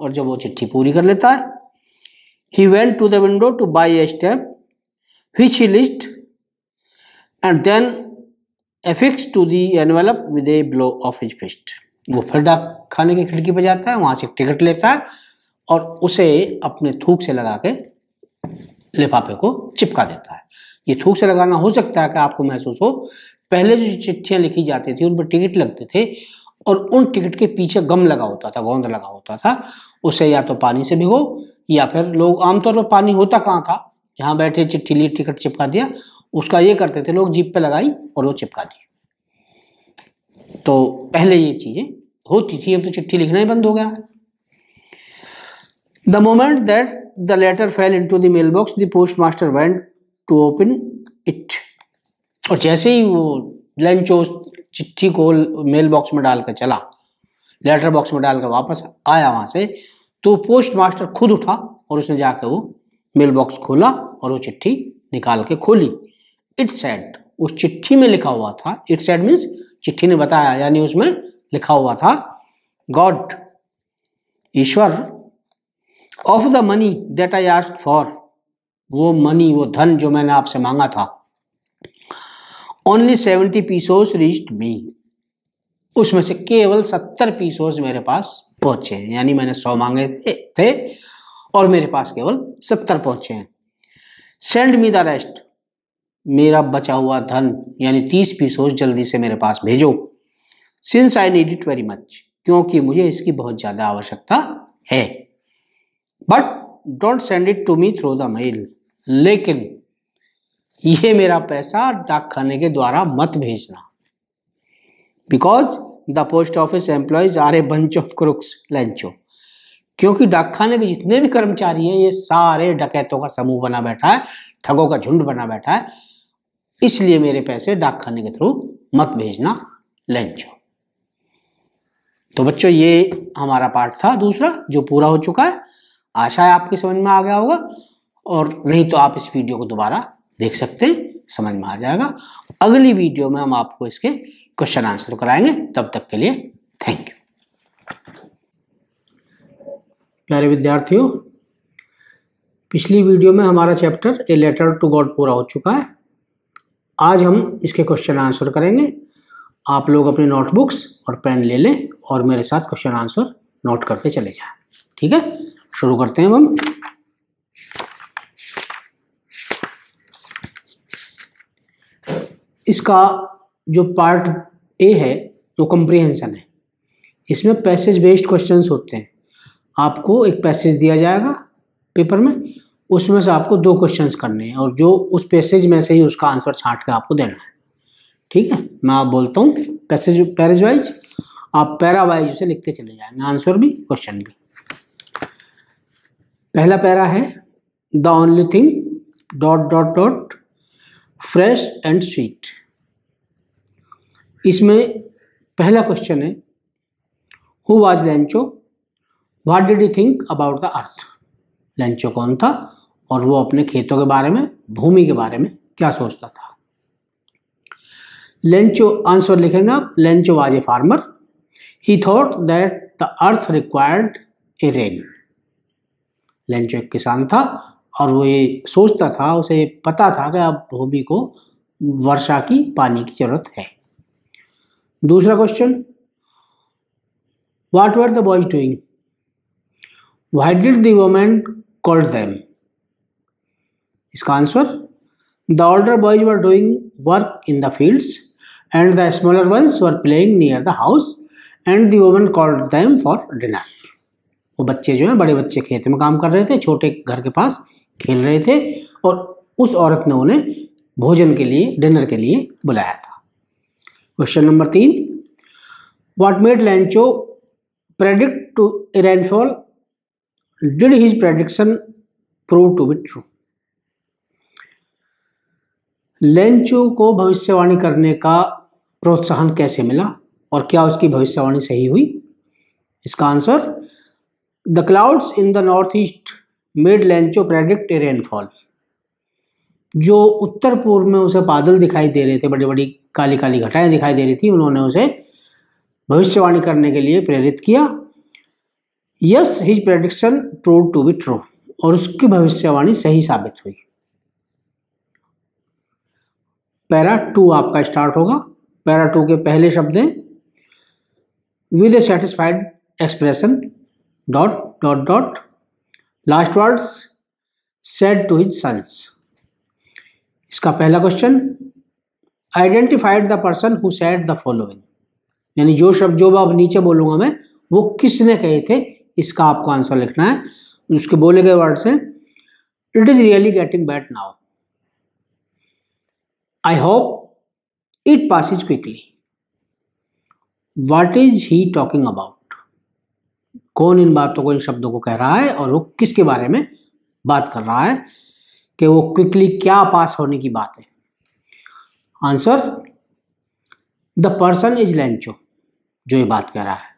और जब वो चिट्ठी पूरी कर लेता है he went to the window to buy a stamp which he list, and then affixed to the envelope with a blow of his fist वो फिर डाक खाने की खिड़की पर जाता है, वहाँ से टिकट लेता है और उसे अपने थूक से लगा के लिफाफे को चिपका देता है। ये थूक से लगाना हो सकता है कि आपको महसूस हो, पहले जो चिट्ठियाँ लिखी जाती थी उन पर टिकट लगते थे और उन टिकट के पीछे गम लगा होता था, गोंद लगा होता था, उसे या तो पानी से भिगो या फिर लोग आमतौर पर पानी होता कहाँ था? जहाँ बैठे चिट्ठी ली, टिकट चिपका दिया, उसका ये करते थे, लोग जीप पे लगाई और वो चिपका दी तो पहले ये चीज़ें होती थी, अब तो चिट्ठी लिखना ही बंद हो गया the moment that the letter fell into the mail box the post master went to open it और जैसे ही वो लंच चिट्ठी को मेल बॉक्स में डालकर चला लेटर बॉक्स में डालकर वापस आया वहाँ से तो पोस्ट मास्टर खुद उठा और उसने जाकर वो मेल बॉक्स खोला और वो चिट्ठी निकाल के खोली। इट सेड उस चिट्ठी में लिखा हुआ था इट सेड मीन्स चिट्ठी ने बताया, यानी उसमें लिखा हुआ था, God, Ishwar, of the money that I asked for, वो मनी, वो धन जो मैंने आपसे मांगा था, only seventy pesos reached me, उसमें से केवल सत्तर पीसोस मेरे पास पहुँचे हैं, यानी मैंने सौ मांगे थे थे, और मेरे पास केवल सत्तर पहुँचे हैं। सेंड मी द रेस्ट मेरा बचा हुआ धन, यानी तीस पीसोस जल्दी से मेरे पास भेजो। Since I need it very much क्योंकि मुझे इसकी बहुत ज़्यादा आवश्यकता है। But don't send it to me through the mail लेकिन ये मेरा पैसा डाक खाने के द्वारा मत भेजना। Because the post office employees are a bunch of crooks Lencho क्योंकि डाकखाने के जितने भी कर्मचारी हैं, ये सारे डकैतों का समूह बना बैठा है, ठगों का झुंड बना बैठा है। इसलिए मेरे पैसे डाकखाने के थ्रू मत भेजना लंच तो बच्चों, ये हमारा पार्ट था। दूसरा, जो पूरा हो चुका है, आशा है आपकी समझ में आ गया होगा। और नहीं तो आप इस वीडियो को दोबारा देख सकते हैं, समझ में आ जाएगा। अगली वीडियो में हम आपको इसके क्वेश्चन आंसर कराएँगे। तब तक के लिए थैंक यू। प्यारे विद्यार्थियों, पिछली वीडियो में हमारा chapter a letter to God पूरा हो चुका है। आज हम इसके क्वेश्चन आंसर करेंगे। आप लोग अपनी नोटबुक्स और पेन ले लें और मेरे साथ क्वेश्चन आंसर नोट करते चले जाएँ। ठीक है? शुरू करते हैं हम। इसका जो पार्ट ए है, वो कंप्रीहेंशन है। इसमें पैसेज बेस्ड क्वेश्चंस होते हैं। आपको एक पैसेज दिया जाएगा पेपर में। उसमें से आपको दो क्वेश्चन करने हैं और जो उस पैसेज में से ही उसका आंसर छांट के आपको देना है। ठीक है? मैं आप बोलता हूँ पैसेज पैरेज वाइज आप पैरा वाइज उसे लिखते चले जाएँगे आंसर भी क्वेश्चन भी। पहला पैरा है the only thing dot dot dot fresh and sweet इसमें पहला क्वेश्चन है who was Lencho what did you think about the earth Lencho कौन था? और वो अपने खेतों के बारे में, भूमि के बारे में क्या सोचता था। लेंचो आंसर लिखेंगे आप, Lencho was a farmer. He thought that the earth required a rain Lencho एक किसान था और वो ये सोचता था, उसे पता था कि अब भूमि को वर्षा की, पानी की ज़रूरत है। दूसरा question what were the boys doing did the woman call them? इसका answer the older boys were doing work in the fields and the smaller ones were playing near the house and the woman called them for dinner वो बच्चे जो हैं, बड़े बच्चे खेत में काम कर रहे थे, छोटे घर के पास खेल रहे थे और उस औरत ने उन्हें भोजन के लिए डिनर के लिए बुलाया था। क्वेश्चन नंबर तीन what made Lencho predict to a rainfall did his prediction prove to be true Lencho को भविष्यवाणी करने का प्रोत्साहन कैसे मिला और क्या उसकी भविष्यवाणी सही हुई? इसका answer, the clouds in the north east made Lencho predict a rainfall जो उत्तर पूर्व में उसे बादल दिखाई दे रहे थे, बड़ी बड़ी काली काली घटाएँ दिखाई दे रही थी, उन्होंने उसे भविष्यवाणी करने के लिए प्रेरित किया। Yes, his prediction prove to be true और उसकी भविष्यवाणी सही साबित हुई। पैरा टू आपका स्टार्ट होगा। पैरा टू के पहले शब्द हैं with a satisfied expression dot dot dot last words said to his sons इसका पहला question identified the person who said the following यानी जो शब्द, जो अब नीचे बोलूँगा मैं, वो किसने कहे थे, इसका आपको आंसर लिखना है। उसके बोले गए वर्ड से it is really getting bad now I hope it passes quickly what is he talking about कौन इन बातों को, इन शब्दों को कह रहा है और वो किसके बारे में बात कर रहा है कि वो क्विकली क्या पास होने की बात है? Answer the person is Lencho जो ये बात कह रहा है।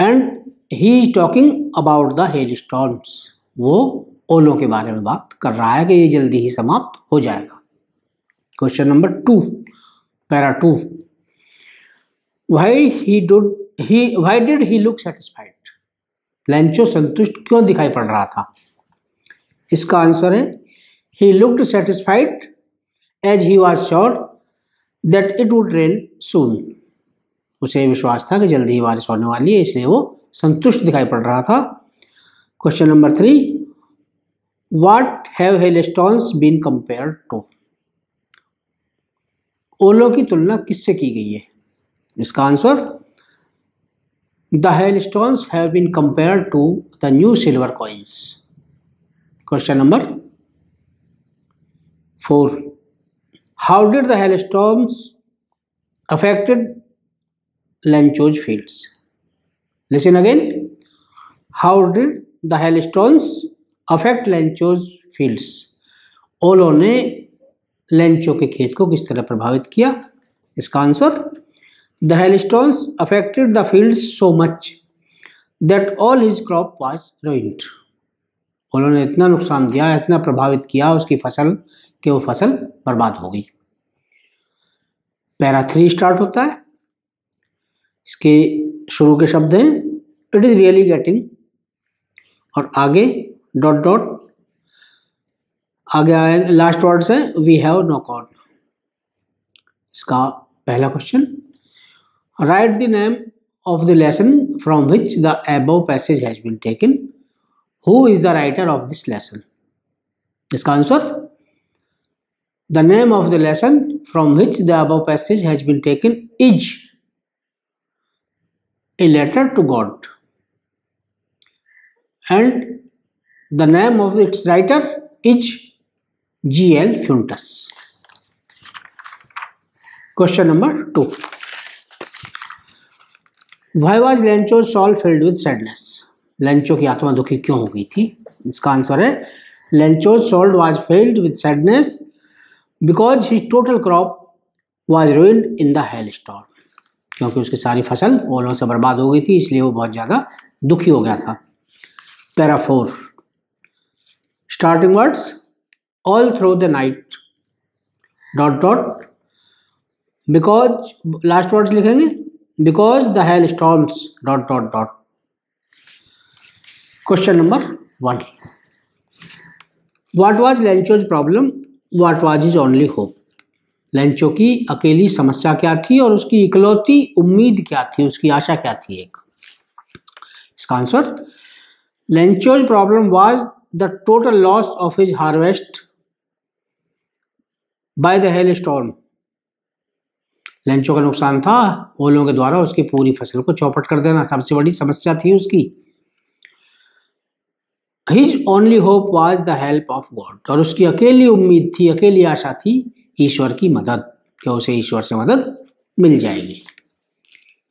And he is talking about the hail storms वो ओलों के बारे में बात कर रहा है कि ये जल्दी ही समाप्त हो जाएगा। Question number two, para two. Why he did he why did he look satisfied Lencho संतुष्ट क्यों दिखाई पड़ रहा था? इसका आंसर है he looked satisfied as he was sure that it would rain soon उसे विश्वास था कि जल्दी ही बारिश होने वाली है, इसलिए वो संतुष्ट दिखाई पड़ रहा था। Question number three what have hail stones been compare to ओलो की तुलना किससे की गई है? इसका answer, the hail stones have been compare to the new silver coins. Question number four, how did the hail stones affected Lencho's fields? Listen again how did the hail stones affect Lencho's fields? ओलो ने Lencho के खेत को किस तरह प्रभावित किया? इसका answer, the hailstones affected the field so much that all his crop was ruined. उन्होंने इतना नुकसान दिया, इतना प्रभावित किया, उसकी फ़सल कि वो फ़सल बर्बाद हो गई। पैरा थ्री स्टार्ट होता है। इसके शुरू के शब्द हैं, इट इज़ रियली गेटिंग और आगे, डॉट डॉट आगे आए लास्ट वर्ड्स है वी हैव नो कॉड इसका पहला question write the name of the lesson from which the above passage has been taken who is the writer of this lesson इसका answer the name of the lesson from which the above passage has been taken is a letter to God. And the name of its writer is G.L. Funtus. Question number 2. Why was Lencho's soul filled with sadness Lencho की आत्मा दुखी क्यों हो गई थी इसका answer है Lencho soul was filled with sadness because his total crop was ruined in the hail storm क्योंकि उसकी सारी फ़सल ओलों से बर्बाद हो गई थी, इसलिए वो बहुत ज़्यादा दुखी हो गया था para four starting words all through the night dot dot because last words लिखेंगे because the hail storms dot dot dot question number one what was Lencho's problem what was his only hope Lencho की अकेली समस्या क्या थी और उसकी इकलौती उम्मीद क्या थी उसकी आशा क्या थी एक इसका answer Lencho's problem was the total loss of his harvest by the hail storm Lencho का नुकसान था ओलों के द्वारा उसकी पूरी फ़सल को चौपट कर देना, सबसे बड़ी समस्या थी उसकी। His only hope was the help of God और उसकी अकेली उम्मीद थी, अकेली आशा थी, ईश्वर की मदद क्या उसे ईश्वर से मदद मिल जाएगी।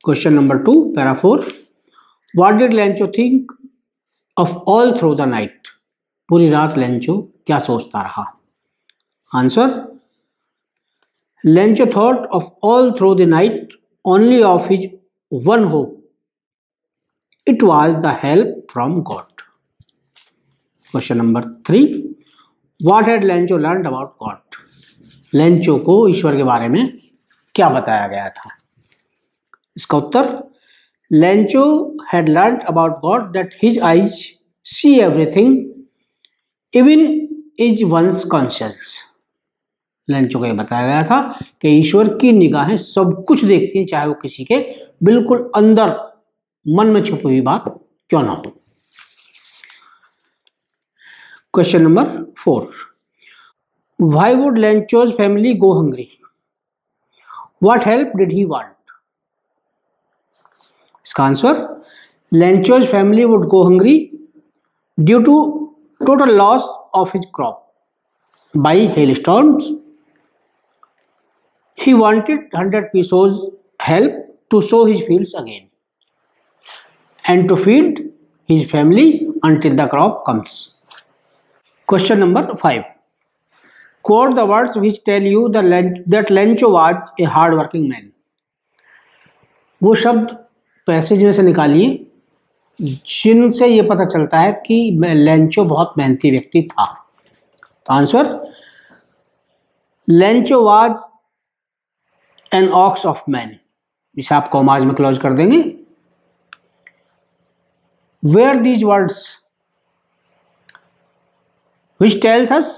Question number two para four what did Lencho think of all through the night पूरी रात लेंचो क्या सोचता रहा? Answer Lencho thought of all through the night only of his one hope it was the help from God question number three what had Lencho learn about God Lencho को ईश्वर के बारे में क्या बताया गया था? इसका उत्तर Lencho had learn about God that his eyes see everything even is once conscious Lencho को बताया गया था कि ईश्वर की निगाहें सब कुछ देखती हैं, चाहे वो किसी के बिल्कुल अंदर मन में छुपी हुई बात क्यों ना हो। Question number four why would Lencho's family go hungry what help did he want इसका answer Lencho's family would go hungry due to total loss of his crop by hail storms He wanted 100 pesos help to sow his fields again and to feed his family until the crop comes. Question number 5. Quote the words which tell you the that Lencho was a hard working man. वो शब्द passage में से निकालिए जिनसे ये पता चलता है कि लेंचो बहुत मेहनती व्यक्ति था तो answer Lencho was an ox of man इसे आप कॉमाज में क्लोज कर देंगे। Where these words which tells us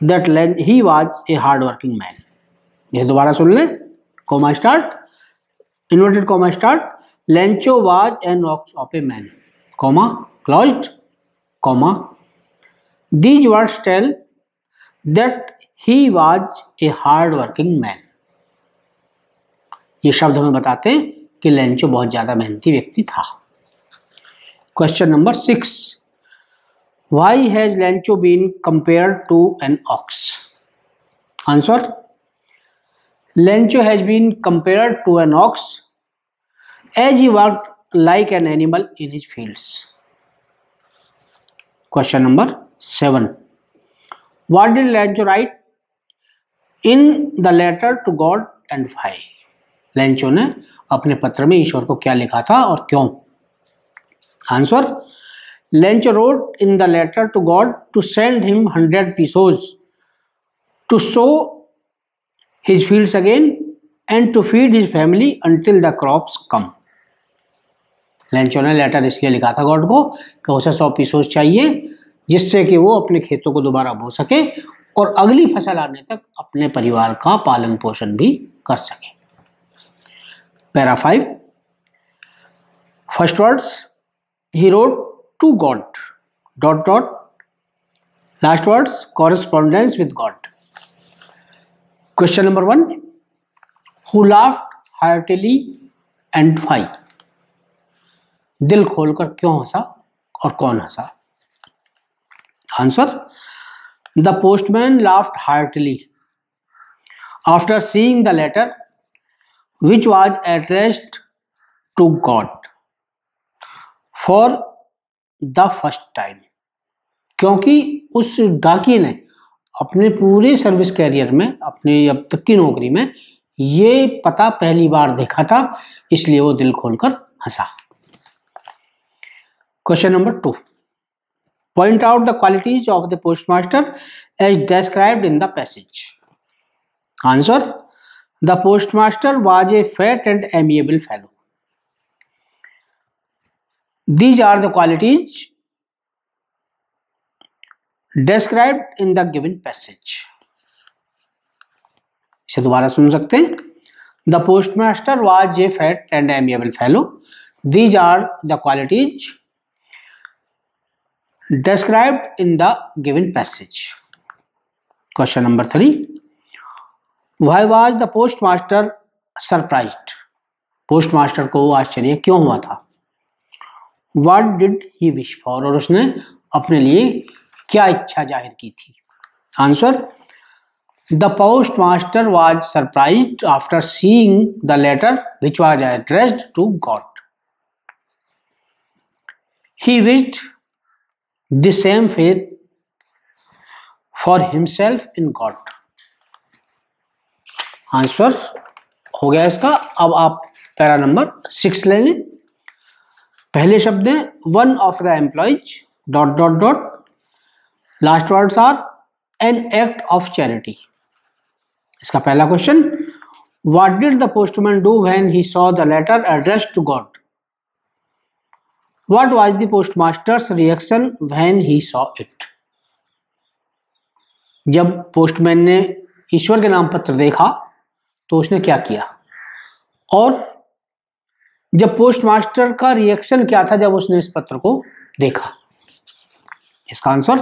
that he was a hard working man ये दोबारा सुन लें। Comma start inverted comma start Lencho was an ox of a man comma closed comma these words tell that he was a hard working man ये शब्द हमें बताते हैं कि लेंचो बहुत ज़्यादा मेहनती व्यक्ति था। Question number six why has Lencho been compare to an ox answer Lencho has been compare to an ox as he work like an animal in his fields question number seven what did Lencho write in the letter to God and why? Lencho ने अपने पत्र में ईश्वर को क्या लिखा था और क्यों? Answer, Lencho wrote in the letter to God to send him hundred pesos, to sow his fields again and to feed his family until the crops come Lencho ने लेटर इसलिए लिखा था गॉड को कि उसे सौ पीसोज चाहिए, जिससे कि वो अपने खेतों को दोबारा बो सके और अगली फ़सल आने तक अपने परिवार का पालन पोषण भी कर सके। Para five. First words he wrote to God dot dot last words correspondence with God question number one who laughed heartily and why दिल खोलकर क्यों हंसा और कौन हंसा? Answer the postman laughed heartily after seeing the letter which was addressed to God for the first time क्योंकि उस डाकिए ने अपने पूरे सर्विस कैरियर में, अपने अब तक की नौकरी में, ये पता पहली बार देखा था, इसलिए वो दिल खोलकर हंसा। Question number two point out the qualities of the postmaster as described in the passage answer the postmaster was a fat and amiable fellow these are the qualities describe in the given passage इसे दोबारा सुन सकते हैं। The post master was a fat and amiable fellow these are the qualities describe in the given passage question number three why was the post master surprise post master को आश्चर्य क्यों हुआ था? What did he wish for और उसने अपने लिए क्या इच्छा ज़ाहिर की थी? Answer the post master was surprise after seeing the letter which was addressed to God he wished the same faith for himself in God answer हो गया इसका अब आप पैरा नंबर सिक्स ले लें पहले शब्द है one of the employees dot dot dot last words are an act of charity इसका पहला question What did the postman do when he saw the letter addressed to God? What was the postmaster's reaction when he saw it? जब postman ने ईश्वर के नाम पत्र देखा तो उसने क्या किया? और जब पोस्टमास्टर का रिएक्शन क्या था जब उसने इस पत्र को देखा? इसका answer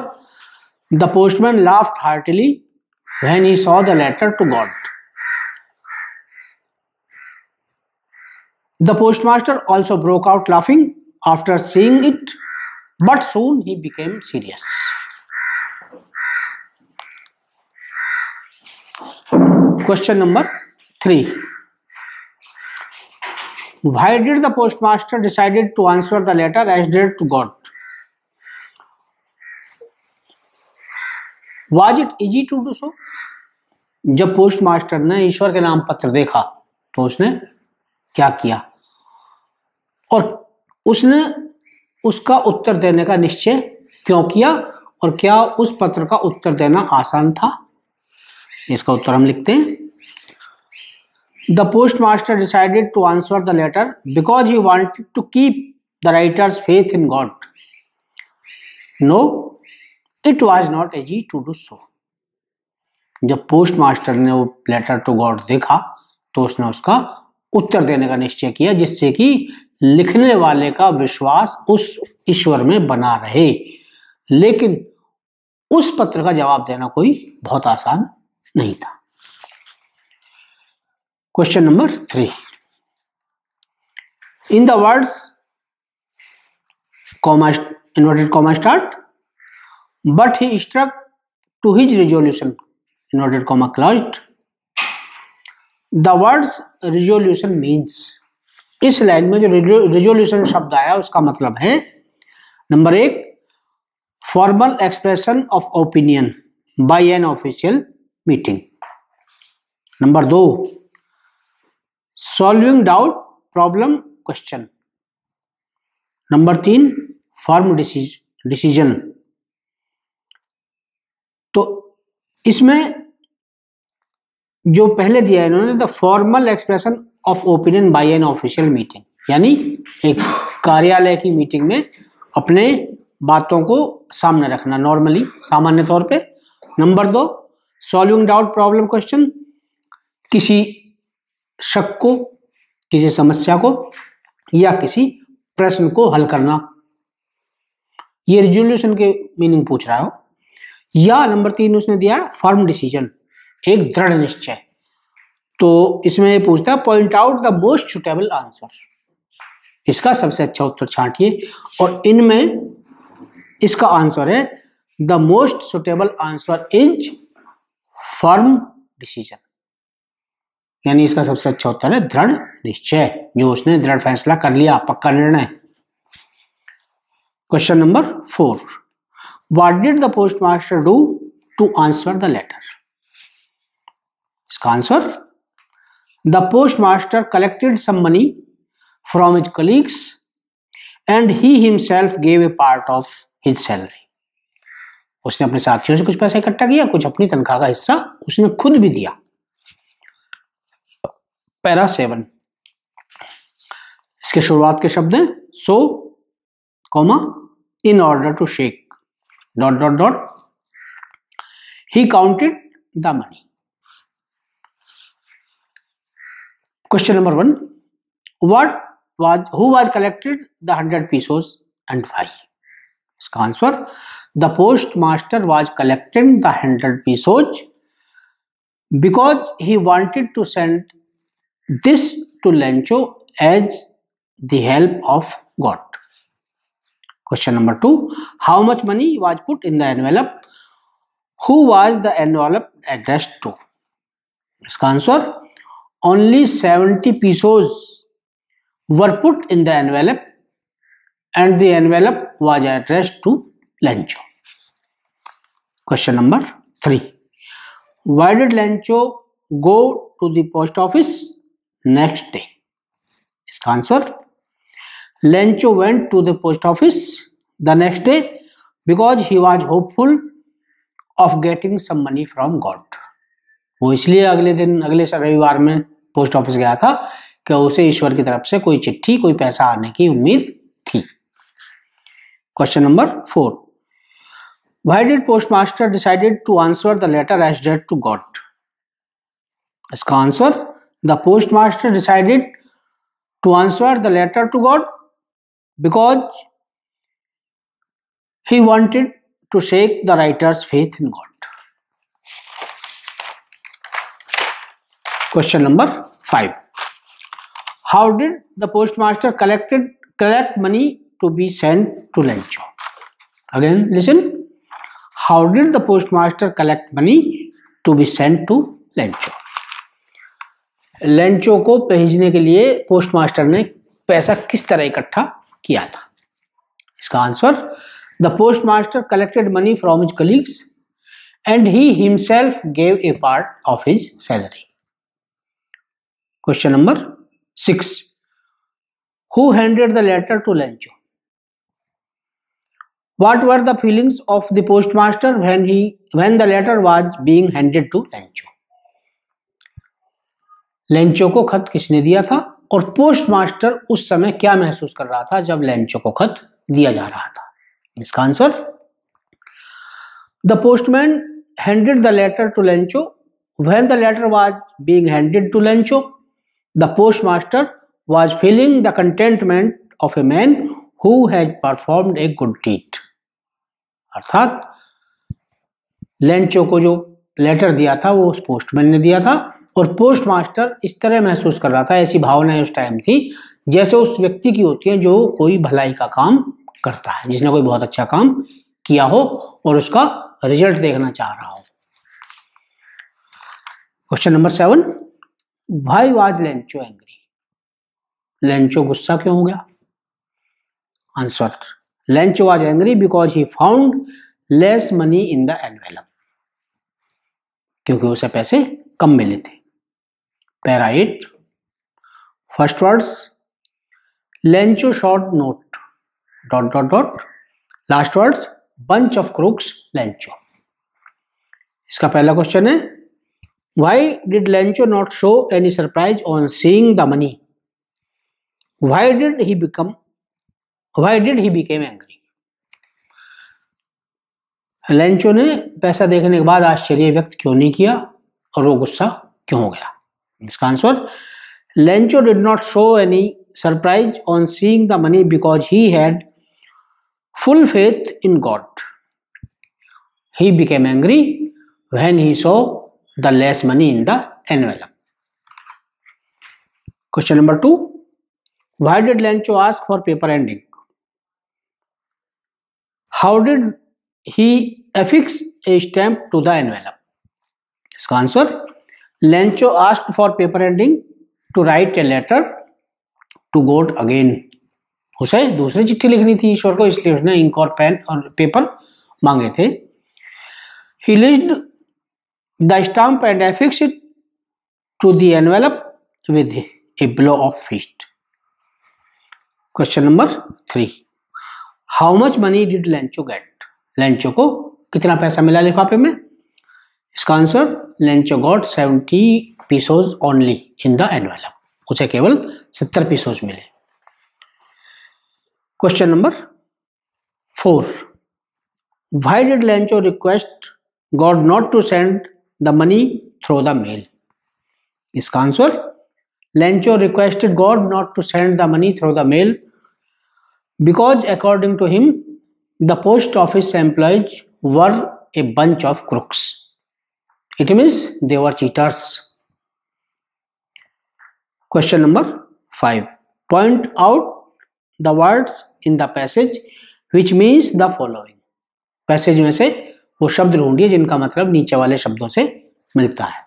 the postman laughed heartily when he saw the letter to God the postmaster also broke out laughing after seeing it but soon he became serious question number 3. Why did the postmaster decided to answer the letter as did to God? Was it easy to do so जब postmaster ने ईश्वर के नाम पत्र देखा तो उसने क्या किया? और उसने उसका उत्तर देने का निश्चय क्यों किया? और क्या उस पत्र का उत्तर देना आसान था? इसका उत्तर हम लिखते हैं। The post master decided to answer the letter because he wanted to keep the writer's faith in God no it was not easy to do so जब पोस्ट मास्टर ने वो लेटर टू गॉड देखा तो उसने उसका उत्तर देने का निश्चय किया, जिससे कि लिखने वाले का विश्वास उस ईश्वर में बना रहे। लेकिन उस पत्र का जवाब देना कोई बहुत आसान नहीं था। Question number three in the words comma inverted comma start but he struck to his resolution inverted comma closed the words resolution means इस लाइन में जो रिजोल्यूशन शब्द आया, उसका मतलब है नंबर एक formal expression of opinion by an official meeting number दो solving doubt, problem, question. Number तीन, फॉर्म डिसीज़न। तो इसमें जो पहले दिया है इन्होंने the formal expression of opinion by an official meeting यानी एक कार्यालय की मीटिंग में अपने बातों को सामने रखना नॉर्मली सामान्य तौर पे। नंबर दो, सॉल्विंग डाउट, प्रॉब्लम, क्वेश्चन। किसी शक को, किसी समस्या को या किसी प्रश्न को हल करना। ये रिजोल्यूशन के मीनिंग पूछ रहा हो। या नंबर तीन उसने दिया फर्म डिसीज़न एक दृढ़ निश्चय। तो इसमें ये पूछता है point out the most suitable answer इसका सबसे अच्छा उत्तर छांटिए, और इनमें इसका आंसर है the most suitable answer is firm decision यानी इसका सबसे अच्छा उत्तर है दृढ़ निश्चय, जो उसने दृढ़ फैसला कर लिया, पक्का निर्णय। Question number four what did the post master do to answer the letter इसका answer the post master collected some money from his colleagues and he himself gave a part of his salary उसने अपने साथियों से कुछ पैसा इकट्ठा किया, कुछ अपनी तनख्वाह का हिस्सा उसने खुद भी दिया। Para seven. इसके शुरुआत के शब्द हैं so comma in order to shake dot dot dot he counted the money question number one what was who was collected the hundred pesos and five इसका answer the post master was collected the hundred pesos because he wanted to send this to Lencho as the help of God. Question number two. How much money was put in the envelope? Who was the envelope addressed to? इसका answer only 70 pesos were put in the envelope and the envelope was addressed to Lencho. Question number 3. Why did Lencho go to the post office Next day? इसका answer Lencho went to the post office the next day because he was hopeful of getting some money from God. वो इसलिए अगले दिन, अगले रविवार में post office गया था कि उसे ईश्वर की तरफ़ से कोई चिट्ठी, कोई पैसा आने की उम्मीद थी। Question number four why did post master decided to answer the letter addressed to God इसका answer The postmaster decided to answer the letter to God because he wanted to shake the writer's faith in God. Question number 5. How did the postmaster collected collect money to be sent to Lencho? Again, listen. How did the postmaster collect money to be sent to Lencho? लंचों को भेजने के लिए postmaster ने पैसा किस तरह इकट्ठा किया था? इसका answer, the post master collected money from his colleagues and he himself gave a part of his salary. Question number six, who handed the letter to Lencho? What were the feelings of the post master when he when the letter was being handed to Lencho Lencho को खत किसने दिया था? और postmaster उस समय क्या महसूस कर रहा था जब लेंचो को खत दिया जा रहा था? इसका answer? The postman handed the letter to Lencho. When the letter was being handed to Lencho, the post master was feeling the contentment of a man who has performed a good deed अर्थात Lencho को जो letter दिया था वो उस postman ने दिया था। और पोस्ट मास्टर इस तरह महसूस कर रहा था, ऐसी भावनाएँ उस टाइम थी, जैसे उस व्यक्ति की होती है जो कोई भलाई का काम करता है, जिसने कोई बहुत अच्छा काम किया हो और उसका रिज़ल्ट देखना चाह रहा हो। Question number seven why was Lencho angry Lencho गुस्सा क्यों हो गया? Answer Lencho was angry because he found less money in the envelope क्योंकि उसे पैसे कम मिले थे। Para eight first words Lencho showed not dot dot dot last words bunch of crooks Lencho इसका पहला क्वेश्चन है why did Lencho not show any surprise on seeing the money? Why did he become, why did he became angry? Lencho ने पैसा देखने के बाद आश्चर्य व्यक्त क्यों नहीं किया और वो गुस्सा क्यों हो गया इसका answer Lencho did not show any surprise on seeing the money because he had full faith in God. He became angry when he saw the less money in the envelope. Question number two. Why did Lencho ask for paper and ink? How did he affix a stamp to the envelope? इसका answer Lencho asked for paper ending to write a letter to God again. उसे दूसरी चिट्ठी लिखनी थी, ईश्वर को, इसलिए उसने ink और पेन और पेपर मांगे थे। He licked the stamp and affix to the envelope with a blow of fist question number three how much money did Lencho get Lencho को कितना पैसा मिला लिफाफे में? इसका answer Lencho got seventy pesos only in the envelope उसे केवल सत्तर पीसोज मिले। Question number four why did Lencho request God not to send the money through the mail इसका answer Lencho requested God not to send the money through the mail because according to him the post office employees were a bunch of crooks It means they were cheaters. Question number 5. Point out the words in the passage which means the following. Passage में से वो शब्द ढूंढिए जिनका मतलब नीचे वाले शब्दों से मिलता है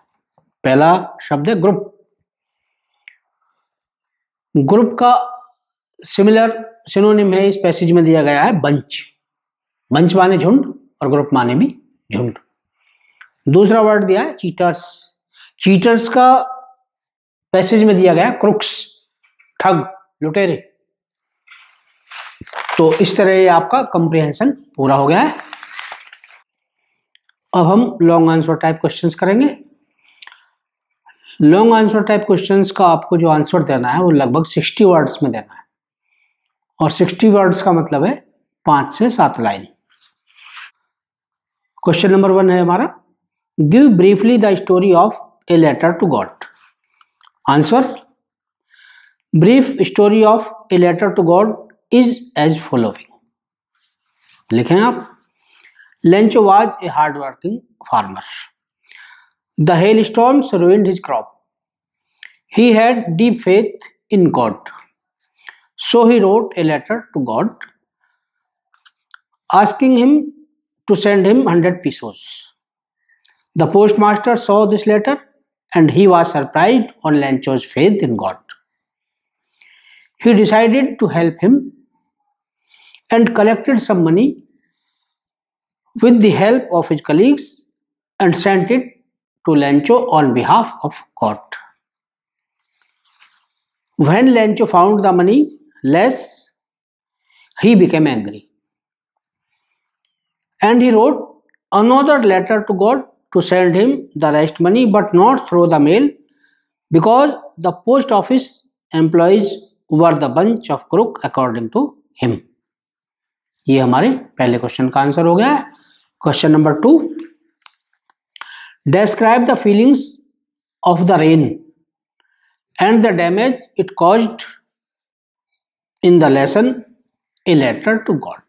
पहला शब्द है ग्रुप ग्रुप का सिमिलर सिनोनिम है इस पैसेज में दिया गया है बंच बंच माने झुंड और ग्रुप माने भी झुंड दूसरा वर्ड दिया है चीटर्स चीटर्स का पैसेज में दिया गया क्रुक्स ठग, लुटेरे। तो इस तरह ये आपका कंप्रिहेंशन पूरा हो गया है। अब हम लॉन्ग आंसर टाइप क्वेश्चंस करेंगे। लॉन्ग आंसर टाइप क्वेश्चंस का आपको जो आंसर देना है, वो लगभग 60 वर्ड्स में देना है। और 60 वर्ड्स का मतलब है पाँच से सात लाइन क्वेश्चन नंबर वन है हमारा। Give briefly the story of a letter to God answer brief story of a letter to God is as following लिखें आप Lencho was a hard working farmer The hailstorms ruined his crop. He had deep faith in God. So he wrote a letter to God asking him to send him 100 pesos. The postmaster saw this letter and he was surprised on Lancho's faith in God. He decided to help him and collected some money with the help of his colleagues and sent it to Lencho on behalf of God. When Lencho found the money less, he became angry. And he wrote another letter to God to send him the rest money, but not through the mail, because the post office employees were the bunch of crook according to him. ये हमारे पहले question का answer हो गया है question number two Describe the feelings of the rain and the damage it caused in the lesson A Letter to God.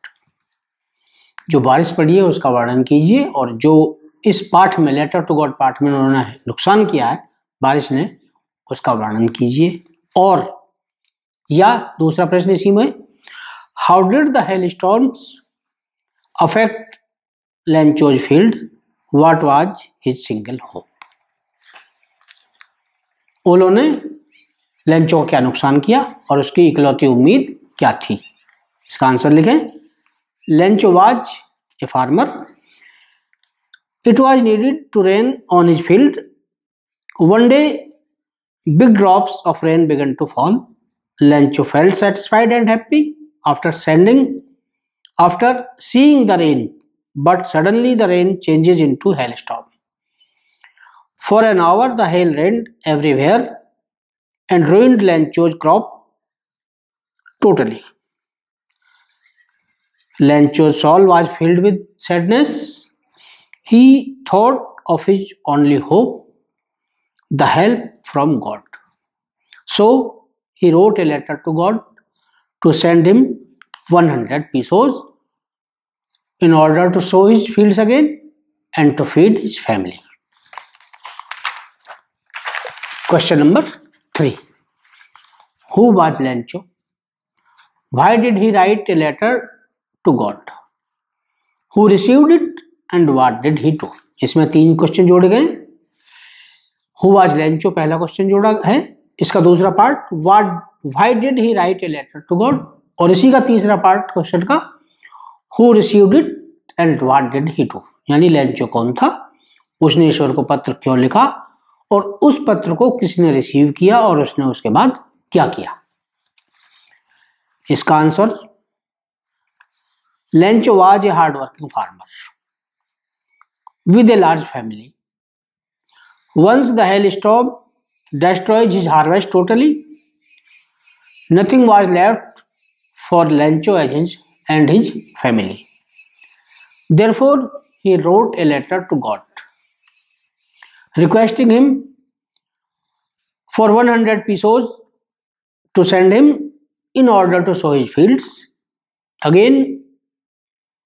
जो बारिश पड़ी है उसका वर्णन कीजिए और जो इस पाठ में लेटर टू गॉड पाठ में उन्होंने नुकसान किया है, बारिश ने उसका वर्णन कीजिए। और, या दूसरा प्रश्न इसी में how did the hail storms affect Lencho's field what was his single hope ओलो ने लेंचो क्या नुकसान किया और उसकी इकलौती उम्मीद क्या थी? इसका आंसर लिखें। Lencho was a farmer it was needed to rain on his field. One day, big drops of rain began to fall. lencho felt satisfied and happy after sending, after seeing the rain. But suddenly the rain changes into hailstorm. For an hour, the hail rained everywhere and ruined lencho's crop totally. lencho's soul was filled with sadness he thought of his only hope, the help from God. So he wrote a letter to God to send him 100 pesos in order to sow his fields again and to feed his family. Question number 3. Who was Lencho? Why did he write a letter to God? Who received it and what did he do? इसमें तीन question जोड़े गए। Who was Lencho पहला question जोड़ा है। इसका दूसरा part what why did he write a letter to God और इसी का तीसरा पार्ट क्वेश्चन का who received it and what did he do यानी लेंचो कौन था? उसने ईश्वर को पत्र क्यों लिखा? और उस पत्र को किसने रिसीव किया और उसने उसके बाद क्या किया? इसका answer Lencho was a hard working farmer with a large family. Once the hailstorm destroyed his harvest totally, nothing was left for Lancho Agins and his family. Therefore, he wrote a letter to God, requesting him for 100 pesos to send him in order to sow his fields. Again,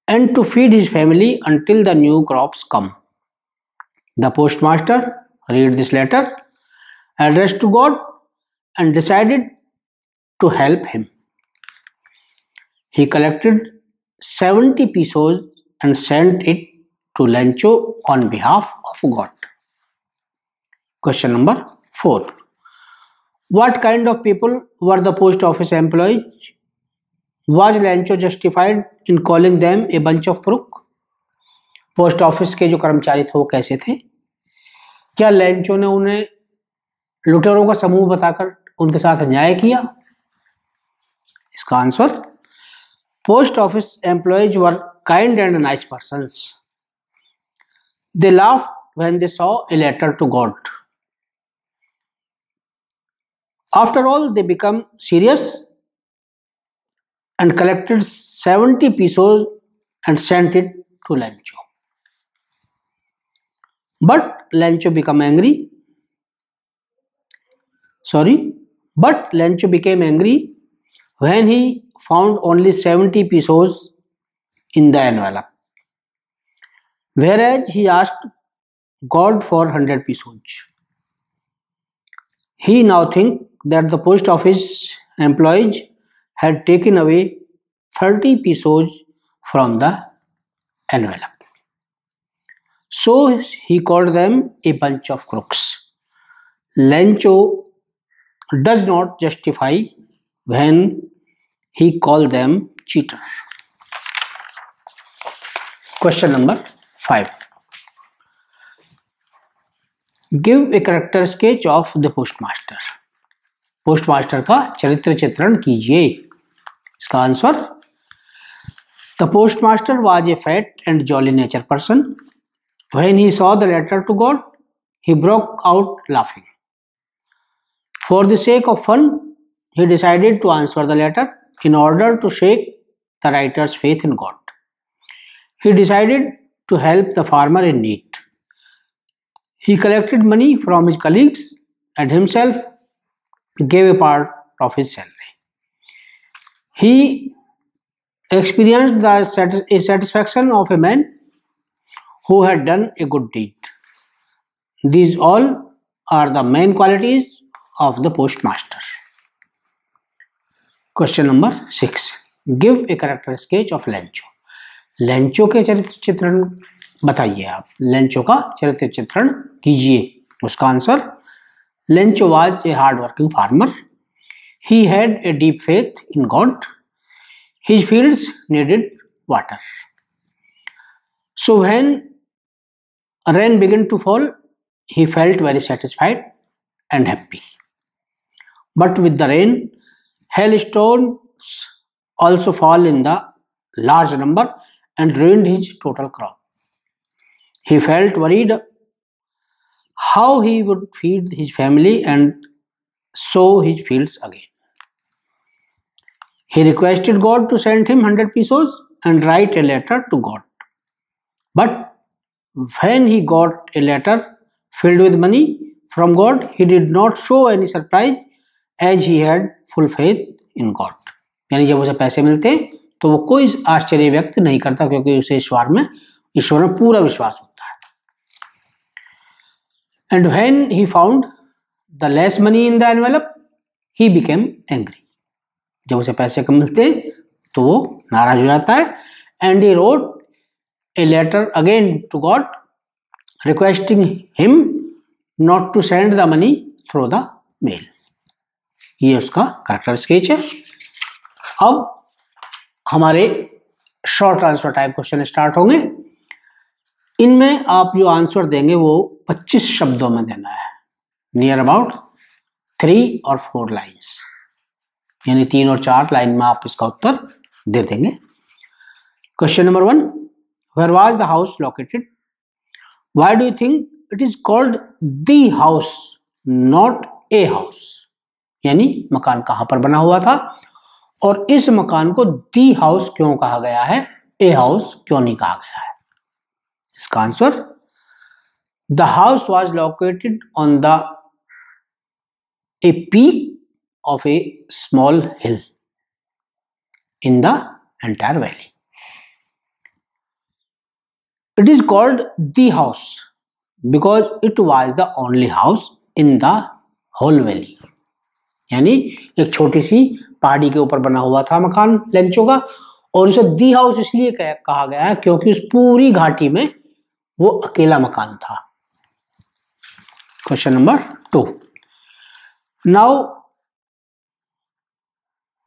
and to feed his family until the new crops come. The postmaster read this letter addressed to God and decided to help him. He collected 70 pesos and sent it to Lancho on behalf of God. Question number 4. What kind of people were the post office employees? Was Lencho justified in calling them a bunch of crook post office के जो कर्मचारी थे, वो कैसे थे? क्या लैंचो ने उन्हें लुटेरों का समूह बताकर उनके साथ अन्याय किया? इसका answer post office employees were kind and nice person they laugh when they saw a letter to God after all they become serious and collected 70 pesos and sent it to Lancho. But Lancho became angry. Sorry, but Lancho became angry when he found only 70 pesos in the envelope. Whereas he asked God for 100 pesos. He now think that the post office employees had taken away 30 pesos from the envelope. So he called them a bunch of crooks. Lancho does not justify when he called them cheaters. Question number 5. Give a character sketch of the postmaster. Postmaster का चरित्र चित्रण कीजिए। इसका answer, the post master was a fat and jolly nature person. When he saw the letter to God, he broke out laughing. For the sake of fun, he decided to answer the letter in order to shake the writer's faith in God. He decided to help the farmer in need he collected money from his colleagues and himself gave a part of his salary. He experienced the satis satisfaction of a man who had done a good deed. These all are the main qualities of the postmaster. Question number six. Give a character sketch of Lencho. Lencho के चरित्र चित्रण बताइए आप Lencho का चरित्र चित्रण कीजिए उसका answer Lencho was a hard-working farmer. He had a deep faith in God. His fields needed water. So when rain began to fall, he felt very satisfied and happy. But with the rain, hailstones also fall in the large number and ruined his total crop. He felt worried how he would feed his family and sow his fields again. He requested God to send him 100 pesos and write a letter to God. But when he got a letter filled with money from God, he did not show any surprise as he had full faith in God. यानी जब उसे पैसे मिलते तो वो कोई आश्चर्य व्यक्त नहीं करता क्योंकि उसे ईश्वर में ईश्वर में पूरा विश्वास होता And when he found the less money in the envelope, he became angry. जब उसे पैसे कम मिलते तो वो नाराज़ हो जाता है। And he wrote a letter again to God requesting him not to send the money through the mail ये उसका करेक्टर स्केच है। अब हमारे short answer type question start होंगे। इनमें आप जो आंसर देंगे वो 25 शब्दों में देना है। नियर अबाउट थ्री और फोर लाइन्स यानी तीन और चार लाइन में आप इसका उत्तर दे देंगे। Question number one where was the house located why do you think it is called the house not a house यानी मकान कहाँ पर बना हुआ था? और इस मकान को दी हाउस क्यों कहा गया है? ए हाउस क्यों नहीं कहा गया है? इसका answer the house was located on the a peak of a small hill in the entire valley. It is called the house because it was the only house in the whole valley. यानी एक छोटी सी पहाड़ी के ऊपर बना हुआ था मकान लेंचो का और उसे दी हाउस इसलिए कहा गया है क्योंकि उस पूरी घाटी में वो अकेला मकान था question number two now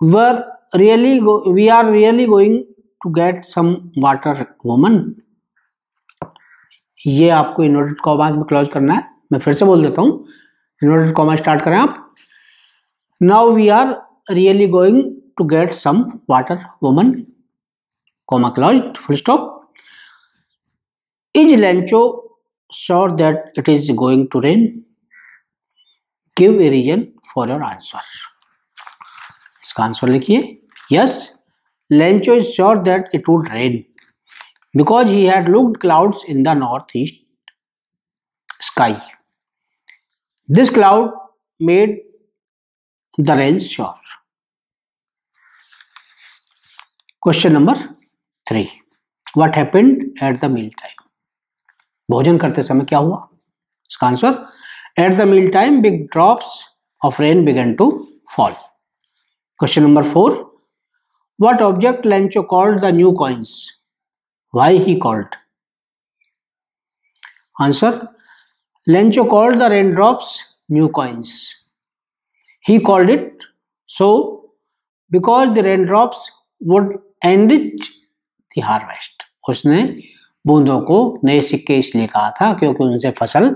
we're really we are really going to get some water woman ये आपको इन्वर्टेड कॉमा में क्लोज करना है। मैं फिर से बोल देता हूँ। इन्वर्टेड कॉमा स्टार्ट करें आप। Now we are really going to get some water woman comma close full stop is Lancho sure that it is going to rain? Give a reason for your answer इसका answer लिखिए। Yes Lencho is sure that it would rain because he had looked clouds in the north east sky this cloud made the rain sure question number three what happened at the meal time भोजन करते समय क्या हुआ? इसका answer at the meal time big drops of rain began to fall question number four what object Lencho called the new coins why he called answer Lencho called the rain drops new coins he called it so because the rain drops would enrich the harvest उसने बूंदों को नए सिक्के इसलिए कहा था क्योंकि उनसे फ़सल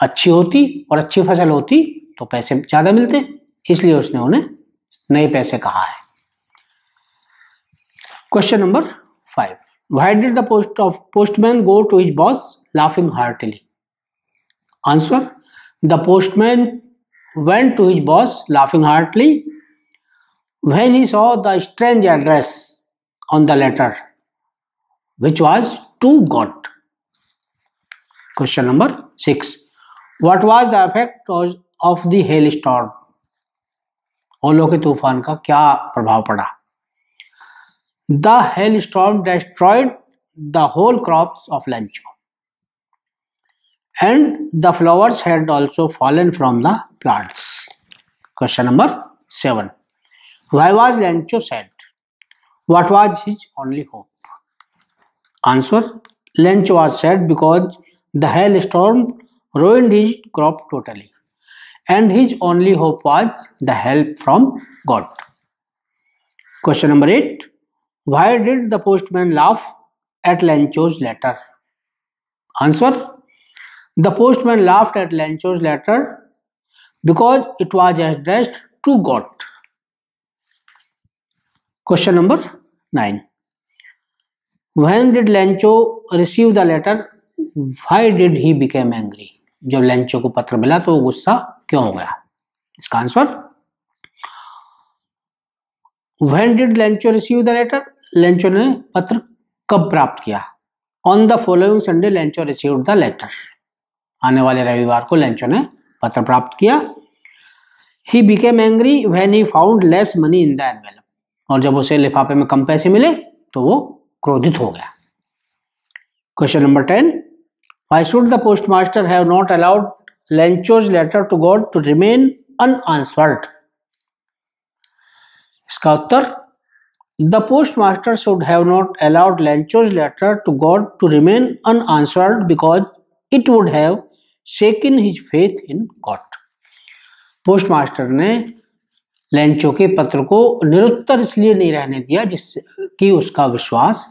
अच्छी होती और अच्छी फ़सल होती तो पैसे ज़्यादा मिलते, इसलिए उसने उन्हें नए पैसे कहा है। Question number five why did the post of postman go to his boss laughing heartily answer the postman went to his boss laughing heartily when he saw the strange address on the letter, which was to God question number six what was the effect of the hail storm ओलो के तूफ़ान का क्या प्रभाव पड़ा the hail storm destroyed the whole crop of Lencho and the flowers had also fallen from the plants question number seven why was Lencho sad what was his only hope Answer Lynch was sad because the hailstorm ruined his crop totally, and his only hope was the help from God. Question number 8 Why did the postman laugh at Lancho's letter? Answer The postman laughed at Lancho's letter because it was addressed to God. Question number 9 when did Lencho receive the letter? Why did he became angry? जब Lencho को पत्र मिला तो गुस्सा क्यों हो गया इसका answer when did Lencho receive the letter? Lencho ने पत्र कब प्राप्त किया on the following Sunday Lencho received the letter आने वाले रविवार को लेंचो ने पत्र प्राप्त किया he became angry when he found less money in the envelope और जब उसे लिफाफे में कम पैसे मिले तो वो क्रोधित हो गया। Question number ten why should the post master have not allowed Lencho's letter to God to remain unanswered इसका उत्तर the post master should have not allowed Lencho's letter to God to remain unanswered because it would have shaken his faith in God post master ने Lencho के पत्र को निरुत्तर इसलिए नहीं रहने दिया जिससे कि उसका विश्वास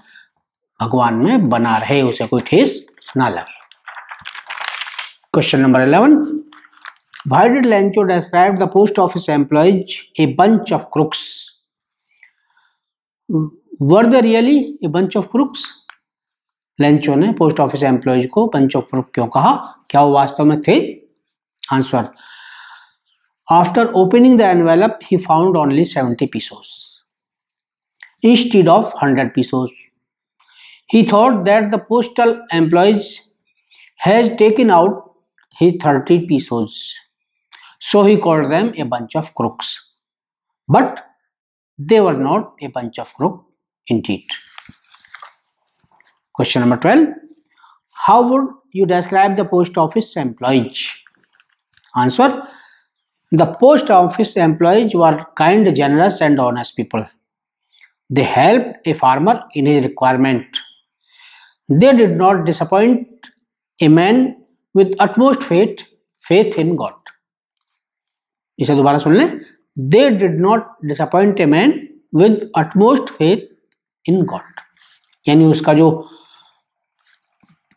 भगवान में बना रहे, उसे कोई ठेस ना लगे। Question number eleven why did Lencho describe the post office employees a bunch of crooks were they really a bunch of crooks Lencho ने पोस्ट ऑफ़िस एम्प्लॉयज़ को बंच ऑफ़ क्यों कहा? क्या वो वास्तव में थे? Answer After opening the envelope, he found only 70 pesos instead of 100 pesos. He thought that the postal employees has taken out his 30 pesos. So he called them a bunch of crooks. But they were not a bunch of crooks indeed. Question number 12. How would you describe the post office employees? Answer the post office employees were kind, generous, and honest people. They helped a farmer in his requirement. They did not disappoint a man with utmost faith, faith in God. इसे दोबारा सुन लें they did not disappoint a man with utmost faith in God यानी उसका जो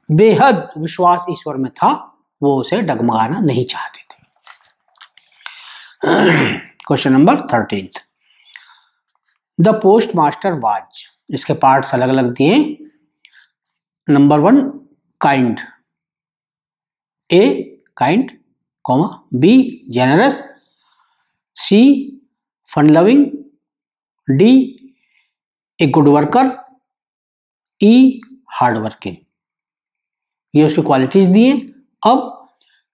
बेहद विश्वास ईश्वर में था वो उसे डगमगाना नहीं चाहते question number thirteen the post master was इसके पार्ट्स अलग अलग दिए। Number one kind A kind comma B generous C fun loving D A good worker E hard working ये उसकी क्वालिटीज दिए। अब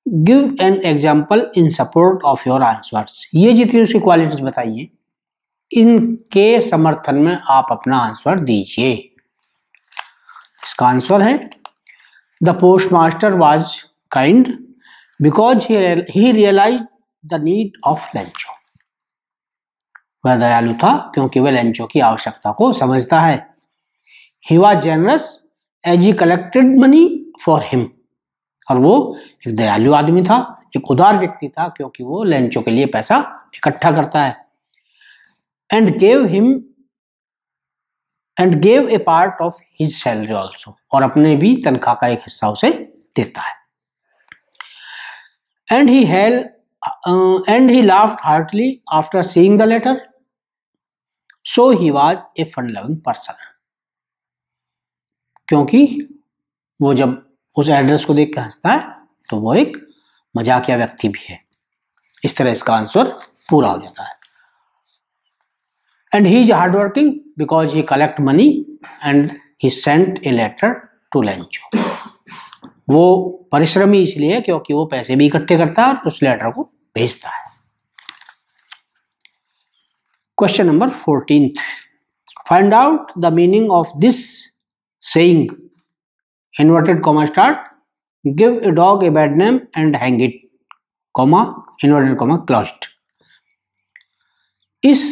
give an example in support of your answers ये जितनी उसकी क्वालिटीज बताइए, इनके समर्थन में आप अपना आंसर दीजिए। इसका आंसर है the post master was kind because he realize the need of Lencho वह दयालु था क्योंकि वह लंचो की आवश्यकता को समझता है। He was generous as he collected money for him और वो एक दयालु आदमी था, एक उदार व्यक्ति था, क्योंकि वो लेंचो के लिए पैसा इकट्ठा करता है। And gave him and gave a part of his salary also और अपने भी तनख्वाह का एक हिस्सा उसे देता है। And he hell and he laughed heartily after seeing the letter so he was a fun loving person क्योंकि वो जब उस एड्रेस को देख के हंसता है तो वो एक मजाकिया व्यक्ति भी है। इस तरह इसका आंसर पूरा हो जाता है। And he is hard working because he collect money and he sent a letter to Lencho वो परिश्रमी इसलिए क्योंकि वो पैसे भी इकट्ठे करता है और उस लेटर को भेजता है। Question number fourteen find out the meaning of this saying inverted comma start, give a dog a bad name and hang it, comma, inverted comma closed. इस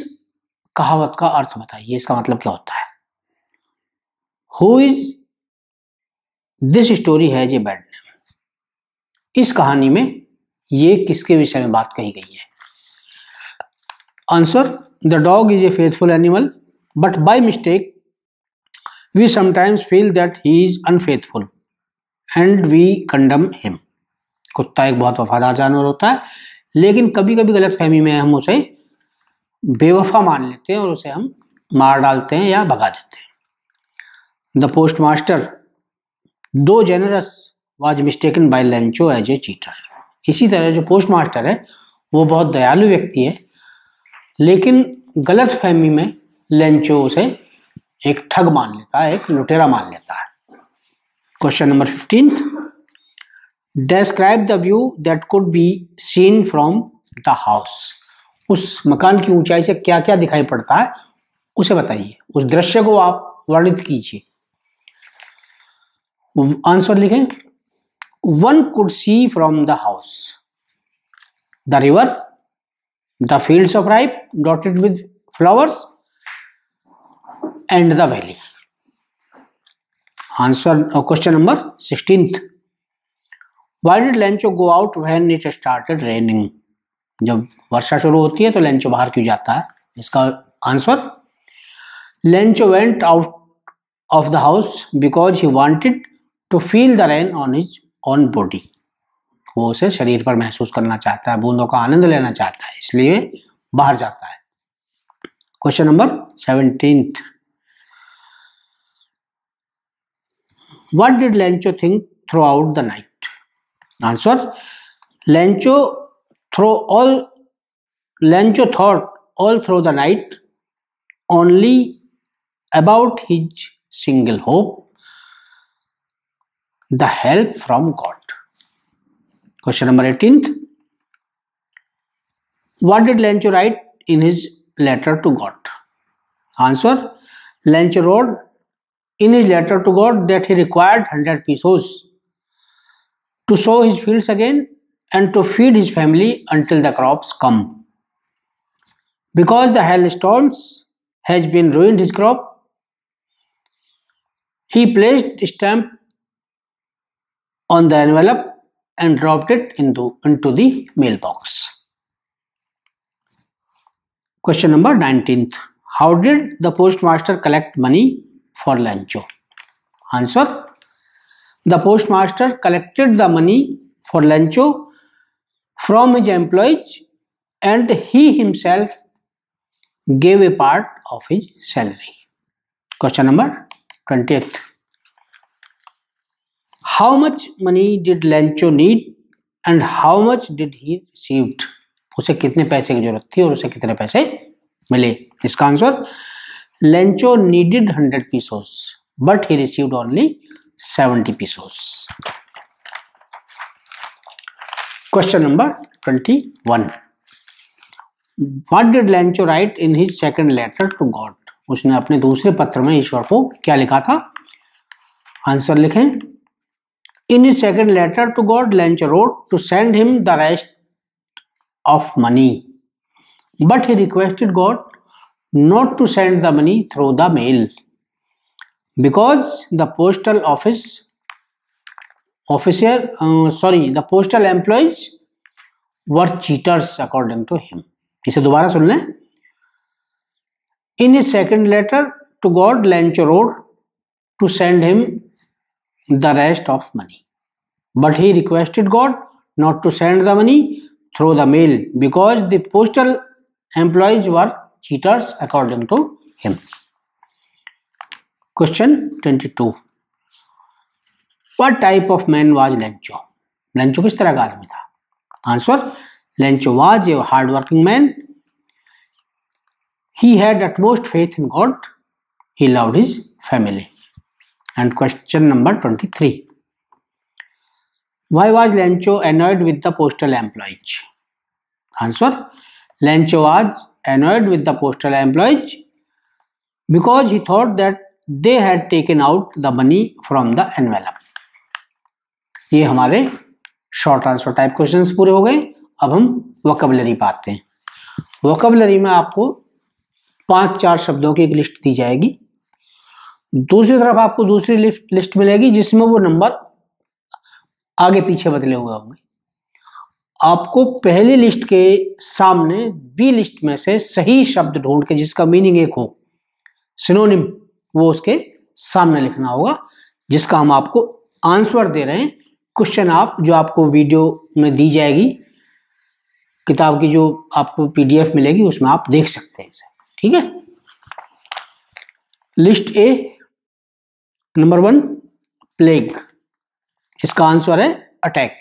कहावत का अर्थ बताइए, इसका मतलब क्या होता है? Who is this story has a bad name इस कहानी में ये किसके विषय में बात कही गई है? Answer the dog is a faithful animal but by mistake we sometimes feel that he is unfaithful and we condemn him. कुत्ता एक बहुत वफादार जानवर होता है, लेकिन कभी कभी गलत फहमी में हम उसे बेवफा मान लेते हैं और उसे हम मार डालते हैं या भगा देते हैं। The post master though generous was mistaken by Lencho as a cheater इसी तरह जो पोस्ट मास्टर है, वो बहुत दयालु व्यक्ति है, लेकिन गलत फहमी में लेंचो उसे एक ठग मान लेता है, एक लुटेरा मान लेता है। Question number fifteen describe the view that could be seen from the house उस मकान की ऊंचाई से क्या क्या दिखाई पड़ता है, उसे बताइए। उस दृश्य को आप वर्णित कीजिए। आंसर लिखें। One could see from the house the river the fields of ripe dotted with flowers and the valley answer question number 16th why did lencho go out when it started raining? जब वर्षा शुरू होती है तो Lencho बाहर क्यों जाता है? इसका answer Lencho went out of the house because he wanted to feel the rain on his on body वो उसे शरीर पर महसूस करना चाहता है, बूंदों का आनंद लेना चाहता है, इसलिए बाहर जाता है। Question number seventeenth What did Lencho think throughout the night? Answer Lencho through all Lencho thought all through the night only about his single hope the help from God. Question number 18th. What did Lencho write in his letter to God? Answer Lencho wrote in his letter to God that he required 100 pesos to sow his fields again and to feed his family until the crops come. Because the hailstorms has been ruined his crop, he placed the stamp on the envelope and dropped it into, into the mailbox. Question number 19th. How did the postmaster collect money for Lancho? Answer The postmaster collected the money for Lancho from his employees and he himself gave a part of his salary. Question number 20th. How much money did Lancho need and how much did he received उसे कितने पैसे की ज़रूरत थी और उसे कितने पैसे मिले इसका answer needed hundred pesos but he received only seventy pesos question number twenty one what did Lencho write in his second letter to God उसने अपने दूसरे पत्र में ईश्वर को क्या लिखा था? आंसर लिखें। In his second letter to God Lencho wrote to send him the rest of money but he requested God not to send the money through the mail because the postal office officer sorry the postal employees were cheaters according to him इसे दोबारा सुन लें। In his second letter to God Lencho wrote to send him the rest of money but he requested God not to send the money through the mail because the postal employees Were cheaters according to him question twenty two what type of man was Lencho Lencho किस तरह का आदमी था answer Lencho was a hardworking man. He had utmost faith in God. He loved his family. And question number 23. Why was Lencho annoyed with the postal employees? Answer. Lencho was annoyed with the postal employees because he thought that they had taken out the money from the envelope. ये हमारे short answer type questions पूरे हो गए। अब हम vocabulary पाते हैं। Vocabulary में आपको पाँच चार शब्दों की एक लिस्ट दी जाएगी। दूसरी तरफ़ आपको दूसरी लिस्ट लिस्ट मिलेगी जिसमें वो नंबर आगे पीछे बदले हुए होंगे। आपको पहली लिस्ट के सामने बी लिस्ट में से सही शब्द ढूंढ के जिसका मीनिंग एक हो सिनोनिम वो उसके सामने लिखना होगा, जिसका हम आपको आंसर दे रहे हैं। क्वेश्चन आप, जो आपको वीडियो में दी जाएगी, किताब की जो आपको पीडीएफ मिलेगी, उसमें आप देख सकते हैं इसे, ठीक है? List A number one plague इसका आंसर है attack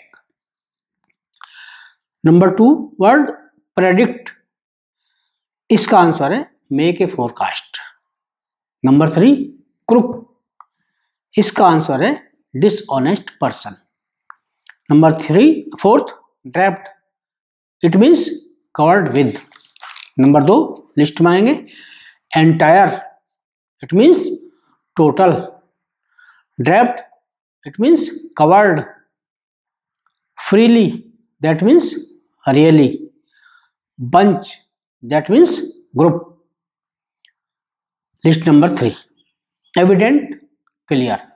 number two word predict इसका आंसर है make a forecast number three crook इसका आंसर है dishonest person number three fourth draped it means covered with number दो लिस्ट में आएँगे. Entire it means total draped it means covered freely that means really bunch that means group list number three evident clear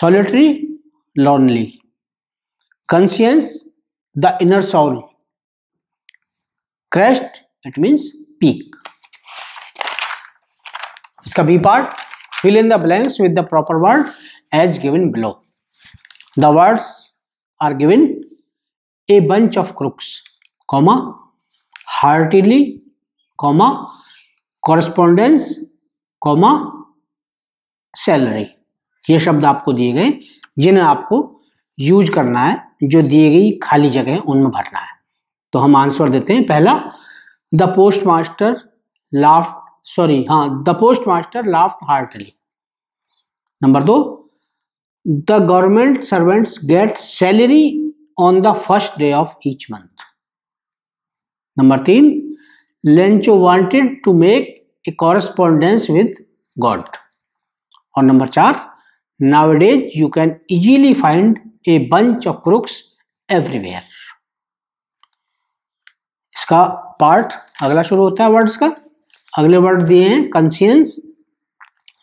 solitary lonely conscience the inner soul crest it means peak इसका B part fill in the blanks with the proper word as given below the words are given a bunch of crooks comma heartily, comma, correspondence, comma salary ये शब्द आपको दिए गए, जिन्हें आपको use करना है, जो दिए गई खाली जगह उनमें भरना है। तो हम आंसर देते हैं। पहला the post master laughed sorry हाँ the post master laughed heartily number दो the government servants get salary on the first day of each month number तीन Lencho wanted to make a correspondence with God और number चार nowadays you can easily find a bunch of crooks everywhere इसका part अगला शुरू होता है words का। अगले वर्ड दिए हैं conscience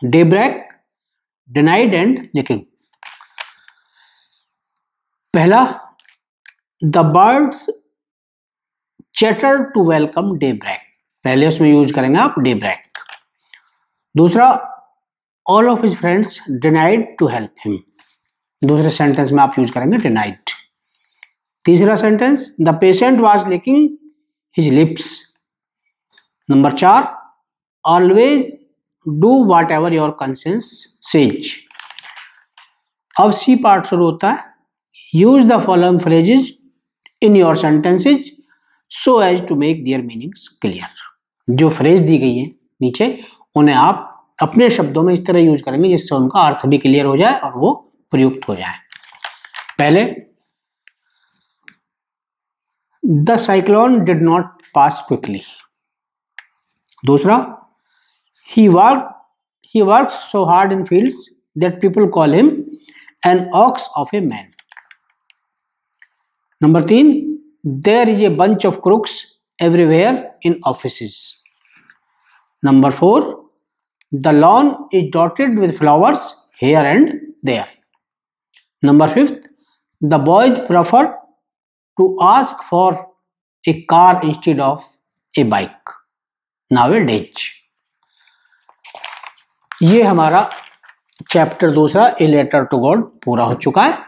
daybreak denied and licking पहला the birds chatter to welcome day break. पहले उसमें यूज़ करेंगे आप डे ब्रैक। दूसरा all of his friends denied to help him दूसरे सेंटेंस में आप यूज़ करेंगे डिनाइड तीसरा sentence the patient was licking his lips. Number चार, always do whatever your conscience says. अब सी पार्ट शुरू होता है। Use the following phrases in your sentences so as to make their meaning clear जो phrase दी गई है, नीचे, उन्हें आप अपने शब्दों में इस तरह यूज़ करेंगे जिससे उनका अर्थ भी क्लियर हो जाए और वो प्रयुक्त हो जाए। पहले the cyclone did not pass quickly दूसरा he work he work so hard in fields that people call him an ox of a man number तीन there is a bunch of crooks everywhere in office number four the lawn is dotted with flowers here and there number fifth the boys preferred to ask for a car instead of a bike. Nowadays ये हमारा chapter दूसरा ए letter to God पूरा हो चुका है।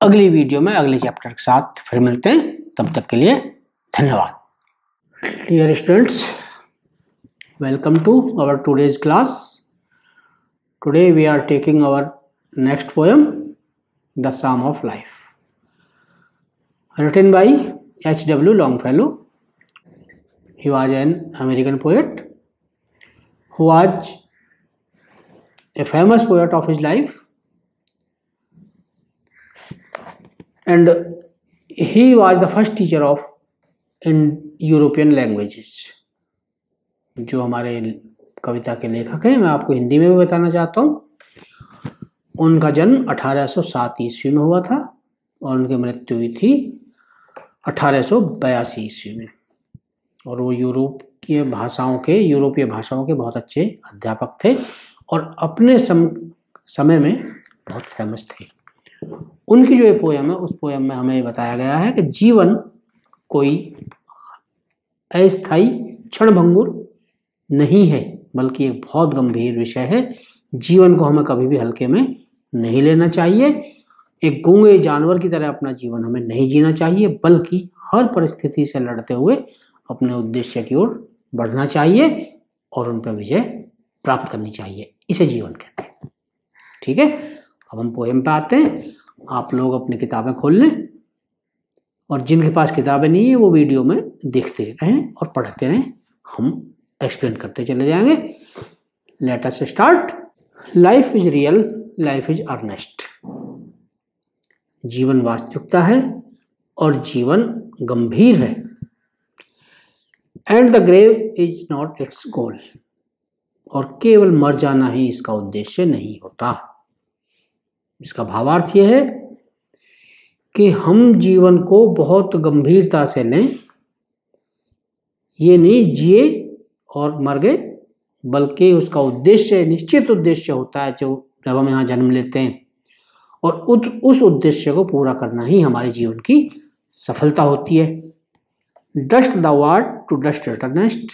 अगली video में, अगले चैप्टर के साथ फिर मिलते हैं। तब तक के लिए धन्यवाद। Dear students welcome to our today's class today we are taking our next poem the psalm of life written by H W Longfellow he was an American poet who was a famous poet of his life and he was the first teacher of in European languages. जो हमारे कविता के लेखक हैं मैं आपको हिंदी में भी बताना चाहता हूँ। उनका जन्म 1807 ईस्वी में हुआ था और उनकी मृत्यु हुई थी अठारह ईस्वी में। और वो यूरोप के भाषाओं के यूरोपीय भाषाओं के बहुत अच्छे अध्यापक थे और अपने सम, समय में बहुत फ़ेमस थे। उनकी जो ये पोयम है, उस पोयम में हमें बताया गया है कि जीवन कोई अस्थाई क्षण भंगुर नहीं है, बल्कि एक बहुत गंभीर विषय है। जीवन को हमें कभी भी हल्के में नहीं लेना चाहिए। एक गूँगे जानवर की तरह अपना जीवन हमें नहीं जीना चाहिए, बल्कि हर परिस्थिति से लड़ते हुए अपने उद्देश्य की ओर बढ़ना चाहिए और उन पर विजय प्राप्त करनी चाहिए। इसे जीवन कहते हैं। ठीक है? अब हम पोएम पे आते हैं। आप लोग अपनी किताबें खोल लें और जिनके पास किताबें नहीं है, वो वीडियो में देखते रहें और पढ़ते रहें। हम एक्सप्लेन करते चले जाएँगे। लेटर से start life is real life is earnest जीवन वास्तविकता है और जीवन गंभीर है। And the grave is not its goal और केवल मर जाना ही इसका उद्देश्य नहीं होता। इसका भावार्थ यह है कि हम जीवन को बहुत गंभीरता से लें, ये नहीं जिए और मर गए बल्कि उसका उद्देश्य, निश्चित उद्देश्य होता है जो जब हम यहाँ जन्म लेते हैं। और उस उस उद्देश्य को पूरा करना ही हमारे जीवन की सफलता होती है। Dust the word to dust returnest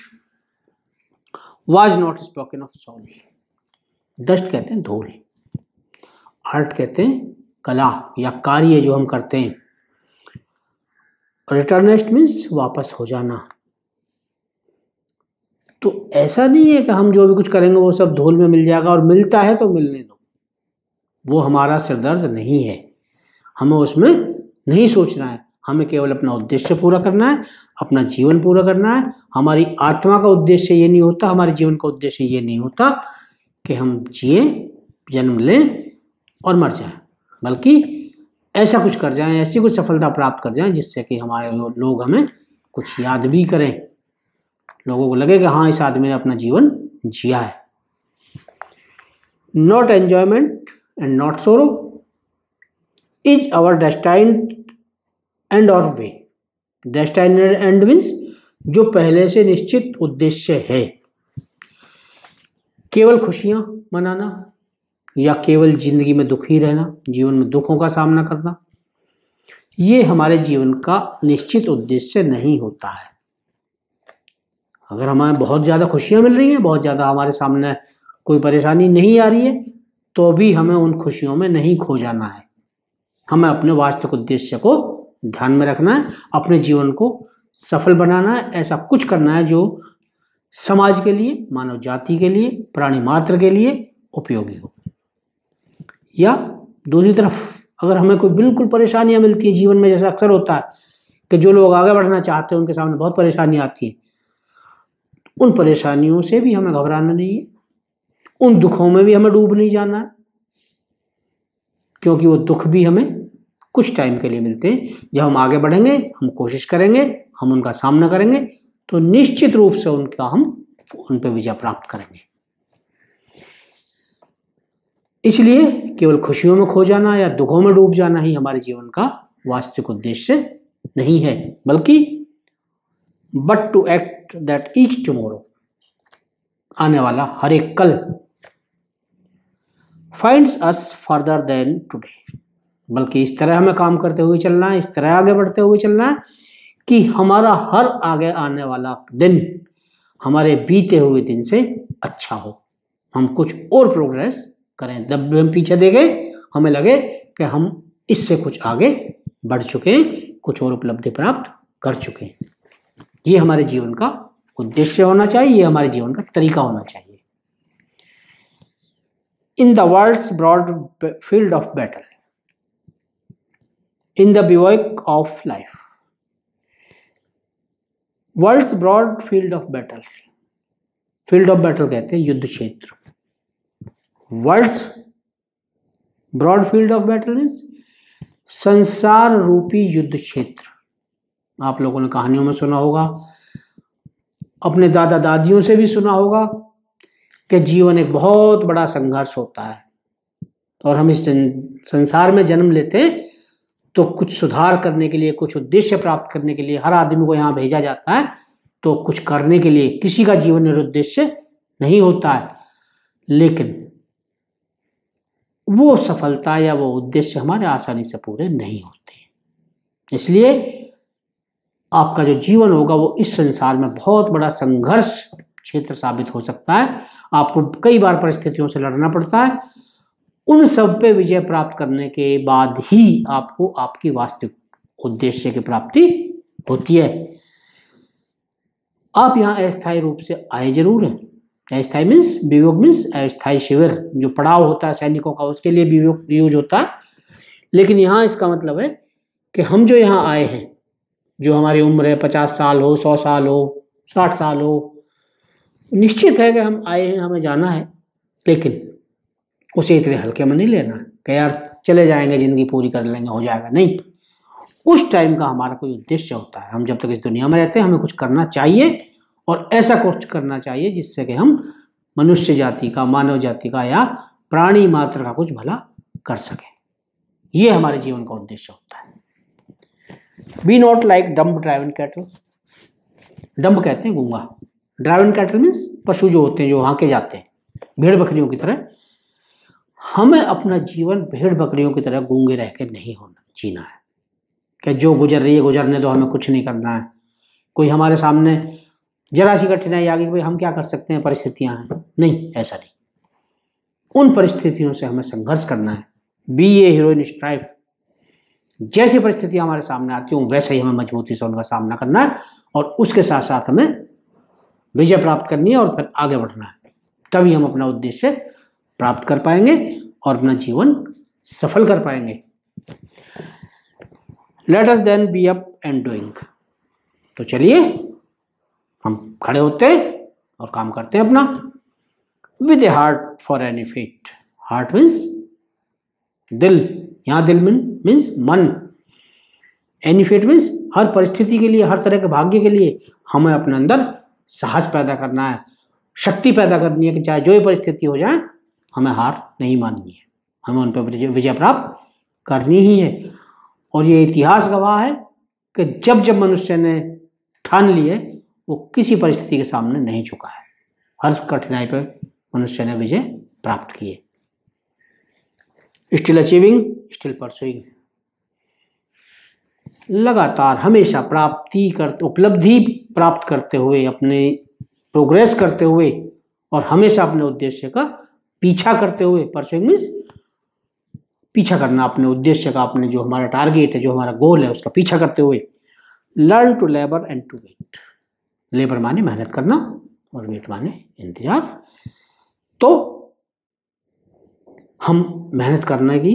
was not spoken of soul dust कहते हैं धूल। आर्ट कहते हैं, कला या कार्य जो हम करते हैं। रिटर्नेस्ट मीन्स वापस हो जाना। तो ऐसा नहीं है कि हम जो भी कुछ करेंगे, वो सब धूल में मिल जाएगा और मिलता है तो मिलने दो। वो हमारा सिरदर्द नहीं है। हमें उसमें नहीं सोचना है। हमें केवल अपना उद्देश्य पूरा करना है, अपना जीवन पूरा करना है। हमारी आत्मा का उद्देश्य ये नहीं होता, हमारे जीवन का उद्देश्य ये नहीं होता कि हम जिए, जन्म लें और मर जाएँ। बल्कि ऐसा कुछ कर जाएँ, ऐसी कुछ सफलता प्राप्त कर जाएँ, जिससे कि हमारे लोग हमें कुछ याद भी करें। लोगों को लगे कि हाँ इस आदमी ने अपना जीवन जिया है। Not enjoyment and not sorrow is our destined end or way destined end means जो पहले से निश्चित उद्देश्य है। केवल खुशियाँ मनाना या केवल ज़िंदगी में दुखी रहना, जीवन में दुखों का सामना करना, ये हमारे जीवन का निश्चित उद्देश्य नहीं होता है। अगर हमें बहुत ज़्यादा खुशियाँ मिल रही हैं, बहुत ज़्यादा हमारे सामने कोई परेशानी नहीं आ रही है तो भी हमें उन खुशियों में नहीं खो जाना है। हमें अपने वास्तविक उद्देश्य को ध्यान में रखना है, अपने जीवन को सफल बनाना है, ऐसा कुछ करना है जो समाज के लिए, मानव जाति के लिए, प्राणी मात्र के लिए उपयोगी हो। या दूसरी तरफ़, अगर हमें कोई बिल्कुल परेशानियाँ मिलती हैं जीवन में, जैसा अक्सर होता है कि जो लोग आगे बढ़ना चाहते हैं, उनके सामने बहुत परेशानी आती हैं, उन परेशानियों से भी हमें घबराना नहीं है। उन दुखों में भी हमें डूब नहीं जाना है, क्योंकि वो दुख भी हमें कुछ टाइम के लिए मिलते हैं। जब हम आगे बढ़ेंगे, हम कोशिश करेंगे, हम उनका सामना करेंगे तो निश्चित रूप से उनका हम उन पर विजय प्राप्त करेंगे। इसलिए केवल खुशियों में खो जाना या दुखों में डूब जाना ही हमारे जीवन का वास्तविक उद्देश्य नहीं है, बल्कि but to act that each tomorrow आने वाला हर एक कल finds us farther than today बल्कि इस तरह हमें काम करते हुए चलना है, इस तरह आगे बढ़ते हुए चलना है कि हमारा हर आगे आने वाला दिन हमारे बीते हुए दिन से अच्छा हो। हम कुछ और प्रोग्रेस करें। जब हम पीछे देखें, हमें लगे कि हम इससे कुछ आगे बढ़ चुके हैं, कुछ और उपलब्धि प्राप्त कर चुके हैं। ये हमारे जीवन का उद्देश्य होना चाहिए, ये हमारे जीवन का तरीका होना चाहिए। In the world's broad field of battle in bivouac of life world's broad field of battle field of battle कहते हैं युद्ध क्षेत्र। World's broad field of battle means संसार रूपी युद्ध क्षेत्र। आप लोगों ने कहानियों में सुना होगा, अपने दादा दादियों से भी सुना होगा कि जीवन एक बहुत बड़ा संघर्ष होता है और हम इस संसार में जन्म लेते तो कुछ सुधार करने के लिए, कुछ उद्देश्य प्राप्त करने के लिए, हर आदमी को यहाँ भेजा जाता है तो कुछ करने के लिए किसी का जीवन निरुद्देश्य नहीं होता है। लेकिन वो सफलता या वो उद्देश्य हमारे आसानी से पूरे नहीं होते। इसलिए आपका जो जीवन होगा वो इस संसार में बहुत बड़ा संघर्ष क्षेत्र साबित हो सकता है। आपको कई बार परिस्थितियों से लड़ना पड़ता है। उन सब पे विजय प्राप्त करने के बाद ही आपको आपकी वास्तविक उद्देश्य की प्राप्ति होती है। आप यहाँ अस्थायी रूप से आए ज़रूर हैं। अस्थाई मीन्स वियोग मीन्स अस्थाई शिविर। जो पड़ाव होता है सैनिकों का, उसके लिए वियोग यूज़ होता। है लेकिन यहाँ इसका मतलब है कि हम जो यहाँ आए हैं, जो हमारी उम्र है, पचास साल हो, सौ साल हो, साठ साल हो, निश्चित है कि हम आए हैं, हमें जाना है। लेकिन उसे इतने हल्के में नहीं लेना कि यार चले जाएँगे, ज़िंदगी पूरी कर लेंगे, हो जाएगा। नहीं। उस टाइम का हमारा कोई उद्देश्य होता है। हम जब तक इस दुनिया में रहते हैं, हमें कुछ करना चाहिए। और ऐसा कुछ करना चाहिए जिससे कि हम मनुष्य जाति का, मानव जाति का या प्राणी मात्र का कुछ भला कर सके। ये हमारे जीवन का उद्देश्य होता है। Be not like dumb driven cattle dumb कहते हैं गूँगा। ड्राइवन कैटल मीन्स पशु जो होते हैं, जो वहाँ के जाते हैं, भेड़ बकरियों की तरह। हमें अपना जीवन भेड़ बकरियों की तरह गूँगे रह के नहीं होना, जीना है। कि जो गुजर रही है, गुजरने दो, हमें कुछ नहीं करना है। कोई हमारे सामने जरा सी कठिनाई आ गई भाई हम क्या कर सकते हैं? परिस्थितियाँ हैं। नहीं, ऐसा नहीं। उन परिस्थितियों से हमें संघर्ष करना है। बी ए हीरोइन स्ट्राइफ जैसी परिस्थितियाँ हमारे सामने आती हूँ, वैसे ही हमें मजबूती से उनका सामना करना है और उसके साथ साथ हमें विजय प्राप्त करनी है और फिर आगे बढ़ना है। तभी हम अपना उद्देश्य प्राप्त कर पाएँगे और अपना जीवन सफल कर पाएँगे। Let us then be up and doing तो चलिए हम खड़े होते हैं और काम करते हैं अपना। With a heart for any fit heart means दिल। यहाँ दिल मीन मीन्स मन। एनी फिट मीन्स हर परिस्थिति के लिए, हर तरह के भाग्य के लिए हमें अपने अंदर साहस पैदा करना है, शक्ति पैदा करनी है कि चाहे जो भी परिस्थिति हो जाए, हमें हार नहीं माननी है। हमें उन पर विजय प्राप्त करनी ही है। और ये इतिहास गवाह है कि जब जब मनुष्य ने ठान लिए वो किसी परिस्थिति के सामने नहीं झुका है। हर कठिनाई पर मनुष्य ने विजय प्राप्त किए। स्टिल अचीविंग स्टिल परसुइंग लगातार हमेशा प्राप्ति कर, उपलब्धि प्राप्त करते हुए, अपने प्रोग्रेस करते हुए और हमेशा अपने उद्देश्य का पीछा करते हुए। परसुइंग मीन्स पीछा करना, अपने उद्देश्य का, अपने जो हमारा टारगेट है, जो हमारा गोल है, उसका पीछा करते हुए। Learn to labour and to wait labour माने मेहनत करना और वेट माने इंतज़ार। तो हम मेहनत करने की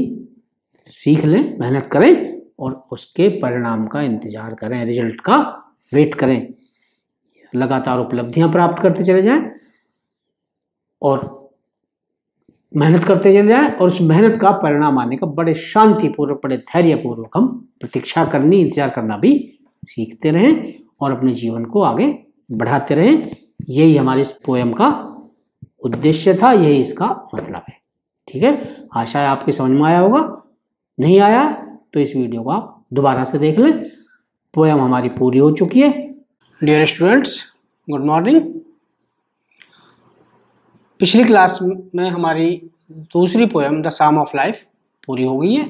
सीख लें, मेहनत करें और उसके परिणाम का इंतज़ार करें, रिज़ल्ट का वेट करें। लगातार उपलब्धियाँ प्राप्त करते चले जाएँ और मेहनत करते चले जाएँ और उस मेहनत का परिणाम आने का बड़े शांतिपूर्वक, बड़े धैर्यपूर्वक हम प्रतीक्षा करनी, इंतज़ार करना भी सीखते रहें और अपने जीवन को आगे बढ़ाते रहें। यही हमारे इस पोएम का उद्देश्य था, यही इसका मतलब है। ठीक है? आशा है आपके समझ में आया होगा। नहीं आया तो इस वीडियो को आप दोबारा से देख लें। पोएम हमारी पूरी हो चुकी है। डियर स्टूडेंट्स गुड मॉर्निंग पिछली क्लास में हमारी दूसरी poem the psalm of life पूरी हो गई है।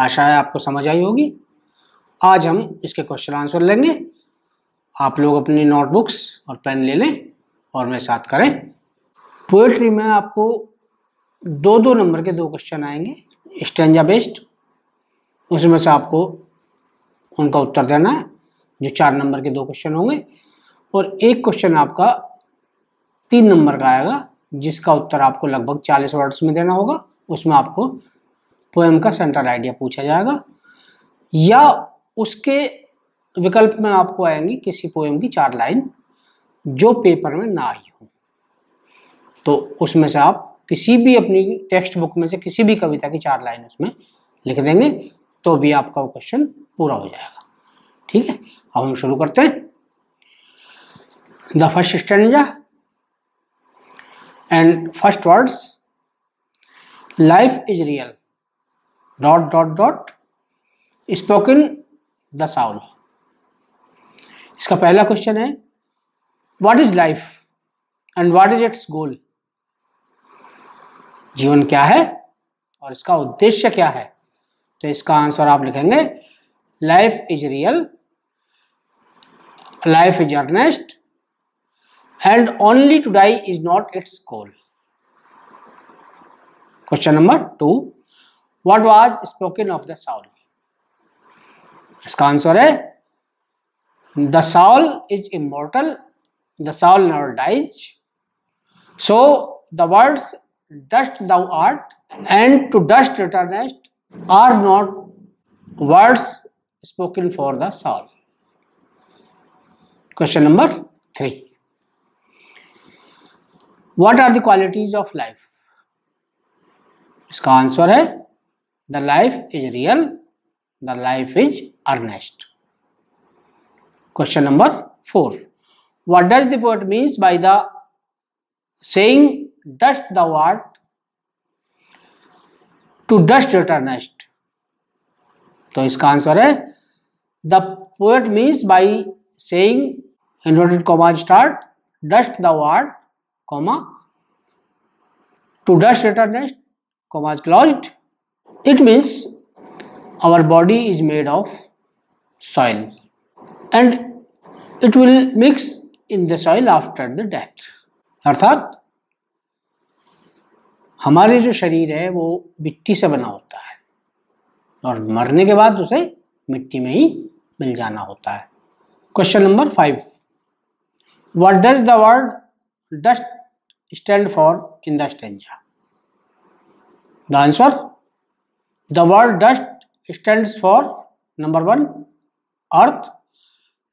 आशा है आपको समझ आई होगी। आज हम इसके क्वेश्चन आंसर लेंगे। आप लोग अपनी नोटबुक्स और पेन ले लें और मेरे साथ करें। पोएट्री में आपको दो दो नंबर के दो क्वेश्चन आएँगे स्टेंजा बेस्ड उसमें से आपको उनका उत्तर देना है, जो चार नंबर के दो क्वेश्चन होंगे। और एक क्वेश्चन आपका तीन नंबर का आएगा, जिसका उत्तर आपको लगभग चालीस वर्ड्स में देना होगा। उसमें आपको पोएम का सेंट्रल आइडिया पूछा जाएगा। या उसके विकल्प में आपको आएँगी किसी पोएम की चार लाइन जो पेपर में ना आई हो। तो उसमें से आप किसी भी अपनी टेक्स्ट बुक में से किसी भी कविता की चार लाइन उसमें लिख देंगे तो भी आपका वो क्वेश्चन पूरा हो जाएगा। ठीक है? अब हम शुरू करते हैं। The first stanza and first words life is real dot dot dot spoken the soul. इसका पहला क्वेश्चन है what is life and what is its goal जीवन क्या है और इसका उद्देश्य क्या है? तो इसका आंसर आप लिखेंगे life is real life is earnest and only to die is not its goal question number two What was spoken of the soul? इसका आंसर है The soul is immortal, the soul never dies. So the words dust thou art and to dust returnest are not words spoken for the soul. Question number three. What are the qualities of life इसका answer है the life is real the life is earnest question number four what does the poet means by the saying dust the what to dust returnest तो इसका answer है the poet means by saying inverted comma start dust the what comma to dash returnest comma is closed it means our body is made of soil and it will mix in the soil after the death अर्थात, हमारे जो शरीर है, वो मिट्टी से बना होता है। और मरने के बाद उसे मिट्टी में ही मिल जाना होता है। Question number five what does the word dust stand for in the stanza the answer the word dust stand for number one earth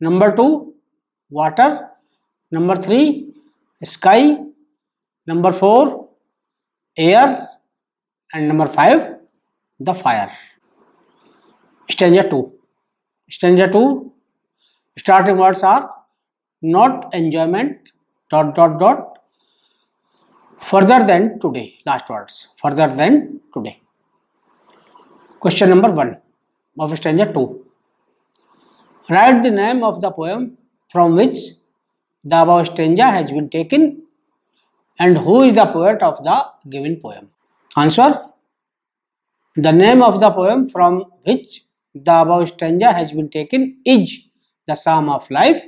number two water number three sky number four air and number five the fire stanza two stanza two starting words are not enjoyment dot dot dot farther than today last words farther than today question number one of stanza two write the name of the poem from which the above stanza has been taken and who is the poet of the given poem answer the name of the poem from which the above stanza has been taken is the psalm of life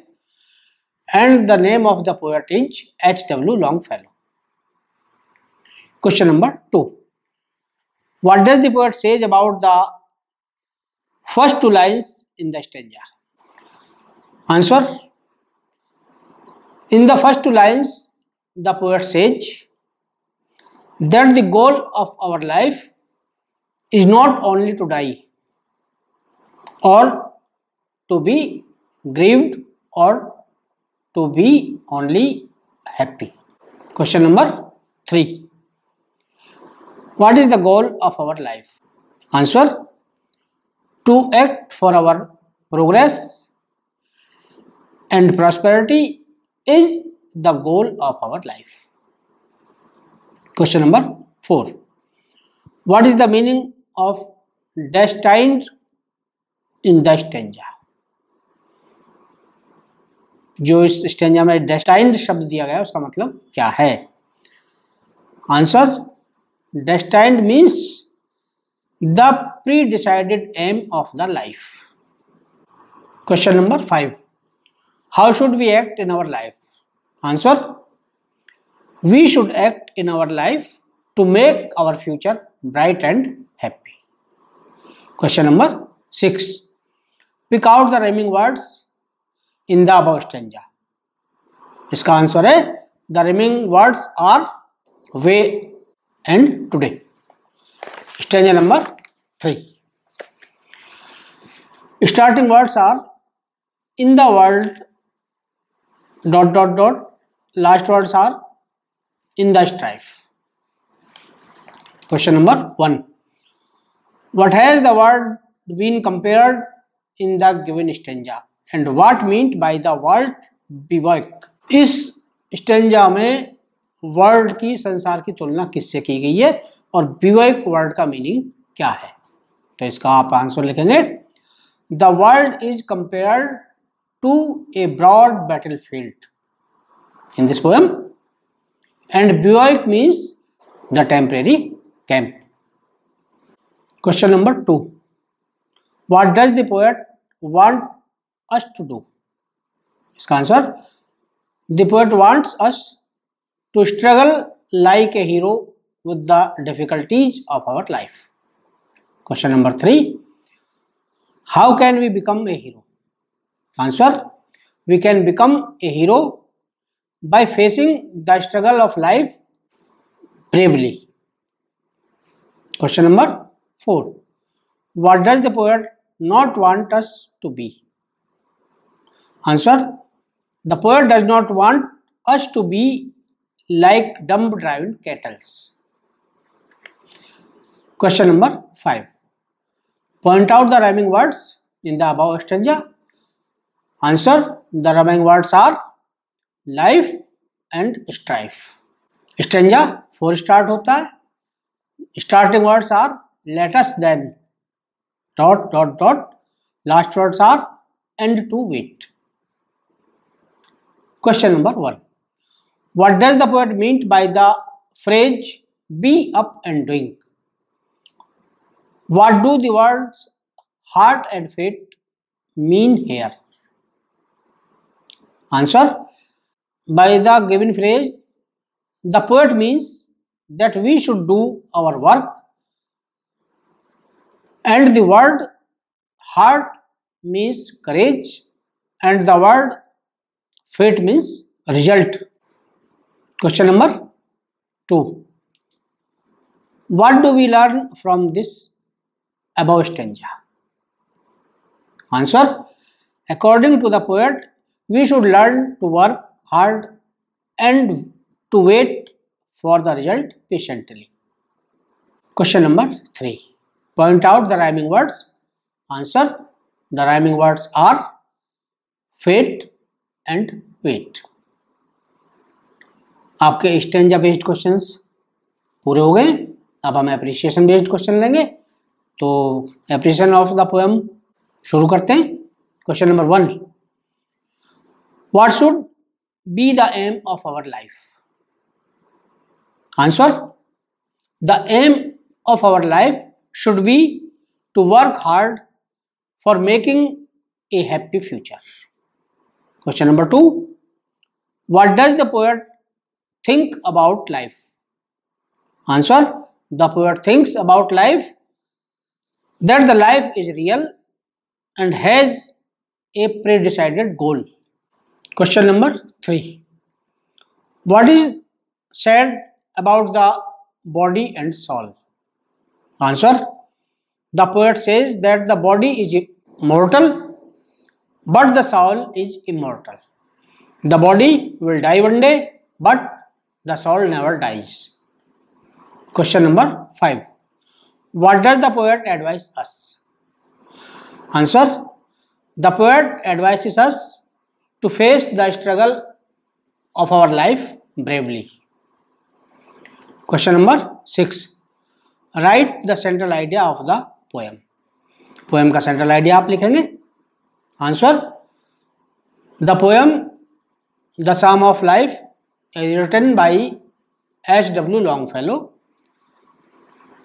and the name of the poet is H.W. Longfellow. Question number 2. What does the poet says about the first two lines in the stanza? Answer. In the first two lines, the poet says that the goal of our life is not only to die or to be grieved or to be only happy. Question number 3. What is the goal of our life? Answer To act for our progress and prosperity is the goal of our life. Question number 4. What is the meaning of destined in the? जो इस stanza में destined शब्द दिया गया उसका मतलब क्या है answer destined means the pre decided aim of the life question number five how should we act in our life answer we should act in our life to make our future bright and happy question number six pick out the rhyming words in the above stanza इसका answer है the rhyming words are way and today stanza number three starting words are in the world dot dot dot last words are in the strife question number one what has the word been compared in the given stanza? And what meet by the world bivouac इस stanza में world की संसार की तुलना किससे की गई है? और बिवक वर्ड का मीनिंग क्या है? तो इसका आप आंसर लिखेंगे। The world is compared to a broad battle field In this poem and bivouac means the temporary camp question number two what does the poet want us to do? इसका answer the poet wants us to struggle like a hero with the difficulties of our life. Question number three How can we become a hero? Answer We can become a hero by facing the struggle of life bravely. Question number four What does the poet not want us to be? Answer The poet does not want us to be like dumb driven kettles. Question number 5. Point out the rhyming words in the above stanza. Answer The rhyming words are life and strife. Stanza four start होता है। Starting words are let us then. Dot dot dot. Last words are and to wait question number one. What does the poet mean by the phrase be up and drink what do words heart and fate mean here answer By the given phrase, the poet means that we should do our work and the word heart means courage and the word Fate means result. Question number 2. What do we learn from this above stanza? Answer. According to the poet, we should learn to work hard and to wait for the result patiently. Question number 3. Point out the rhyming words. Answer. The rhyming words are fate, and wait आपके stanza based questions पूरे हो गए अब हम appreciation based question लेंगे तो appreciation of the poem शुरू करते हैं question number one what should be the aim of our life? Answer The aim of our life should be to work hard for making a happy future. Question number two What does the poet think about life? Answer The poet thinks about life that the life is real and has a predecided goal. Question number three What is said about the body and soul? Answer the poet says that the body is mortal, but the soul is immortal. The body will die one day, but the soul never dies. Question number 5. What does the poet advise us? Answer. The poet advises us to face the struggle of our life bravely. Question number 6. Write the central idea of the poem. Poem का central idea आप लिखेंगे answer the poem the psalm of life is written by H W Longfellow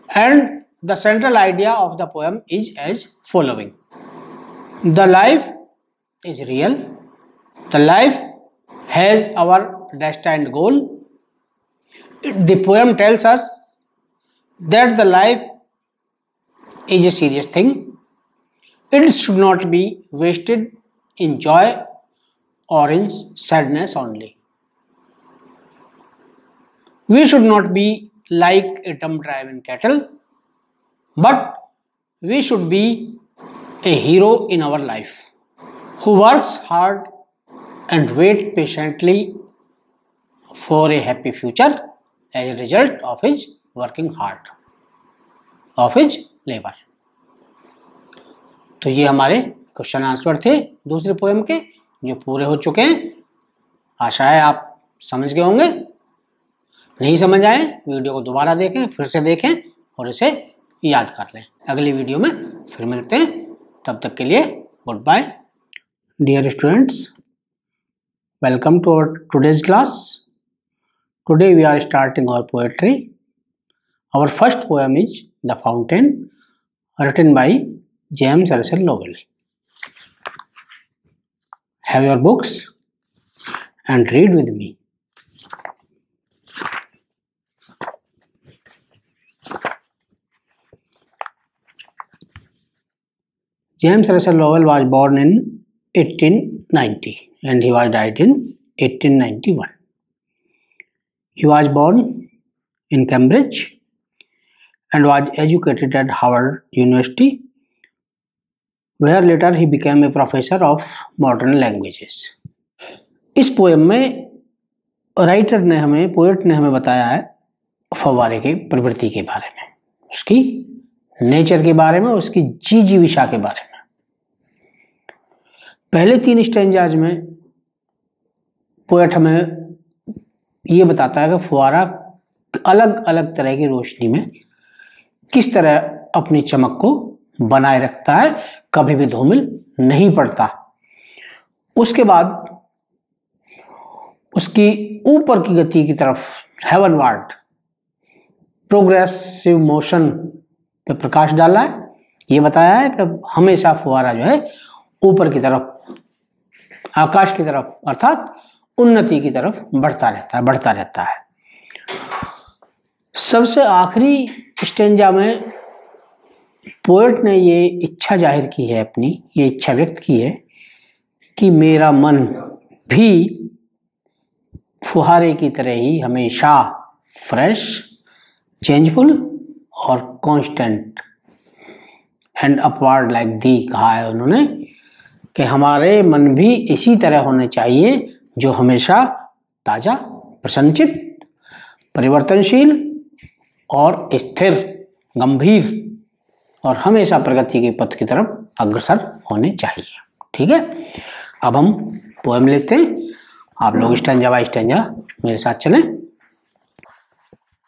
and the central idea of the poem is as following the life is real The life has our destined goal. The poem tells us that the life is a serious thing. It should not be wasted in joy or in sadness only. We should not be like a dumb driving cattle, but we should be a hero in our life who works hard and wait patiently for a happy future as a result of his working hard, of his labour तो ये हमारे question answer थे दूसरे poem के, जो पूरे हो चुके हैं। आशा है आप समझ गए होंगे। नहीं समझ आए वीडियो को दोबारा देखें, फिर से देखें और इसे याद कर लें। अगली वीडियो में फिर मिलते हैं। तब तक के लिए goodbye dear students welcome to our today's class. Today we are starting our poetry. Our first poem is the fountain written by james russell lowell have your books and read with me. James russell lowell was born in 1890 and he was died in 1891. He was born in Cambridge and was educated at Harvard University, where later he became a professor of modern languages. इस poem में writer ने हमें poet ने हमें बताया है फवारे की प्रवृत्ति के बारे में उसकी नेचर के बारे में उसकी जी जीविशा के बारे में पहले तीन स्टेंजाज में पोएट हमें ये बताता है कि फुआरा अलग अलग तरह की रोशनी में किस तरह अपनी चमक को बनाए रखता है, कभी भी धूमिल नहीं पड़ता। उसके बाद उसकी ऊपर की गति की तरफ़ हेवन वार्ड प्रोग्रेसिव मोशन पे प्रकाश डाला है। ये बताया है कि हमेशा फुहारा जो है ऊपर की तरफ़ आकाश की तरफ़, अर्थात उन्नति की तरफ़ बढ़ता रहता है, बढ़ता रहता है। सबसे आखिरी स्टेंजा में पोएट ने ये इच्छा ज़ाहिर की है अपनी, ये इच्छा व्यक्त की है कि मेरा मन भी फुहारे की तरह ही हमेशा फ्रेश चेंजफुल और constant and upward like thee कहा है उन्होंने। कि हमारे मन भी इसी तरह होने चाहिए, जो हमेशा ताज़ा प्रसन्नचित परिवर्तनशील और स्थिर, गंभीर और हमेशा प्रगति के पथ की तरफ़ अग्रसर होने चाहिए। ठीक है? अब हम पोएम लेते हैं। आप लोग स्टेंजा बाई स्टेंजा मेरे साथ चलें।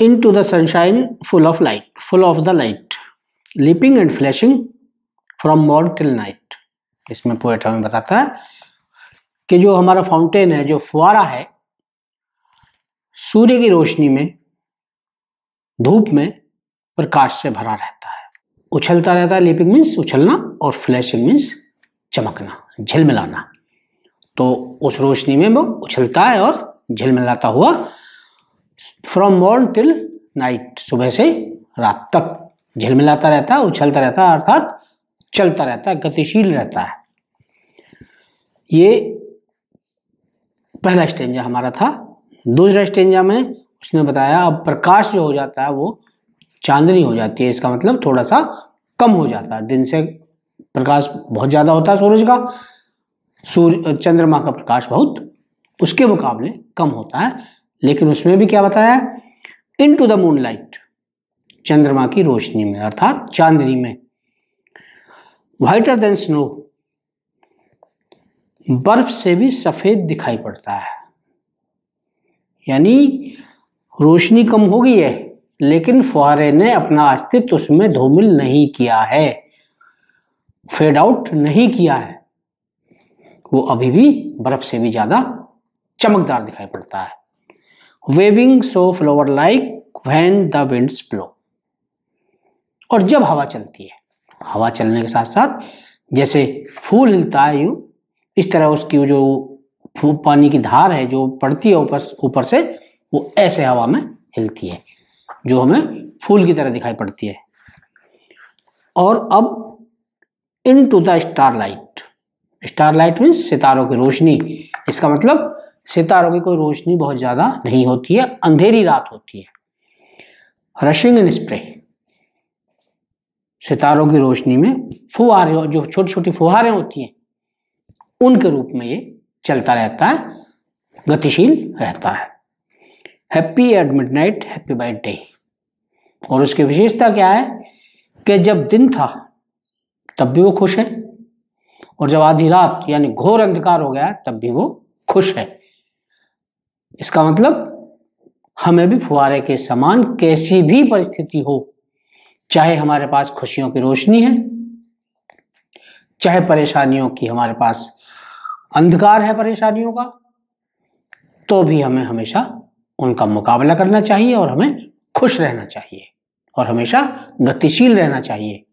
Into the sunshine full of light full of the light leaping and flashing from morn till night इसमें पोएट हमें बताता है कि जो हमारा फाउंटेन है, जो फुआरा है, सूर्य की रोशनी में, धूप में प्रकाश से भरा रहता है। उछलता रहता है लिपिंग मीन्स उछलना और फ्लैशिंग मीन्स चमकना, झिलमिलाना। तो उस रोशनी में वो उछलता है और झिलमिलाता हुआ फ्रॉम मॉर्न टिल नाइट सुबह से रात तक झिलमिलाता रहता है, उछलता रहता है, अर्थात चलता रहता है, गतिशील रहता है। ये पहला स्टेंजा हमारा था। दूसरा स्टेंजा में उसने बताया, अब प्रकाश जो हो जाता है, वो चांदनी हो जाती है। इसका मतलब थोड़ा सा कम हो जाता है। दिन से प्रकाश बहुत ज़्यादा होता है सूरज का। सूर्य चंद्रमा का प्रकाश बहुत उसके मुकाबले कम होता है। लेकिन उसमें भी क्या बताया? Into the moonlight चंद्रमा की रोशनी में, अर्थात चांदनी में। व्हाइटर देन स्नो बर्फ़ से भी सफ़ेद दिखाई पड़ता है। यानी रोशनी कम हो गई है, लेकिन फुहारे ने अपना अस्तित्व उसमें धूमिल नहीं किया है। फेड आउट नहीं किया है। वो अभी भी बर्फ़ से भी ज़्यादा चमकदार दिखाई पड़ता है। Waving so flower like when the winds blow और जब हवा चलती है हवा चलने के साथ साथ जैसे फूल हिलता है यूँ इस तरह उसकी जो पानी की धार है जो पड़ती है ऊपर ऊपर से, वो ऐसे हवा में हिलती है, जो हमें फूल की तरह दिखाई पड़ती है। और अब into the starlight starlight means सितारों की रोशनी। इसका मतलब सितारों की कोई रोशनी बहुत ज़्यादा नहीं होती है, अंधेरी रात होती है। रशिंग इन स्प्रे सितारों की रोशनी में फुहारे, जो छोटी छोटी फुहारें होती हैं, उनके रूप में ये चलता रहता है, गतिशील रहता है। Happy at midnight happy by day और उसकी विशेषता क्या है कि जब दिन था, तब भी वो खुश है, और जब आधी रात, यानी घोर अंधकार हो गया, तब भी वो खुश है। इसका मतलब हमें भी फुहारे के समान कैसी भी परिस्थिति हो चाहे हमारे पास खुशियों की रोशनी है, चाहे परेशानियों की हमारे पास अंधकार है परेशानियों का तो भी हमें हमेशा उनका मुकाबला करना चाहिए और हमें खुश रहना चाहिए और हमेशा गतिशील रहना चाहिए।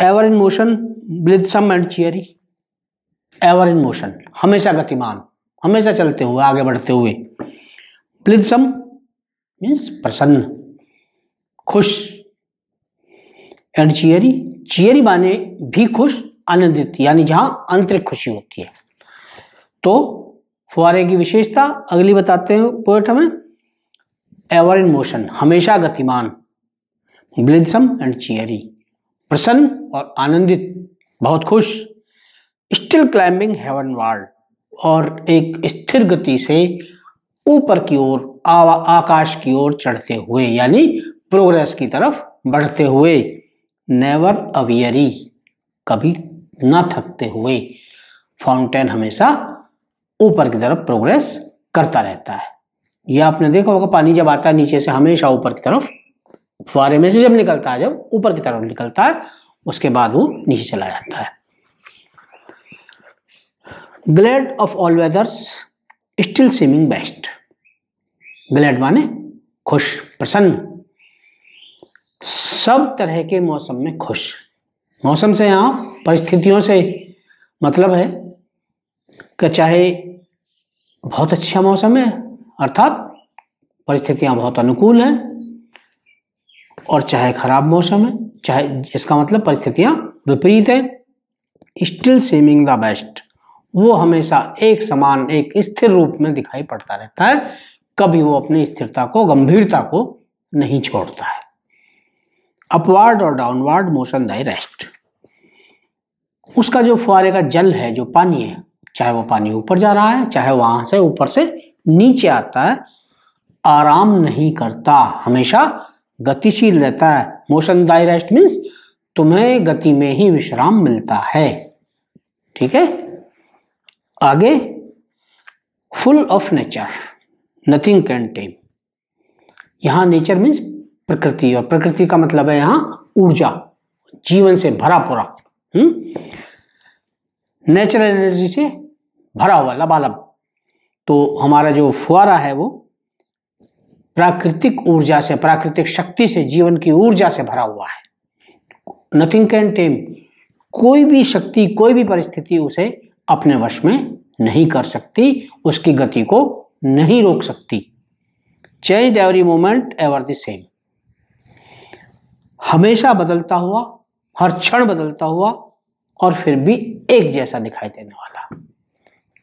Ever in motion blithesome and cheery ever in motion हमेशा गतिमान, हमेशा चलते हुए, आगे बढ़ते हुए। ब्लिथसम मीन्स प्रसन्न खुश। एंड चियरी चियरी माने भी खुश, आनंदित, यानी जहाँ आंतरिक खुशी होती है। तो फुहारे की विशेषता अगली बताते हैं पोएट हमें। एवर इन मोशन हमेशा गतिमान ब्लिथसम एंड चियरी प्रसन्न और आनंदित, बहुत खुश। स्टिल क्लाइंबिंग हेवन वार्ड और एक स्थिर गति से ऊपर की ओर आकाश की ओर चढ़ते हुए, यानी प्रोग्रेस की तरफ़ बढ़ते हुए, नेवर अवियरी, कभी न थकते हुए, फाउंटेन हमेशा ऊपर की तरफ़ प्रोग्रेस करता रहता है। यह आपने देखा होगा, पानी जब आता है नीचे से, हमेशा ऊपर की तरफ़, फुहारे में से जब निकलता है, जब ऊपर की तरफ़ निकलता है, उसके बाद वो नीचे चला जाता है। Glad of all weathers still seeming best glad माने खुश, प्रसन्न। सब तरह के मौसम में खुश मौसम से यहाँ परिस्थितियों से मतलब है कि चाहे बहुत अच्छा मौसम है, अर्थात परिस्थितियाँ बहुत अनुकूल हैं और चाहे खराब मौसम है, चाहे इसका मतलब परिस्थितियाँ विपरीत है। स्टिल सेमिंग द बेस्ट, वो हमेशा एक समान, एक स्थिर रूप में दिखाई पड़ता रहता है, कभी वो अपनी स्थिरता को, गंभीरता को नहीं छोड़ता है। अपवार्ड और डाउनवार्ड मोशन दाई रेस्ट। उसका जो फुहारे का जल है, जो पानी है, चाहे वो पानी ऊपर जा रहा है, चाहे वहाँ से ऊपर से नीचे आता है, आराम नहीं करता, हमेशा गतिशील रहता है। मोशन दाई रेस्ट मीन्स तुम्हें गति में ही विश्राम मिलता है। ठीक है? आगे full of nature nothing can tame यहाँ नेचर मीन्स प्रकृति, और प्रकृति का मतलब है यहाँ ऊर्जा, जीवन से भरा पूरा नेचुरल एनर्जी से भरा हुआ, लबालब। तो हमारा जो फुआरा है वो प्राकृतिक ऊर्जा से, प्राकृतिक शक्ति से, जीवन की ऊर्जा से भरा हुआ है। नथिंग कैन टेम कोई भी शक्ति, कोई भी परिस्थिति उसे अपने वश में नहीं कर सकती, उसकी गति को नहीं रोक सकती। Change every moment, ever the same. हमेशा बदलता हुआ, हर क्षण बदलता हुआ और फिर भी एक जैसा दिखाई देने वाला।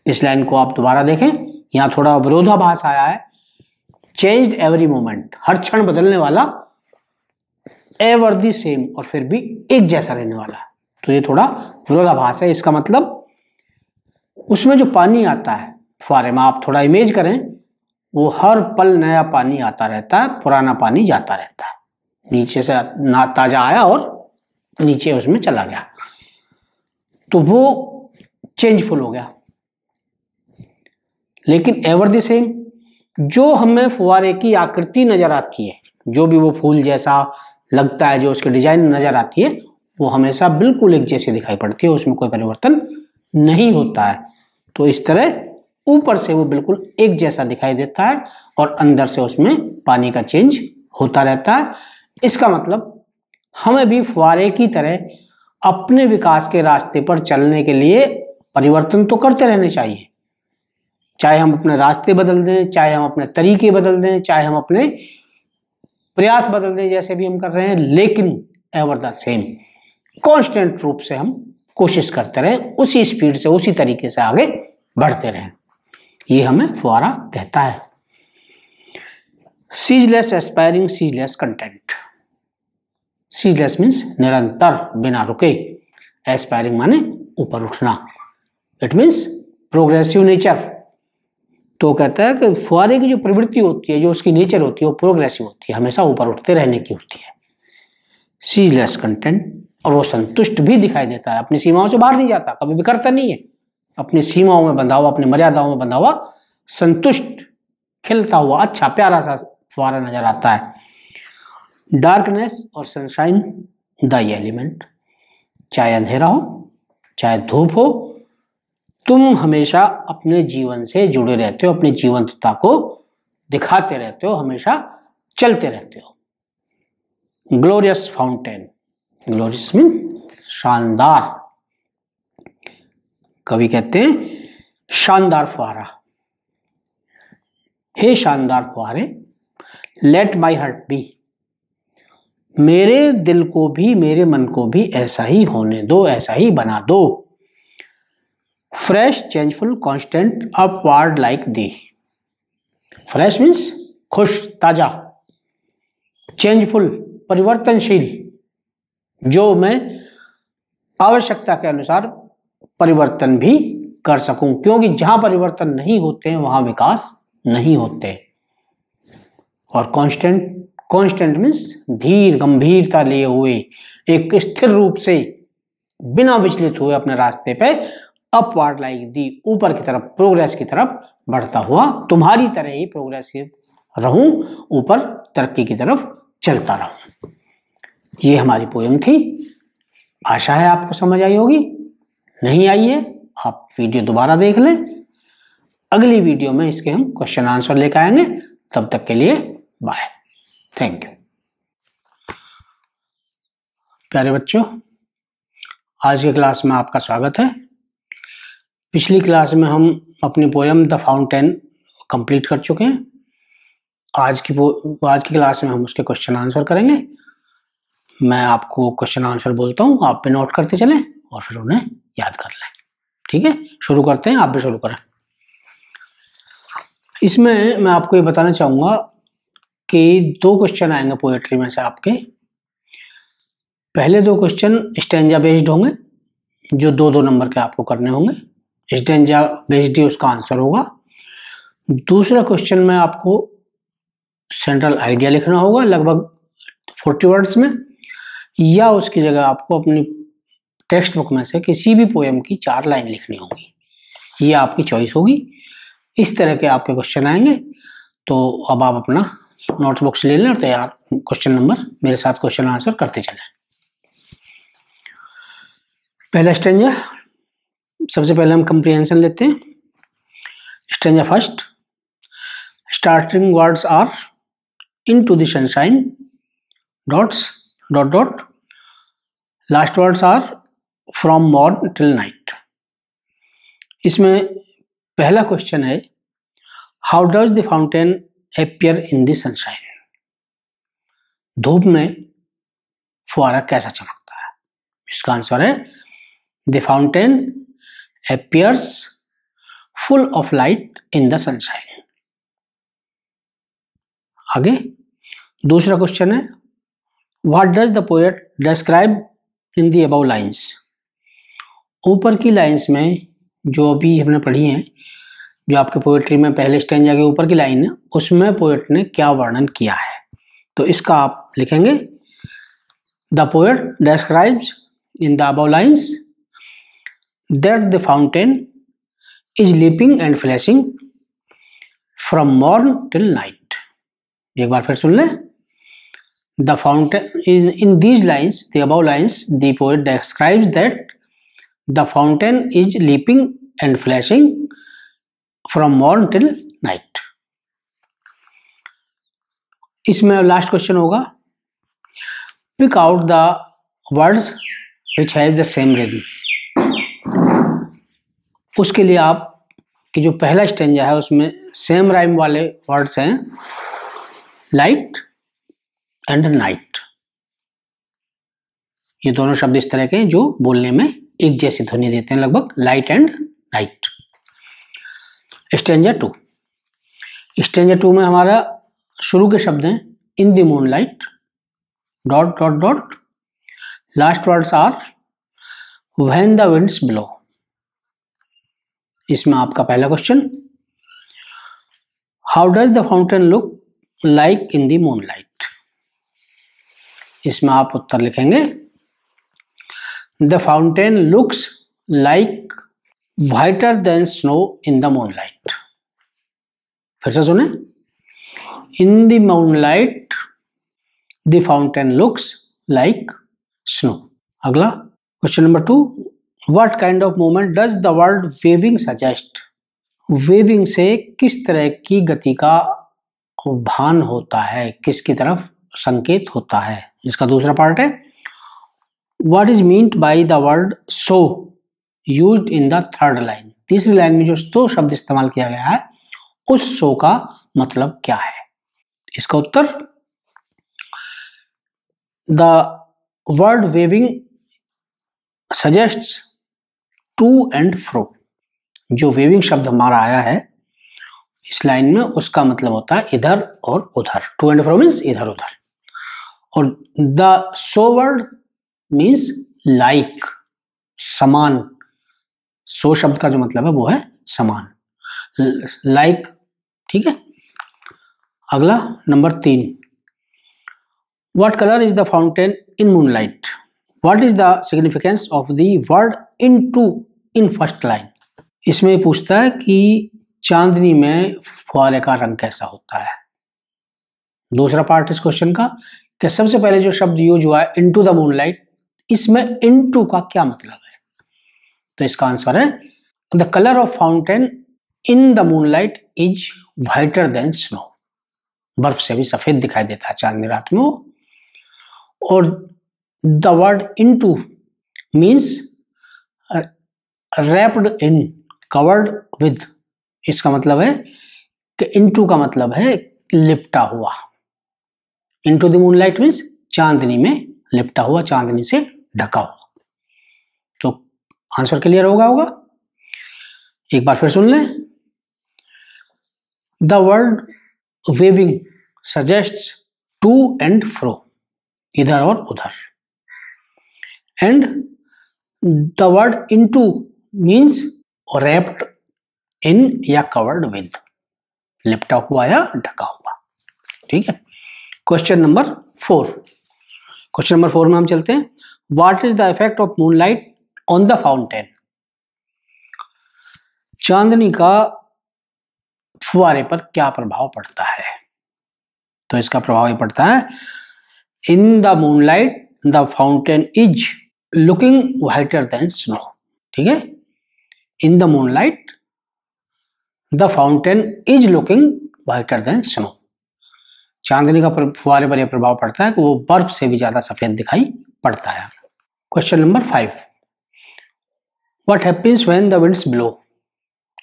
इस लाइन को आप दोबारा देखें। यहाँ थोड़ा विरोधाभास आया है। चेंज्ड एवरी मोमेंट हर क्षण बदलने वाला एवर दी सेम और फिर भी एक जैसा रहने वाला। तो ये थोड़ा विरोधाभास है, इसका मतलब उसमें जो पानी आता है, फुहारे में आप थोड़ा इमेज करें, वो हर पल नया पानी आता रहता है, पुराना पानी जाता रहता है। नीचे से ना ताज़ा आया और नीचे उसमें चला गया। तो वो चेंजफुल हो गया। लेकिन एवर द सेम जो हमें फुहारे की आकृति नज़र आती है, जो भी वो फूल जैसा लगता है, जो उसके डिज़ाइन नज़र आती है, वो हमेशा बिल्कुल एक जैसी दिखाई पड़ती है, उसमें कोई परिवर्तन नहीं होता है। तो इस तरह ऊपर से वो बिल्कुल एक जैसा दिखाई देता है और अंदर से उसमें पानी का चेंज होता रहता है। इसका मतलब हमें भी फुहारे की तरह अपने विकास के रास्ते पर चलने के लिए परिवर्तन तो करते रहने चाहिए। चाहे हम अपने रास्ते बदल दें, चाहे हम अपने तरीके बदल दें, चाहे हम अपने प्रयास बदल दें, जैसे भी हम कर रहे हैं, लेकिन एवर द सेम। कांस्टेंट रूप से हम कोशिश करते रहें, उसी स्पीड से, उसी तरीके से आगे बढ़ते रहें। ये हमें फुआरा कहता है। Ceaseless aspiring ceaseless content ceaseless means निरंतर, बिना रुके। एस्पायरिंग माने ऊपर उठना। इट मीन्स प्रोग्रेसिव नेचर तो कहता है कि फुहारे की जो प्रवृत्ति होती है, जो उसकी नेचर होती है, वो प्रोग्रेसिव होती है। हमेशा ऊपर उठते रहने की होती है। सीजलेस कंटेंट और वो संतुष्ट भी दिखाई देता है। अपनी सीमाओं से बाहर नहीं जाता, कभी भी करता नहीं है। अपनी सीमाओं में बंधा हुआ, अपनी मर्यादाओं में बंधा हुआ, संतुष्ट, खिलता हुआ अच्छा प्यारा सा फुहारा नज़र आता है। डार्कनेस और सनशाइन दाई एलिमेंट चाहे अंधेरा हो, चाहे धूप हो, तुम हमेशा अपने जीवन से जुड़े रहते हो, अपनी जीवंतता को दिखाते रहते हो, हमेशा चलते रहते हो। ग्लोरियस फाउंटेन ग्लोरियस मीन शानदार। कवि कहते हैं, शानदार फुहारा। हे शानदार फुहारे लेट माई हर्ट बी मेरे दिल को भी, मेरे मन को भी ऐसा ही होने दो, ऐसा ही बना दो। Fresh changeful constant upward like thee fresh means खुश, ताज़ा। चेंजफुल परिवर्तनशील। जो मैं आवश्यकता के अनुसार परिवर्तन भी कर सकूँ, क्योंकि जहाँ परिवर्तन नहीं होते हैं वहाँ विकास नहीं होते। और कांस्टेंट कांस्टेंट मीन्स धीर गंभीरता लिए हुए, एक स्थिर रूप से बिना विचलित हुए अपने रास्ते पे अपवार्ड लाइक दी ऊपर की तरफ़ प्रोग्रेस की तरफ़ बढ़ता हुआ तुम्हारी तरह ही प्रोग्रेसिव रहूँ, ऊपर तरक्की की तरफ़ चलता रहूँ। ये हमारी पोयम थी। आशा है आपको समझ आई होगी। नहीं आई है, आप वीडियो दोबारा देख लें। अगली वीडियो में इसके हम क्वेश्चन आंसर लेकर आएँगे। तब तक के लिए बाय थैंक यू प्यारे बच्चों, आज के क्लास में आपका स्वागत है। पिछली क्लास में हम अपनी पोयम द फाउंटेन कंप्लीट कर चुके हैं। आज की आज की क्लास में हम उसके क्वेश्चन आंसर करेंगे। मैं आपको क्वेश्चन आंसर बोलता हूँ, आप भी नोट करते चलें और फिर उन्हें याद कर लें। ठीक है? शुरू करते हैं, आप भी शुरू करें। इसमें मैं आपको ये बताना चाहूँगा कि दो क्वेश्चन आएँगे पोएट्री में से आपके। पहले दो क्वेश्चन स्टेंजा बेस्ड होंगे, जो दो दो नंबर के आपको करने होंगे। स्टेंजा बेस्ड ही उसका आंसर होगा। दूसरा क्वेश्चन में आपको सेंट्रल आइडिया लिखना होगा, लगभग फोर्टी वर्ड्स में, या उसकी जगह आपको अपनी टेक्स्ट बुक में से किसी भी पोएम की चार लाइन लिखनी होगी। ये आपकी चॉइस होगी। इस तरह के आपके क्वेश्चन आएँगे। तो अब आप अपना नोटबुक्स ले लें और तैयार क्वेश्चन नंबर, मेरे साथ क्वेश्चन आंसर करते चलें। पहला स्टेंजा सबसे पहले हम कंप्रीहेंशन लेते हैं। Stanza first starting words are into the sunshine dots dot dot last words are from morn till night इसमें पहला क्वेश्चन है how does the fountain appear in the sunshine धूप में फुआरा कैसा चमकता है? इसका आंसर है the fountain appears full of light in the sunshine आगे, दूसरा क्वेश्चन है, What does the poet describe in the above lines? ऊपर की लाइंस में जो अभी हमने पढ़ी हैं जो आपके पोएट्री में पहले स्टैंड के ऊपर की लाइन है, उसमें पोएट ने क्या वर्णन किया है? तो इसका आप लिखेंगे the poet describes in the above lines that the fountain is leaping and flashing from morn till night एक बार फिर सुन लें। The fountain in these lines the above lines the poet describes that the fountain is leaping and flashing from morn till night इसमें last question होगा। Pick out the words which has the same rhythm उसके लिए आप कि जो पहला stanza है, उसमें सेम राइम वाले वर्ड्स हैं लाइट एंड नाइट ये दोनों शब्द इस तरह के जो बोलने में एक जैसी ध्वनि देते हैं, लगभग light and night stanza two stanza two में हमारा शुरू के शब्द हैं in the moonlight dot dot dot last words are when the winds blow इसमें आपका पहला question how does the fountain look like in the moonlight इसमें आप उत्तर लिखेंगे the fountain looks like whiter than snow in the moonlight फिर से सुने? In the moonlight the fountain looks like snow अगला question number two what kind of movement does the word waving suggest waving से किस तरह की गति का भान होता है? किसकी तरफ़ संकेत होता है? इसका दूसरा पार्ट है what is meant by the word so used in the third line तीसरी लाइन में जो सो शब्द इस्तेमाल किया गया है, उस सो का मतलब क्या है? इसका उत्तर the word waving suggest to and fro जो वेविंग शब्द हमारा आया है, इस लाइन में उसका मतलब होता है इधर और उधर। टू एंड फ्रो मीन्स इधर उधर। और the so word means like समान सो शब्द का जो मतलब है, वो है समान। लाइक ठीक है? अगला नंबर तीन। What colour is the fountain in moonlight what is the significance of the word into in first line इसमें पूछता है कि चांदनी में फुहारे का रंग कैसा होता है। दूसरा पार्ट इस क्वेश्चन का, कि सबसे पहले जो शब्द यूज़ हुआ है into the moonlight इसमें इन टू का क्या मतलब है? तो इसका आंसर है the colour of fountain in the moonlight is whiter than snow बर्फ़ से भी सफ़ेद दिखाई देता है चांदनी रात में और the word into means wrapped in covered with इसका मतलब है कि इनटू का मतलब है लिपटा हुआ। इनटू द मूनलाइट मीन्स चांदनी में लिपटा हुआ, चांदनी से ढका हुआ। आंसर क्लियर होगा होगा? एक बार फिर सुन लें। The word waving suggest to and fro, इधर और उधर। And the word into means wrapped in या कवर्ड विद, लिपटा हुआ या ढका हुआ। ठीक है? Question number four. Question number four में हम चलते हैं। What is the effect of moonlight on the fountain चांदनी का फुआरे पर क्या प्रभाव पड़ता है? तो इसका प्रभाव ये पड़ता है in the moonlight the fountain is looking whiter than snow ठीक है? In the moonlight the fountain is looking whiter than snow चांदनी का फुआरे पर यह प्रभाव पड़ता है कि वो बर्फ़ से भी ज़्यादा सफ़ेद दिखाई पड़ता है। Question number five what happens when the winds blow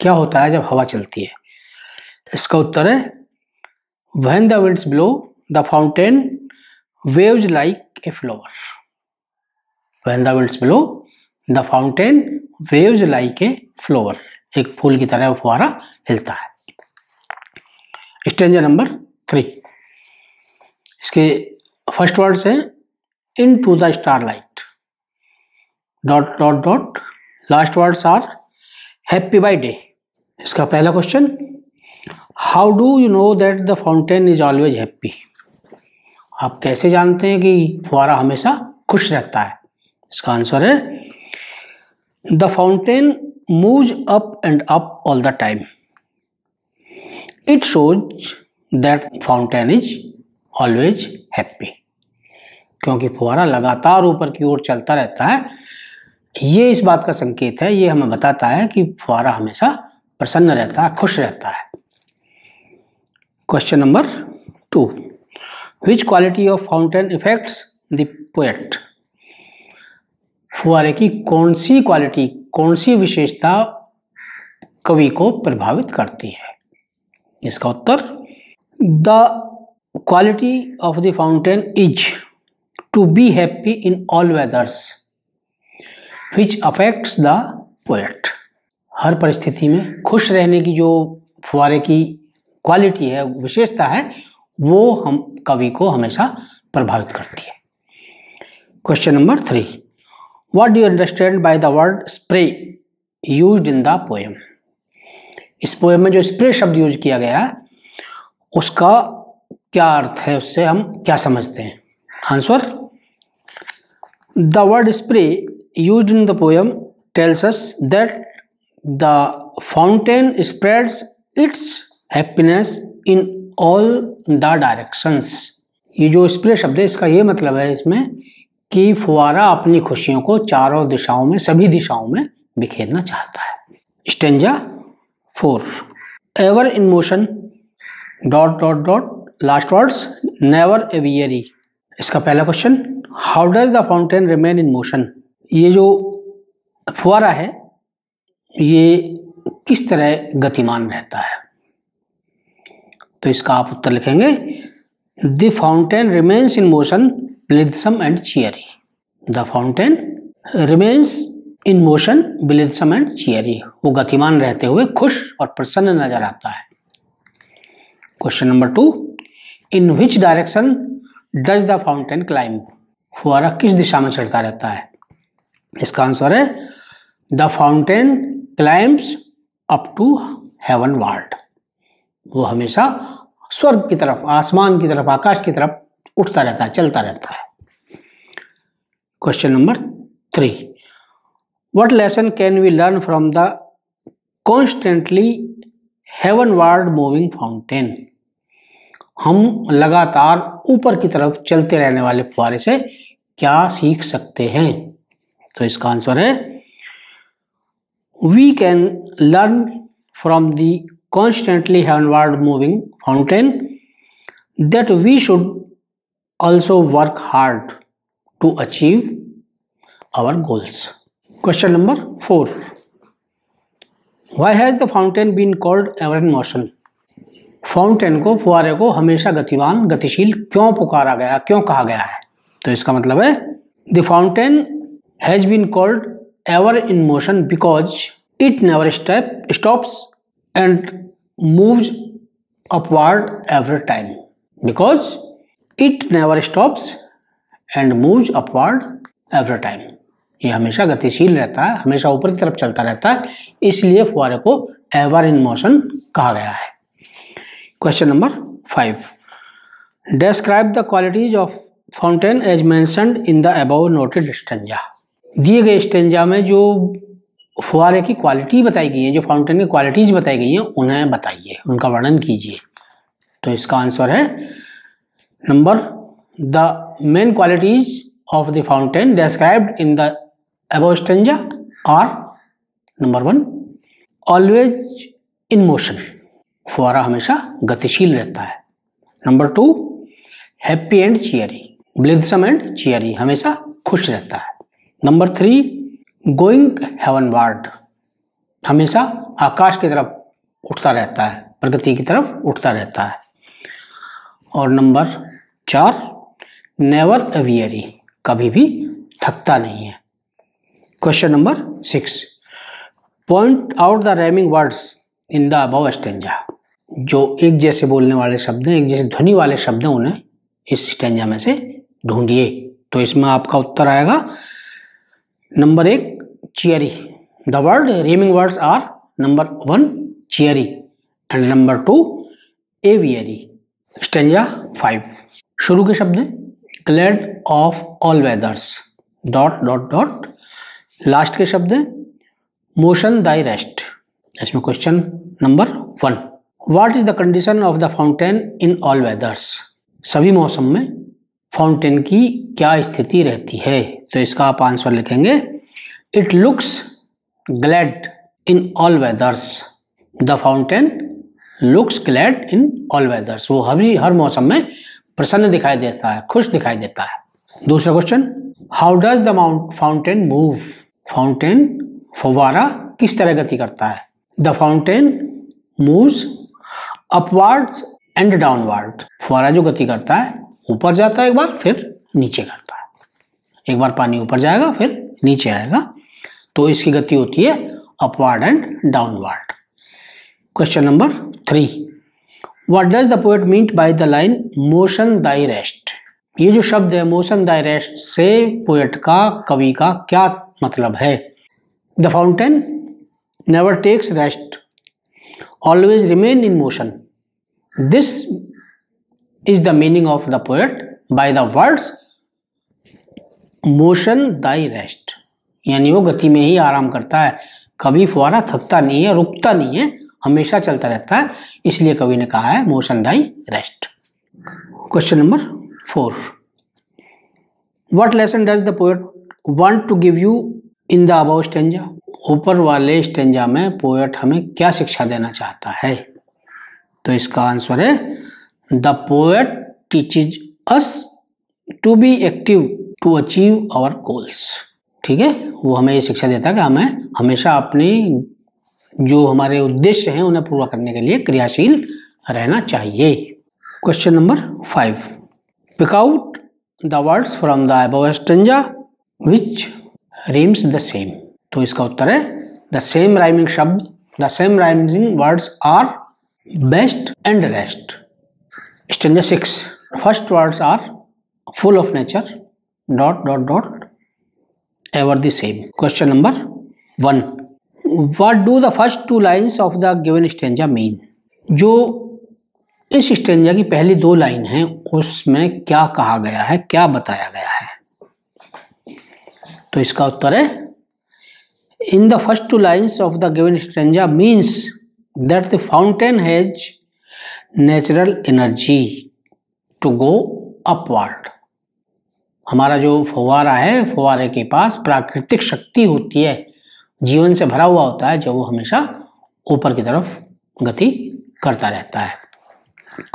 क्या होता है जब हवा चलती है? इसका उत्तर है when the winds blow the fountain waves like a flower when the winds blow the fountain waves like a flower एक फूल की तरह फुहारा हिलता है। स्टेंजर नंबर थ्री इसके फ़र्स्ट वर्ड्स हैं the starlight dot dot dot. Last words are, happy by day. इसका पहला question how do you know that the fountain is always happy आप कैसे जानते हैं कि फुहारा हमेशा खुश रहता है? इसका आंसर है the fountain move up and up all the time it shows that fountain is always happy क्योंकि फुहारा लगातार ऊपर की ओर चलता रहता है ये इस बात का संकेत है, ये हमें बताता है कि फुहारा हमेशा प्रसन्न रहता है, खुश रहता है। Question number two which quality of fountain effects the poet फुहारे की कौन सी क्वालिटी कौन सी विशेषता कवि को प्रभावित करती है? इसका उत्तर the quality of the fountain is to be happy in all weathers which affects the poet हर परिस्थिति में खुश रहने की जो फुहारे की क्वालिटी है, विशेषता है, वो हम, कवि को हमेशा प्रभावित करती है। Question number three what do understand by the word spray use in the poem इस पोएम में जो स्प्रे शब्द यूज़ किया गया है उसका क्या अर्थ है, उससे हम क्या समझते हैं? Answer the word spray use in the poem tells us that the fountain spreads its happiness in all the directions ये जो स्प्रे शब्द है, इसका ये मतलब है इसमें कि फुआरा अपनी खुशियों को चारों दिशाओं में, सभी दिशाओं में बिखेरना चाहता है। Stanza four. Ever in motion dot dot dot last words never aweary इसका पहला question how does the fountain remain in motion ये जो फुआरा है, ये किस तरह गतिमान रहता है? तो इसका आप उत्तर लिखेंगे the fountain remains in motion blithesome and cheery the fountain remains in motion blithesome and cheery वो गतिमान रहते हुए खुश और प्रसन्न नज़र आता है। Question number two in which direction does the fountain climb फुआरा किस दिशा में चढ़ता रहता है? इसका आंसर है, the fountain climbs up to heavenward वो हमेशा स्वर्ग की तरफ़, आसमान की तरफ़, आकाश की तरफ़ उठता रहता है, चलता रहता है। Question number three what lesson can we learn from the constantly heavenward moving fountain हम लगातार ऊपर की तरफ़ चलते रहने वाले फुहारे से क्या सीख सकते हैं? तो इसका आंसर है we can learn from the constantly heavenward moving fountain that we should also work hard to achieve our goals question number four why has the fountain been called ever in motion fountain को फुआरे को हमेशा गतिवान, गतिशील क्यों पुकारा गया, क्यों कहा गया है? तो इसका मतलब है the fountain has been called ever in motion because it never step stops and moves upward every time. Because it never stops and moves upward every time. ये हमेशा गतिशील रहता है, हमेशा ऊपर की तरफ़ चलता रहता है, इसलिए फुहारे को एवर इन मोशन कहा गया है। Question number five describe the qualities of fountain as mentioned in the above noted stanza दिए गए स्टेंजा में जो फुहारे की क्वालिटी बताई गई है, जो फाउंटेन की क्वालिटीज बताई गई हैं, उन्हें बताइए, उनका वर्णन कीजिए। तो इसका आंसर है number the main qualities of the fountain described in the above stanza are number one always in motion फुहारा हमेशा गतिशील रहता है। Number two happy and cheery blithesome and cheery हमेशा खुश रहता है। Number three going heavenward हमेशा आकाश की तरफ़ उठता रहता है, प्रगति की तरफ़ उठता रहता है। और नंबर चार नेवर अवियरी कभी भी थकता नहीं है। Question number six point out the rhyming words in the above stanza जो एक जैसे बोलने वाले शब्द हैं, एक जैसे ध्वनि वाले शब्द हैं, उन्हें इस स्टेंजा में से ढूंढिए। तो इसमें आपका उत्तर आएगा नंबर एक cheery the word rhyming words are number one cheery and number two aweary stanza five शुरू के शब्द glad of all weathers dot dot dot last के शब्द हैं मोशन दाई रेस्ट इसमें question number one what is the condition of the fountain in all weathers सभी मौसम में फाउंटेन की क्या स्थिति रहती है? तो इसका आप आंसर लिखेंगे it looks glad in all weathers the fountain looks glad in all weathers वो हर हर मौसम में प्रसन्न दिखाई देता है, खुश दिखाई देता है। दूसरा question how does the mount fountain move fountain फवारा किस तरह गति करता है? The fountain moves upwards and downward फुहारा जो गति करता है ऊपर जाता है एक बार, फिर नीचे करता है। एक बार पानी ऊपर जाएगा, फिर नीचे आएगा। तो इसकी गति होती है upward and downward question number three what does the poet meet by the line motion thy rest ये जो शब्द है मोशन दाई रेस्ट से पोएट का, कवि का क्या मतलब है? The fountain never takes rest always remain in motion This is the meaning of the poet by the words motion thy rest यानी वो गति में ही आराम करता है। कभी फुहारा थकता नहीं है, रुकता नहीं है, हमेशा चलता रहता है। इसलिए कवि ने कहा है motion thy rest question number four what lesson does the poet want to give you in the above stanza ऊपर वाले स्टेंजा में पोएट हमें क्या शिक्षा देना चाहता है? तो इसका आंसर है the poet teaches us to be active to achieve our goals ठीक है? वो हमें ये शिक्षा देता है कि हमें हमेशा अपने जो हमारे उद्देश्य हैं, उन्हें पूरा करने के लिए क्रियाशील रहना चाहिए। Question number five pick out the words from the above stanza which rhymes the same तो इसका उत्तर है द सेम राइमिंग शब्द the same rhyming words are best and rest. Stanza six first words are full of nature dot dot dot ever the same question number one what do the first two lines of the given stanza mean जो इस stanza की पहली दो line है, उसमें क्या कहा गया है, क्या बताया गया है? तो इसका उत्तर है in the first two lines of the given stanza means that the fountain has natural energy to go upward. हमारा जो फुवारा है फुवारे के पास प्राकृतिक शक्ति होती है, जीवन से भरा हुआ होता है, जो वो हमेशा ऊपर की तरफ़ गति करता रहता है।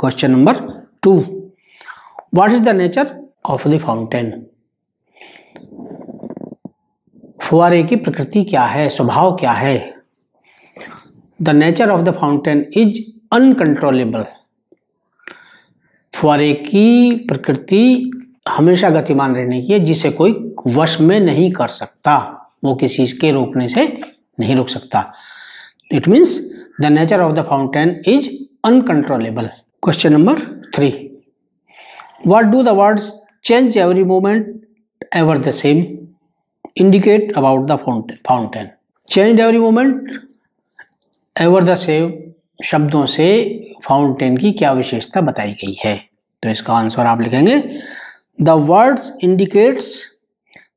Question number two. What is the nature of the fountain फुवारे की प्रकृति क्या है, स्वभाव क्या है? The nature of the fountain is uncontrollable फुआरे की प्रकृति हमेशा गतिमान रहने की है, जिसे कोई वश में नहीं कर सकता। वो किसी के रोकने से नहीं रोक सकता। It means the nature of the fountain is uncontrollable question number three what do the words change every moment ever the same indicate about the fountain change every moment ever the same शब्दों से fountain की क्या विशेषता बताई गई है? तो इसका आंसर आप लिखेंगे the words indicates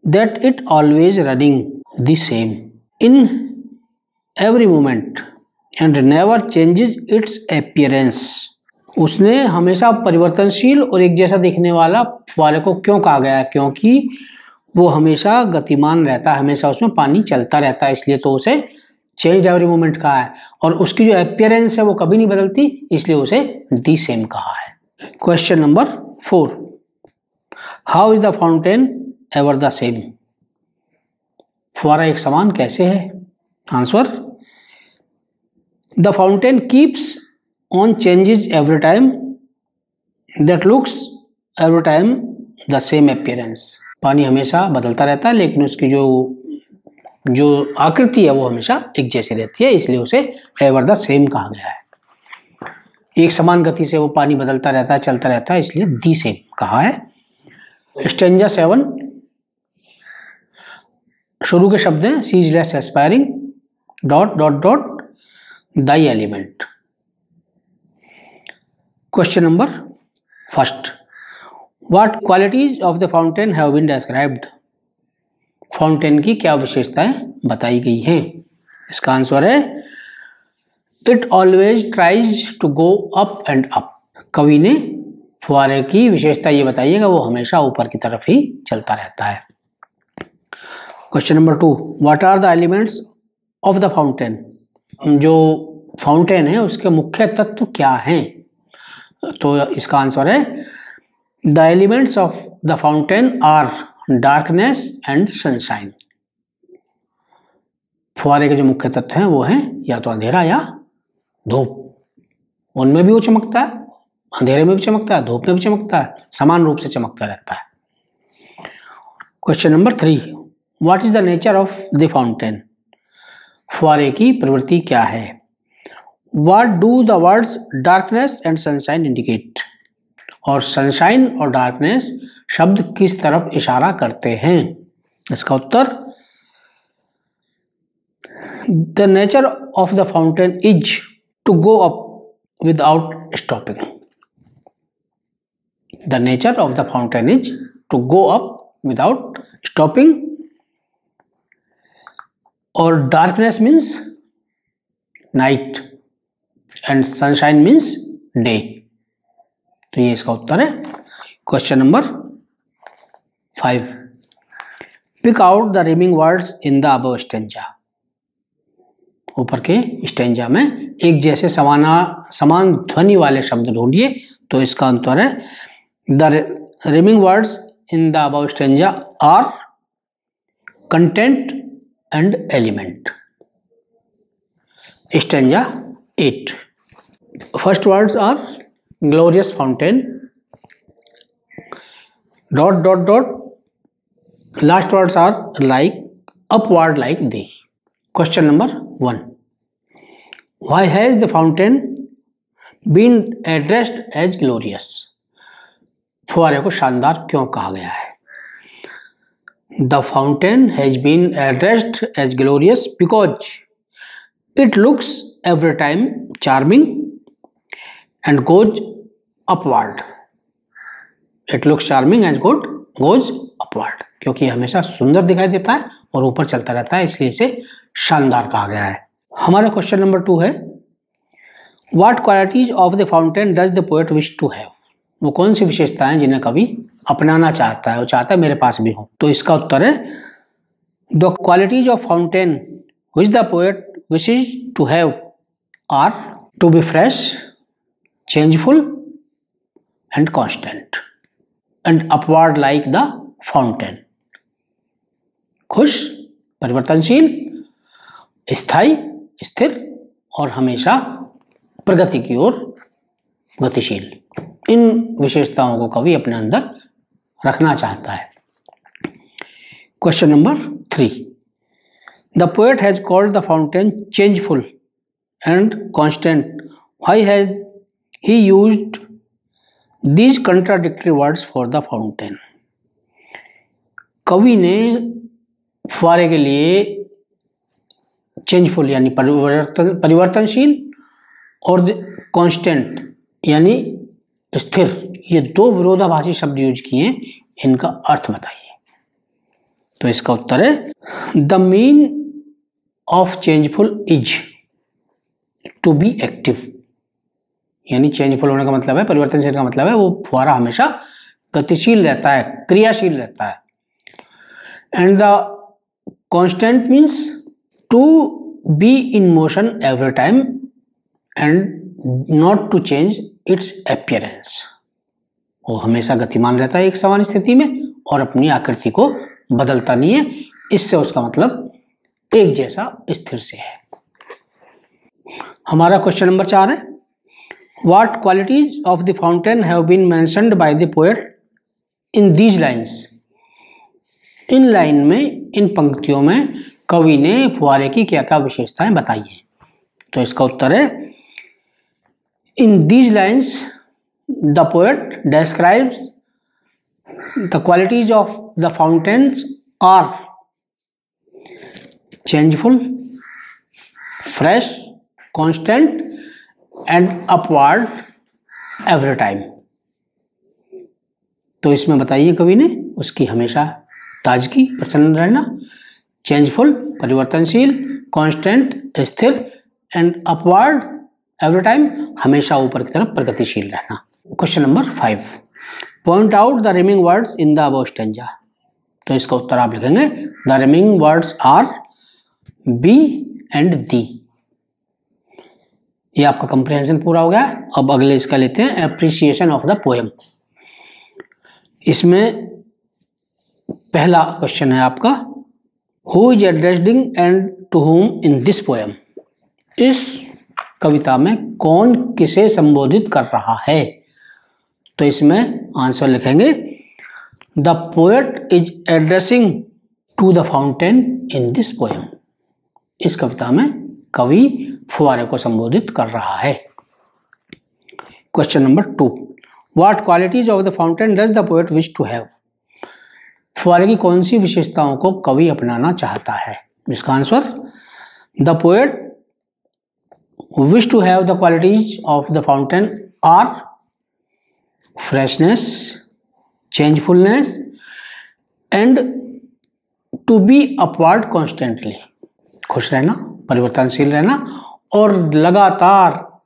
that it always running the same in every moment and never changes its appearance उसने हमेशा परिवर्तनशील और एक जैसा दिखने वाला फुआरे को क्यों कहा गया? क्योंकि वो हमेशा गतिमान रहता है, हमेशा उसमें पानी चलता रहता है, इसलिए तो उसे चेंज एवरी मोमेंट कहा है। और उसकी जो अपियरेंस है वो कभी नहीं बदलती, इसलिए उसे दी सेम कहा है। Question number four how is the fountain ever the same फुआरा एक समान कैसे है? Answer the fountain keeps on changes every time that looks every time the same appearance पानी हमेशा बदलता रहता है, लेकिन उसकी जो जो आकृति है वो हमेशा एक जैसी रहती है, इसलिए उसे एवर द सेम कहा गया है। एक समान गति से वो पानी बदलता रहता है, चलता रहता है, इसलिए दी सेम कहा है। स्टेंजा सेवन, शुरू के शब्द हैं ceaseless aspiring dot dot dot thy element. Question number first what qualities of the fountain have been described fountain की क्या विशेषताएँ बताई गई हैं? इसका आंसर है it always tries to go up and up कवि ने फुहारे की विशेषता ये बताइएगा वो हमेशा ऊपर की तरफ़ ही चलता रहता है। Question number two what are the elements of the fountain जो फाउंटेन है, उसके मुख्य तत्व क्या हैं? तो इसका आंसर है the elements of the fountain are darkness and sunshine फुहारे के जो मुख्य तत्व हैं, वो हैं या तो अंधेरा या धूप। उनमें भी वो चमकता है, अंधेरे में भी चमकता है, धूप में भी चमकता है, समान रूप से चमकता रहता है। Question number three what is the nature of the fountain फुहारे की प्रवृत्ति क्या है? What do the words darkness and sunshine indicate और सनशाइन और डार्कनेस शब्द किस तरफ़ इशारा करते हैं? इसका उत्तर the nature of the fountain is to go up without stopping the nature of the fountain is to go up without stopping और darkness means night and sunshine means day तो ये इसका उत्तर है। Question number five pick out the rhyming words in the above stanza ऊपर के stanza में एक जैसे समाना, समान ध्वनि वाले शब्द ढूंढिए तो इसका अंतर है the rhyming words in the above stanza are content and element stanza eight first words are glorious fountain dot dot dot. Last words are like, upward like the question number 1 why has the fountain been addressed as glorious? फुहारे को शानदार क्यों कहा गया है? The fountain has been addressed as glorious because it looks every time charming and goes upward it looks charming and good goes upward क्योंकि हमेशा सुंदर दिखाई देता है और ऊपर चलता रहता है, इसलिए इसे शानदार कहा गया है। हमारा क्वेश्चन नंबर टू है what qualities of the fountain does the poet wish to have वो कौन सी विशेषताएँ जिन्हें कभी अपनाना चाहता है वो चाहता है मेरे पास भी हो? तो इसका उत्तर है the qualities of fountain which the poet wish is to have are to be fresh changeful and constant and upward like the fountain. खुश, परिवर्तनशील, स्थायी, स्थिर और हमेशा प्रगति की ओर गतिशील। इन विशेषताओं को कवि अपने अंदर रखना चाहता है। Question number three the poet has called the fountain changeful and constant why has he use these contradictory words for the fountain कवि ने फुहारे के लिए चेंजफुल, यानी परिवर्तन, परिवर्तनशील और कांस्टेंट यानी स्थिर। ये दो विरोधाभासी शब्द यूज़ किए हैं इनका अर्थ बताइए। तो इसका उत्तर है, the mean of changeful is to be active. यानी चेंजफुल होने का मतलब है, परिवर्तनशील का मतलब है, वो फुहारा हमेशा गतिशील रहता है, क्रियाशील रहता है। And the constant means to be in motion every time and not to change its appearance वो हमेशा गतिमान रहता है एक समान स्थिति में और अपनी आकृति को बदलता नहीं है। इससे उसका मतलब एक जैसा स्थिर से है। हमारा क्वेश्चन नंबर चार है। What qualities of the fountain have been mentioned by the poet in these lines? इन लाइन में इन पंक्तियों में कवि ने फुहारे की क्या क्या विशेषताएँ बताई हैं। तो इसका उत्तर है in these lines the poet describes the qualities of the fountains are changeful fresh constant and upward every time तो इसमें बताइए कवि ने, उसकी हमेशा ताजगी, प्रसन्न रहना चेंजफुल परिवर्तनशील कांस्टेंट स्थिर एंड अपवर्ड एवरी टाइम हमेशा ऊपर की तरफ़ प्रगतिशील रहना। Question number five point out the rhyming words in the above stanza तो इसका उत्तर आप लिखेंगे the rhyming words are be and thee ये आपका कंप्रिहेंशन पूरा हो गया। अब अगले इसका लेते हैं अप्रिसिएशन ऑफ़ द पोएम इसमें पहला क्वेश्चन है आपका who is addressing and to whom in this poem इस कविता में कौन किसे संबोधित कर रहा है? तो इसमें आंसर लिखेंगे the poet is addressing to the fountain in this poem इस कविता में कवि फुआरे को संबोधित कर रहा है। Question number two what qualities of the fountain does the poet wish to have फुआरे की कौन सी विशेषताओं को कवि अपनाना चाहता है? इसका answer, the poet wish to have the qualities of the fountain are freshness, changefulness, and to be upward constantly. खुश रहना, परिवर्तनशील रहना, और लगातार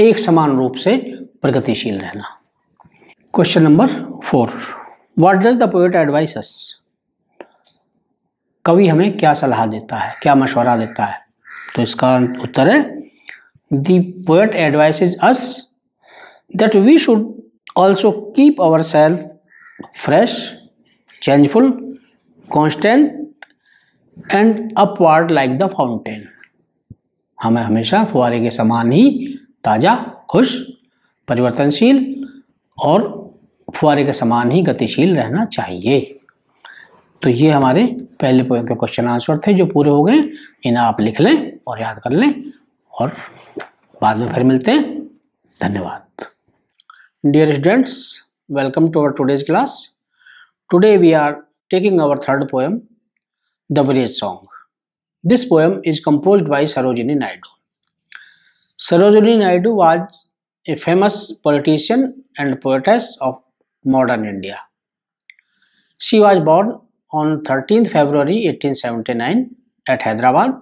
एक समान रूप से प्रगतिशील रहना। Question number four. What does the poet advise कवि हमें क्या सलाह देता है, क्या मशवरा देता है? तो इसका उत्तर है the poet advise us that we should also keep our self fresh changeful constant and upward like the fountain हमें हमेशा फुहारे के समान ही ताज़ा, खुश, परिवर्तनशील और फुहारे के समान ही गतिशील रहना चाहिए। तो ये हमारे पहले पोएम के क्वेश्चन आंसर थे जो पूरे हो गए। इन्हें आप लिख लें और याद कर लें और बाद में फिर मिलते हैं। धन्यवाद। Dear students welcome to our today's class today we are taking our third poem the village song this poem is composed by Sarojini Naidu. Sarojini Naidu was a famous politician and poetess of modern India. She was born on 13th February 1879 at Hyderabad.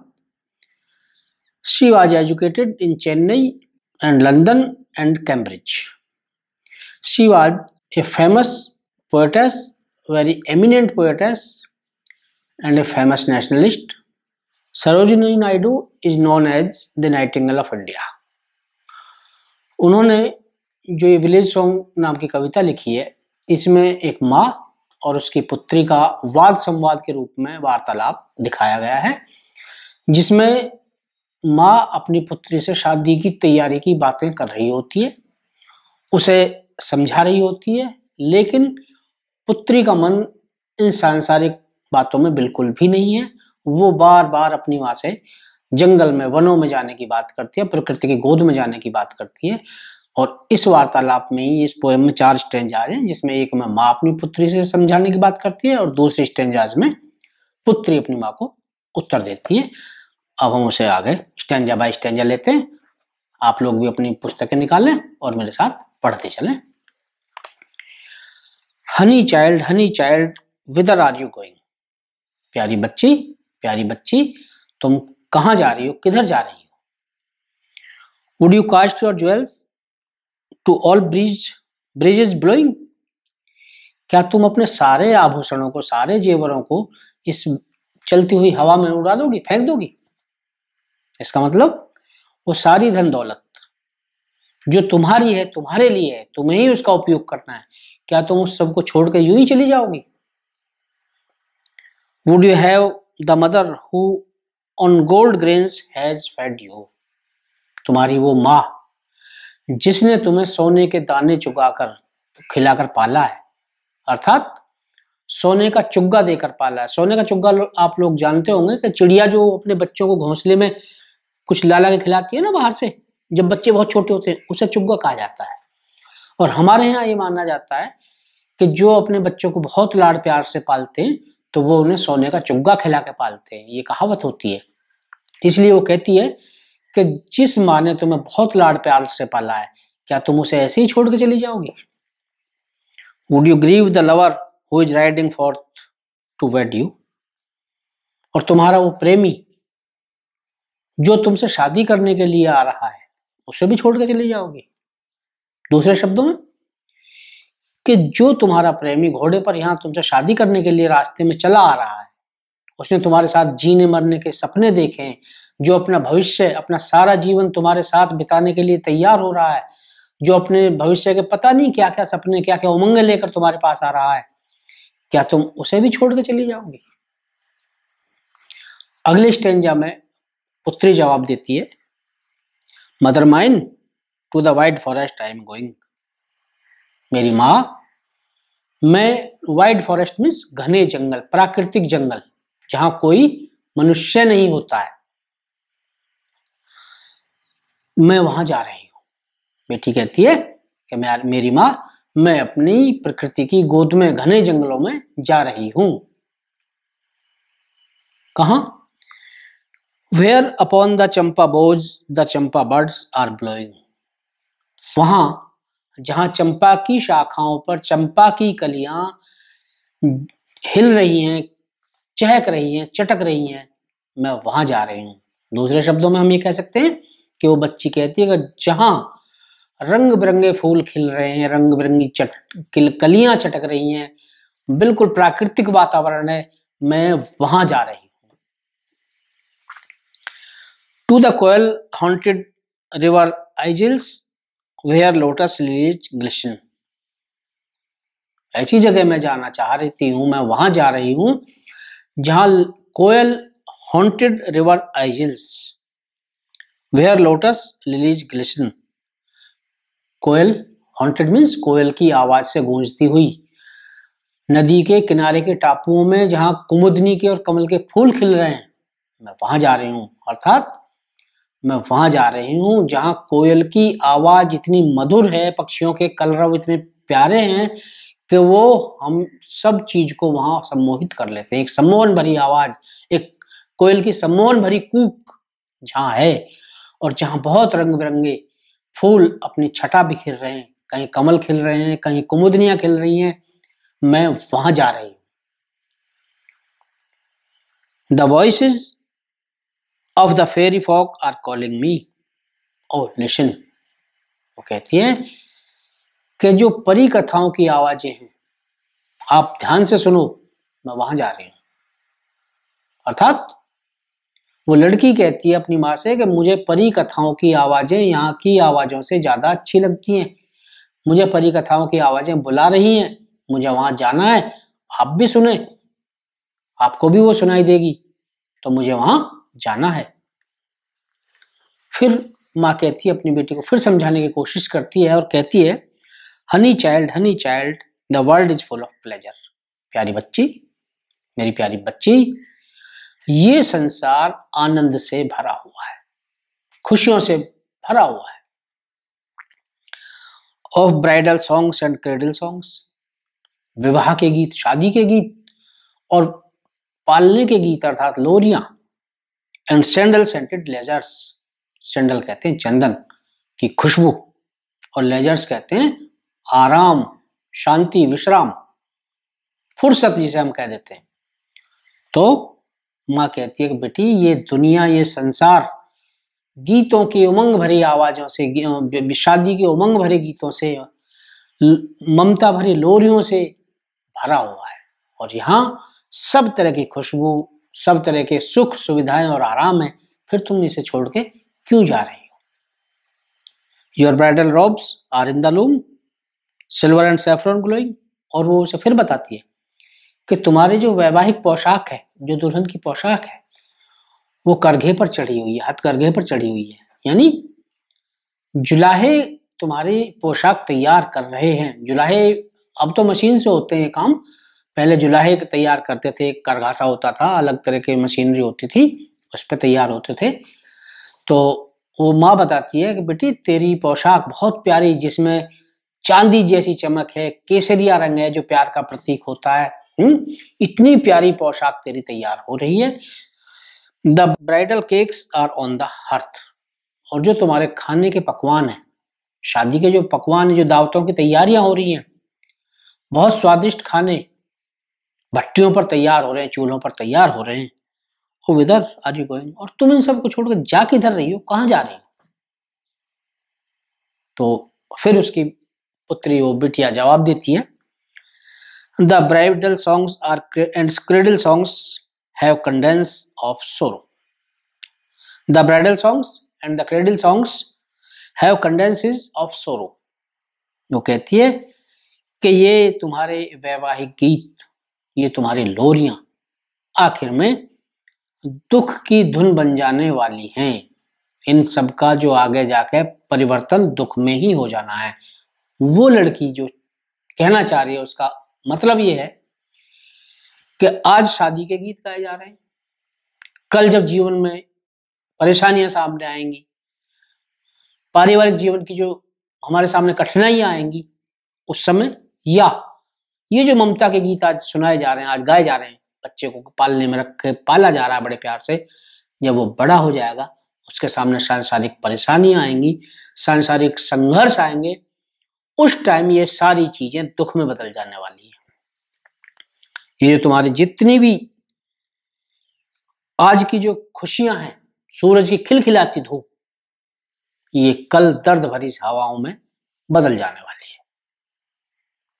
She was educated in Chennai and London and Cambridge. She was a famous poetess, very eminent poetess and a famous nationalist. Sarojini Naidu is known as the Nightingale of India. उन्होंने जो ये village song नाम की कविता लिखी है, इसमें एक माँ और उसकी पुत्री का वाद संवाद के रूप में वार्तालाप दिखाया गया है, जिसमें माँ अपनी पुत्री से शादी की तैयारी की बातें कर रही होती है, उसे समझा रही होती है, लेकिन पुत्री का मन इन सांसारिक बातों में बिल्कुल भी नहीं है। वो बार बार अपनी माँ से जंगल में, वनों में जाने की बात करती है, प्रकृति की गोद में जाने की बात करती है। और इस वार्तालाप में ही इस पोएम में चार स्टेंजाज हैं, जिसमें एक में माँ अपनी पुत्री से समझाने की बात करती है और दूसरी स्टेंजाज में पुत्री अपनी माँ को उत्तर देती है। अब हम उसे आगे स्टेंजा बाय स्टेंजा लेते हैं। आप लोग भी अपनी पुस्तकें निकालें और मेरे साथ पढ़ते चलें। Honey child honey child whither are you going प्यारी बच्ची प्यारी बच्ची, तुम कहाँ जा रही हो? किधर जा रही हो? Would you cast your jewels to all breeze breezes blowing क्या तुम अपने सारे आभूषणों को, सारे जेवरों को इस चलती हुई हवा में उड़ा दोगी, फेंक दोगी? इसका मतलब वो सारी धन दौलत जो तुम्हारी है, तुम्हारे लिए है, तुम्हें ही उसका उपयोग करना है। क्या तुम उस सबको छोड़ के यूँ ही चली जाओगी? Would you have the mother who on gold grains has fed you तुम्हारी वो माँ जिसने तुम्हें सोने के दाने चुगाकर खिलाकर पाला है, अर्थात सोने का चुग्गा देकर पाला है। सोने का चुग्गा आप लोग जानते होंगे कि चिड़िया जो अपने बच्चों को घोंसले में कुछ लाला के खिलाती है ना बाहर से, जब बच्चे बहुत छोटे होते हैं, उसे चुग्गा कहा जाता है। और हमारे यहाँ ये माना जाता है कि जो अपने बच्चों को बहुत लाड़ प्यार से पालते हैं तो वो उन्हें सोने का चुग्गा खिला के पालते हैं। ये कहावत होती है। इसलिए वो कहती है कि जिस माँ ने तुम्हें बहुत लाड़ प्यार से पाला है, क्या तुम उसे ऐसे ही छोड़ के चली जाओगी? Would you grieve the lover who is riding forth to wed you और तुम्हारा वो प्रेमी, जो तुमसे शादी करने के लिए आ रहा है, उसे भी छोड़ के चली जाओगी? दूसरे शब्दों में, कि जो तुम्हारा प्रेमी घोड़े पर यहाँ तुमसे शादी करने के लिए रास्ते में चला आ रहा है, उसने तुम्हारे साथ जीने मरने के सपने देखे हैं जो अपना भविष्य, अपना सारा जीवन तुम्हारे साथ बिताने के लिए तैयार हो रहा है, जो अपने भविष्य के पता नहीं क्या क्या सपने क्या क्या उमंग लेकर तुम्हारे पास आ रहा है, क्या तुम उसे भी छोड़ के चली जाओगी? अगले स्टेंजा में पुत्री जवाब देती है mother mine to the white forest I am going. मेरी माँ, मैं वाइट फॉरेस्ट मीन्स घने जंगल, प्राकृतिक जंगल, जहाँ कोई मनुष्य नहीं होता है। मैं वहाँ जा रही हूँ। बेटी कहती है कि मैं, मेरी माँ, मैं अपनी प्रकृति की गोद में, घने जंगलों में जा रही हूँ। कहा? Where upon the champa boughs the champa birds are blowing वहाँ, जहाँ चंपा की शाखाओं पर चंपा की कलियाँ हिल रही हैं, चहक रही हैं, चटक रही हैं, मैं वहाँ जा रही हूँ। दूसरे शब्दों में हम ये कह सकते हैं कि वो बच्ची कहती है कि जहाँ रंग बिरंगे फूल खिल रहे हैं रंग बिरंगी चट कलियाँ चटक रही हैं, बिल्कुल प्राकृतिक वातावरण है, मैं वहाँ जा रही हूँ। To the koel haunted river isles where lotus lilies glisten ऐसी जगह मैं जाना चाह रही हूँ, मैं वहाँ जा रही हूँ, जहाँ koel haunted river isles where lotus lilies glisten. Koel haunted means कोयल की आवाज़ से गूंजती हुई। नदी के किनारे के टापुओं में जहाँ कुमुदनी के और कमल के फूल खिल रहे हैं, मैं वहाँ जा रही हूँ। अर्थात, मैं वहाँ जा रही हूँ जहाँ कोयल की आवाज़ इतनी मधुर है, पक्षियों के कलरव इतने प्यारे हैं कि वो हम सब चीज़ को वहाँ सम्मोहित कर लेते हैं। एक सम्मोहन भरी आवाज़, एक कोयल की सम्मोहन भरी कूक जहाँ है और जहाँ बहुत रंग बिरंगे फूल अपनी छटा बिखिर रहे हैं, कहीं कमल खिल रहे हैं, कहीं कुमुदनियाँ खिल रही हैं, मैं वहाँ जा रही हूँ। The voice of the fairy folk are calling me o listen वो कहती है कि जो परी कथाओं की आवाज़ें हैं, आप ध्यान से सुनो, मैं वहाँ जा रही हूँ। अर्थात वो लड़की कहती है अपनी माँ से कि मुझे परी कथाओं की आवाज़ें, यहाँ की आवाजों से ज़्यादा अच्छी लगती हैं। मुझे परी कथाओं की आवाज़ें बुला रही हैं, मुझे वहाँ जाना है, आप भी सुने। आपको भी वो सुनाई देगी तो मुझे वहाँ जाना है। फिर माँ कहती है अपनी बेटी को, फिर समझाने की कोशिश करती है और कहती है honey child honey child the world is full of pleasure प्यारी बच्ची, मेरी प्यारी बच्ची ये संसार आनंद से भरा हुआ है, खुशियों से भरा हुआ है। Of bridal songs and cradle songs विवाह के गीत, शादी के गीत और पालने के गीत अर्थात लोरियाँ and sandal scented leisures sandal कहते हैं चंदन की खुशबू और लेजर्स कहते हैं आराम, शांति, विश्राम, फुर्सत जिसे हम कह देते हैं। तो माँ कहती है कि बेटी, ये दुनिया, ये संसार गीतों की उमंग भरी आवाजों से शादी के उमंग भरे गीतों से ममता भरी लोरियों से भरा हुआ है। और यहाँ सब तरह की खुशबू, सब तरह के सुख सुविधाएँ और आराम है। फिर तुम इसे छोड़ के क्यों जा रही हो? Your bridal robes are in the loom silver and saffron glowing और वो उसे फिर बताती है। कि तुम्हारे जो वैवाहिक पोशाक है, जो दुल्हन की पोशाक है, वो करघे पर चढ़ी हुई है, हथ करघे पर चढ़ी हुई है। यानी जुलाहे तुम्हारी पोशाक तैयार कर रहे हैं। जुलाहे अब तो मशीन से होते हैं काम। पहले जुलाहे तैयार करते थे, करघासा होता था, अलग तरह की मशीनरी होती थी, उस पर तैयार होते थे। तो वो माँ बताती है कि बेटी, तेरी पोशाक बहुत प्यारी, जिसमें चांदी जैसी चमक है, केसरिया रंग है, जो प्यार का प्रतीक होता है। हम्म इतनी प्यारी पोशाक तेरी तैयार हो रही है। The bridal cakes are on the hearth और जो तुम्हारे खाने के पकवान है, शादी के जो पकवान है, जो दावतों की तैयारियाँ हो रही हैं, बहुत स्वादिष्ट खाने, भट्टियों पर तैयार हो रहे हैं, चूल्हों पर तैयार हो रहे हैं। हो विदर आर यू गोइंग? और तुम इन सबको छोड़कर जा किधर रही हो, कहाँ जा रही हो? तो फिर उसकी पुत्री, वो बिटिया जवाब देती है the bridal songs are and cradle songs have cadence of sorrow the bridal songs and the cradle songs have cadences of sorrow वो कहती है कि ये तुम्हारे वैवाहिक गीत, ये तुम्हारी लोरियाँ आखिर में दुख की धुन बन जाने वाली हैं। इन सब का जो आगे जाके परिवर्तन दुख में ही हो जाना है। वो लड़की जो कहना चाह रही है उसका मतलब ये है कि आज शादी के गीत गाए जा रहे हैं। कल जब जीवन में परेशानियाँ सामने आएँगी, पारिवारिक जीवन की जो हमारे सामने कठिनाइयाँ आएँगी, उस समय या ये जो ममता के गीत आज सुनाए जा रहे हैं, आज गाए जा रहे हैं, बच्चे को पालने में रख के पाला जा रहा है बड़े प्यार से, जब वो बड़ा हो जाएगा, उसके सामने सांसारिक परेशानियाँ आएँगी, सांसारिक संघर्ष आएँगे, उस टाइम ये सारी चीज़ें दुख में बदल जाने वाली है। ये तुम्हारी जितनी भी आज की जो खुशियाँ हैं, सूरज की खिलखिलाती धूप, ये कल दर्द भरी हवाओं में बदल जाने वाली है।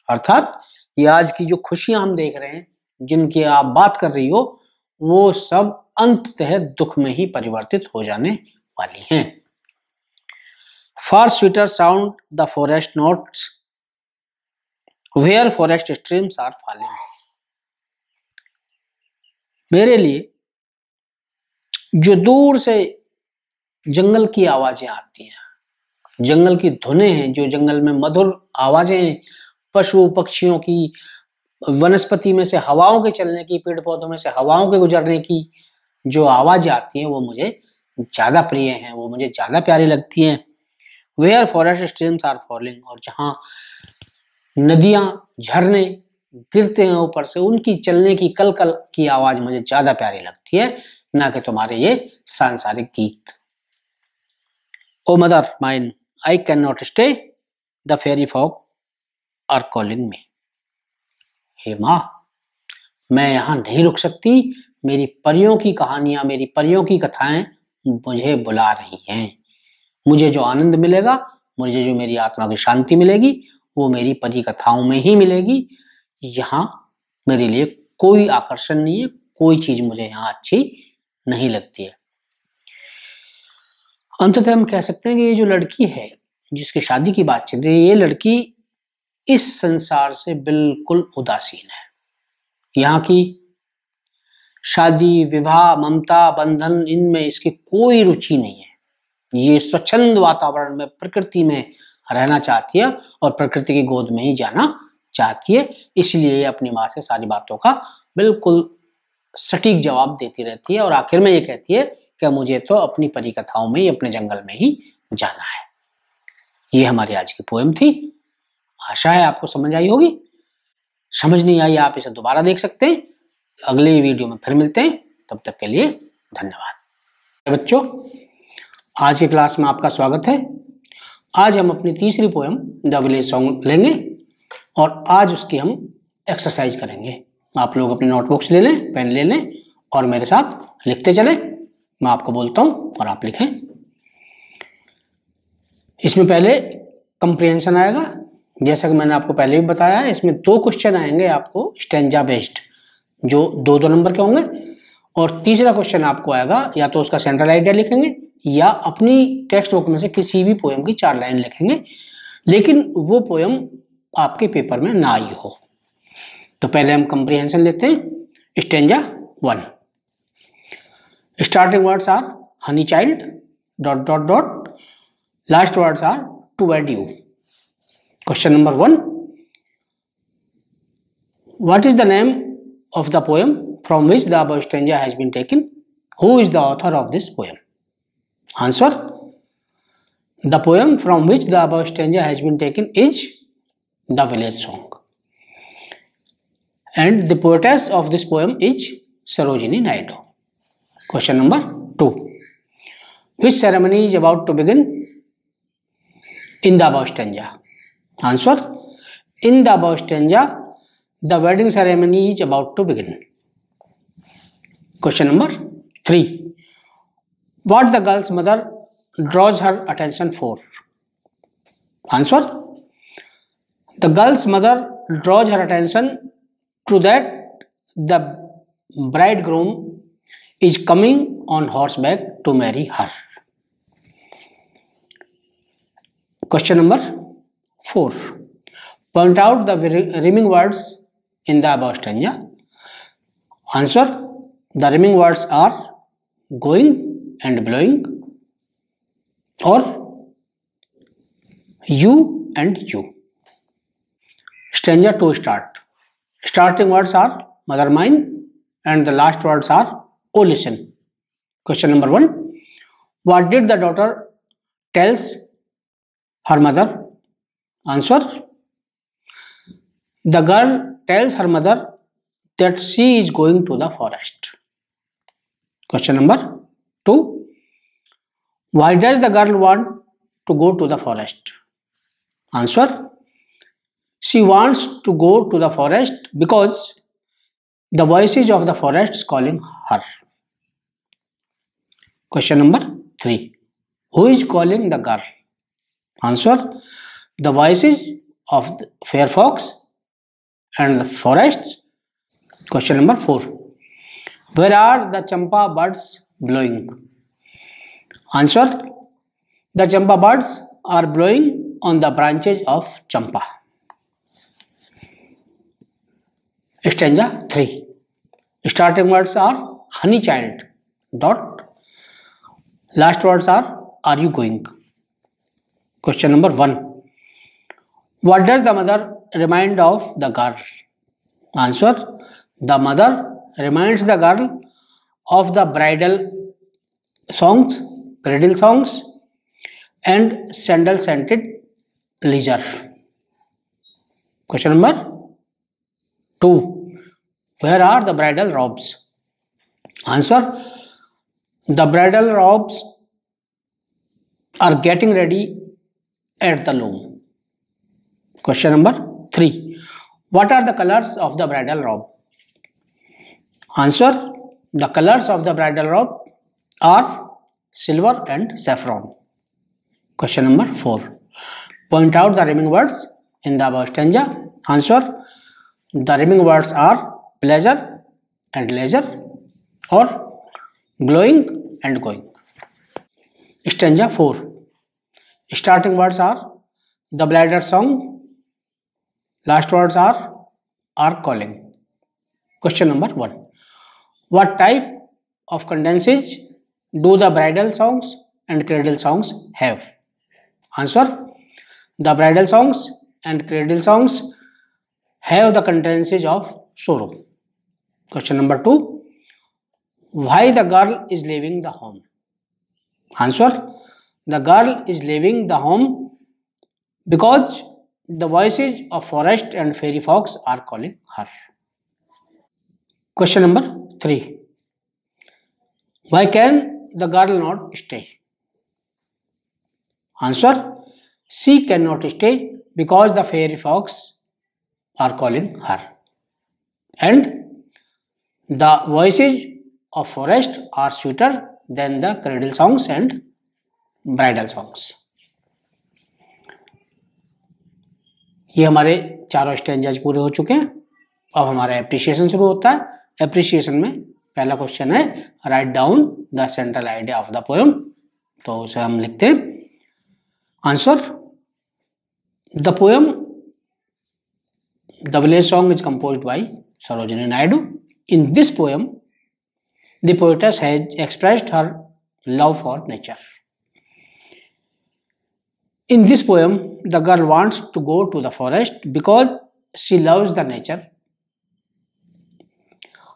अर्थात ये आज की जो खुशियाँ हम देख रहे हैं, जिनकी आप बात कर रही हो, वो सब अंततः दुख में ही परिवर्तित हो जाने वाली हैं। Far sweeter sound the forest notes where forest streams are falling मेरे लिए जो दूर से जंगल की आवाज़ें आती हैं, जंगल की धुनें हैं, जो जंगल में मधुर आवाज़ें पशु पक्षियों की, वनस्पति में से हवाओं के चलने की पेड़ पौधों में से हवाओं के गुजरने की जो आवाज़ आती है, वो मुझे ज़्यादा प्रिय हैं, वो मुझे ज़्यादा प्यारी लगती हैं। Where forest streams are falling और जहाँ नदियाँ झरने गिरते हैं ऊपर से, उनकी चलने की कल कल की आवाज़ मुझे ज़्यादा प्यारी लगती है, ना कि तुम्हारे ये सांसारिक गीत। O mother mine I can not stay the fairy folk are calling me हे माँ, मैं यहाँ नहीं रुक सकती, मेरी परियों की कहानियाँ, मेरी परियों की कथाएँ मुझे बुला रही हैं। मुझे जो आनंद मिलेगा, मुझे जो मेरी आत्मा की शांति मिलेगी, वो मेरी परी कथाओं में ही मिलेगी यहाँ मेरे लिए कोई आकर्षण नहीं है, कोई चीज़ मुझे यहाँ अच्छी नहीं लगती है। अंततः हम कह सकते हैं कि ये जो लड़की है, जिसकी शादी की बात चल रही है, ये लड़की इस संसार से बिल्कुल उदासीन है। यहाँ की शादी, विवाह, ममता, बंधन, इनमें इसकी कोई रुचि नहीं है। ये स्वच्छंद वातावरण में, प्रकृति में रहना चाहती है और प्रकृति की गोद में ही जाना चाहती है इसलिए अपनी माँ से सारी बातों का बिल्कुल सटीक जवाब देती रहती है और आखिर में ये कहती है कि मुझे तो अपनी परी कथाओं में ही, अपने जंगल में ही जाना है। ये हमारी आज की पोएम थी। आशा है आपको समझ आई होगी। समझ नहीं आई, आप इसे दोबारा देख सकते हैं। अगले वीडियो में फिर मिलते हैं। तब तक के लिए धन्यवाद। बच्चों, आज की क्लास में आपका स्वागत है। आज हम अपनी तीसरी पोएम द विलेज सॉन्ग, लेंगे। और आज उसकी हम एक्सरसाइज करेंगे। आप लोग अपने नोटबुक्स ले लें पेन ले लें और मेरे साथ लिखते चलें। मैं आपको बोलता हूँ और आप लिखें। इसमें पहले कंप्रिहेंशन आएगा। जैसा कि मैंने आपको पहले भी बताया है, इसमें दो क्वेश्चन आएँगे आपको स्टेंजा बेस्ड जो दो दो नंबर के होंगे। और तीसरा क्वेश्चन आपको आएगा, या तो उसका सेंट्रल आइडिया लिखेंगे, या अपनी टेक्स्ट बुक में से किसी भी पोएम की चार लाइन लिखेंगे। लेकिन वो पोएम आपके पेपर में ना आई हो। तो पहले हम कंप्रीहेंशन लेते हैं stanza one starting words are honey child dot dot dot last words are to aid you question number one what is the name of the poem from which the above stanza has been taken who is the author of this poem answer the poem from which the above stanza has been taken is the village song. And the poetess of this poem is Sarojini Naidu. Question number 2. Which ceremony is about to begin? In the above. Answer. In the above the wedding ceremony is about to begin. Question number 3. What the girl's mother draws her attention for? Answer. The girl's mother draws her attention to that the bridegroom is coming on horseback to marry her. Question number 4. Point out the rhyming words in the above stanza. Answer. The rhyming words are going and blowing or you and you. Stanza to start. Starting words are mother mine and the last words are listen. Question number one. What did the daughter tells her mother? Answer. The girl tells her mother that she is going to the forest. Question number 2. Why does the girl want to go to the forest? Answer. She wants to go to the forest because the voices of the forest is calling her. Question number 3. Who is calling the girl? Answer. The voices of the fair fox and the forests. Question number 4. Where are the champa birds blowing? Answer. The champa birds are blowing on the branches of champa. Stanza 3. Starting words are honey child dot. Last words are are you going? Question number 1. What does the mother remind of the girl? Answer. The mother reminds the girl of the bridal songs, cradle songs and sandal scented leisure. Question number 2. Where are the bridal robes? Answer. The bridal robes are getting ready at the loom. Question number 3. What are the colors of the bridal robe? Answer. The colors of the bridal robe are silver and saffron. Question number 4. Point out the remaining words in the above stanza. Answer. The remaining words are pleasure and leisure or glowing and going. Stanza 4. Starting words are the bladder song. Last words are are calling. Question number 1. What type of cadences do the bridal songs and cradle songs have? Answer. The bridal songs and cradle songs have the cadences of sorrow. Question number 2. Why the girl is leaving the home? Answer. The girl is leaving the home because the voices of forest and fairy fox are calling her. Question number 3. Why can the girl not stay? Answer. She cannot stay because the fairy fox are calling her. And the voices of forest are sweeter than the cradle songs and bridal songs. ये हमारे चारों स्टेंजेस पूरे हो चुके हैं अब हमारा appreciation शुरू होता है एप्रिसिएशन में पहला क्वेश्चन है write down the central idea of the poem तो उसे हम लिखते हैं answer the poem The village song is composed by Sarojini Naidu. In this poem, the poetess has expressed her love for nature. In this poem, the girl wants to go to the forest because she loves the nature.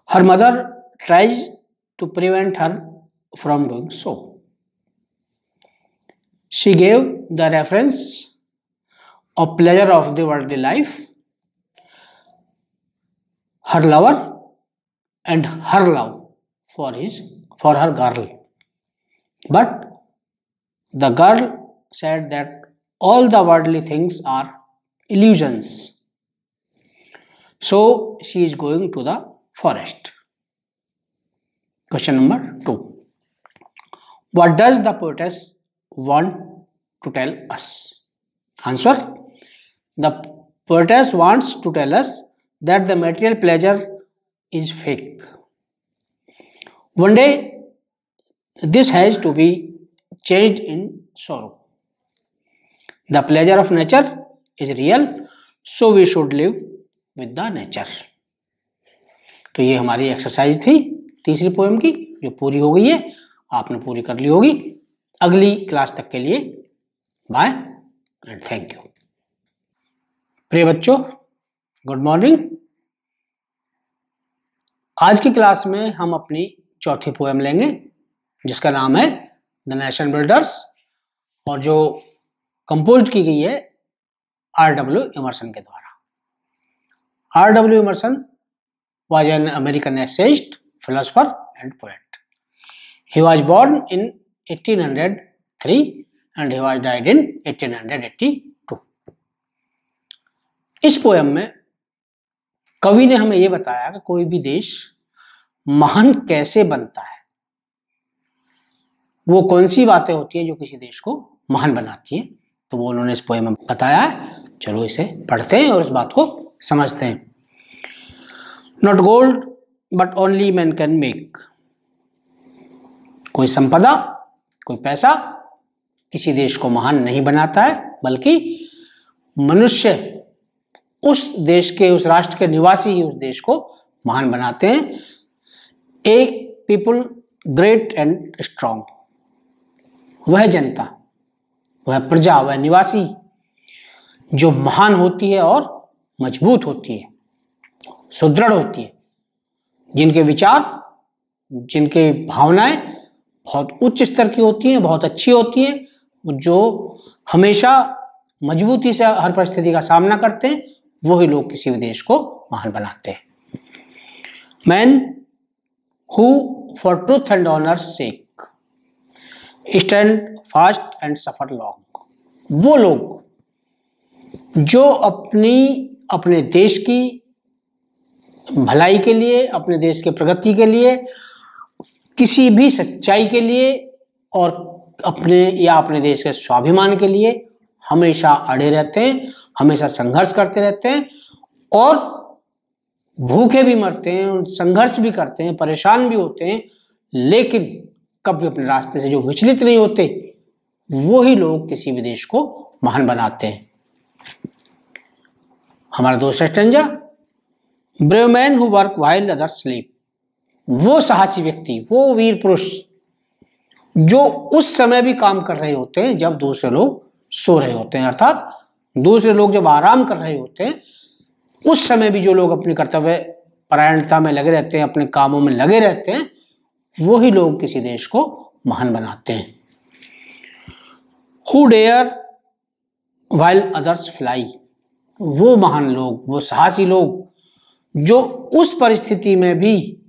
Her mother tries to prevent her from doing so. She gave the reference of pleasure of the worldly life, her lover and her love for his for her girl. But the girl said that all the worldly things are illusions. So she is going to the forest. Question number two. What does the poetess want to tell us? Answer. The poetess wants to tell us that the material pleasure is fake. One day, this has to be changed in sorrow. The pleasure of nature is real, so we should live with the nature. तो ये हमारी exercise थी तीसरी poem की जो पूरी हो गई है आपने पूरी कर ली होगी अगली क्लास तक के लिए बाय एंड थैंक यू प्रिय बच्चों गुड मॉर्निंग आज की क्लास में हम अपनी चौथी पोएम लेंगे जिसका नाम है द नेशन बिल्डर्स और जो कंपोज की गई है आर डब्ल्यू इमरसन के द्वारा R W Emerson was an American essayist, philosopher, and poet. He was born in 1803 and he was died in 1882. इस पोएम में कवि ने हमें यह बताया कि कोई भी देश महान कैसे बनता है? वो कौन सी बातें होती हैं जो किसी देश को महान बनाती हैं? तो वो उन्होंने इस पोएम में बताया है। चलो इसे पढ़ते हैं और इस बात को समझते हैं। Not gold but only man can make कोई संपदा, कोई पैसा किसी देश को महान नहीं बनाता है, बल्कि मनुष्य उस देश के, उस राष्ट्र के निवासी ही उस देश को महान बनाते हैं। A people great and strong वह जनता, वह प्रजा, वह निवासी जो महान होती है और मज़बूत होती है, सुदृढ़ होती है, जिनके विचार, जिनके भावनाएँ बहुत उच्च स्तर की होती हैं, बहुत अच्छी होती हैं, जो हमेशा मजबूती से हर परिस्थिति का सामना करते हैं वही लोग किसी भी देश को महान बनाते हैं। Man who for truth and honour sake stand fast and suffer long वो लोग जो अपनी, अपने देश की भलाई के लिए, अपने देश के प्रगति के लिए, किसी भी सच्चाई के लिए और अपने या अपने देश के स्वाभिमान के लिए हमेशा अड़े रहते हैं, हमेशा संघर्ष करते रहते हैं और भूखे भी मरते हैं, संघर्ष भी करते हैं, परेशान भी होते हैं, लेकिन कभी अपने रास्ते से जो विचलित नहीं होते, वो ही लोग किसी भी देश को महान बनाते हैं। हमारा दोस्त stanza brave man who work while other sleep वो साहसी व्यक्ति, वो वीर पुरुष, जो उस समय भी काम कर रहे होते हैं जब दूसरे लोग सो रहे होते हैं, अर्थात दूसरे लोग जब आराम कर रहे होते हैं, उस समय भी जो लोग अपने कर्तव्य परायणता में लगे रहते हैं, अपने कामों में लगे रहते हैं, वही लोग किसी देश को महान बनाते हैं। Who dare while others fly वो महान लोग, वो साहसी लोग, जो उस परिस्थिति में भी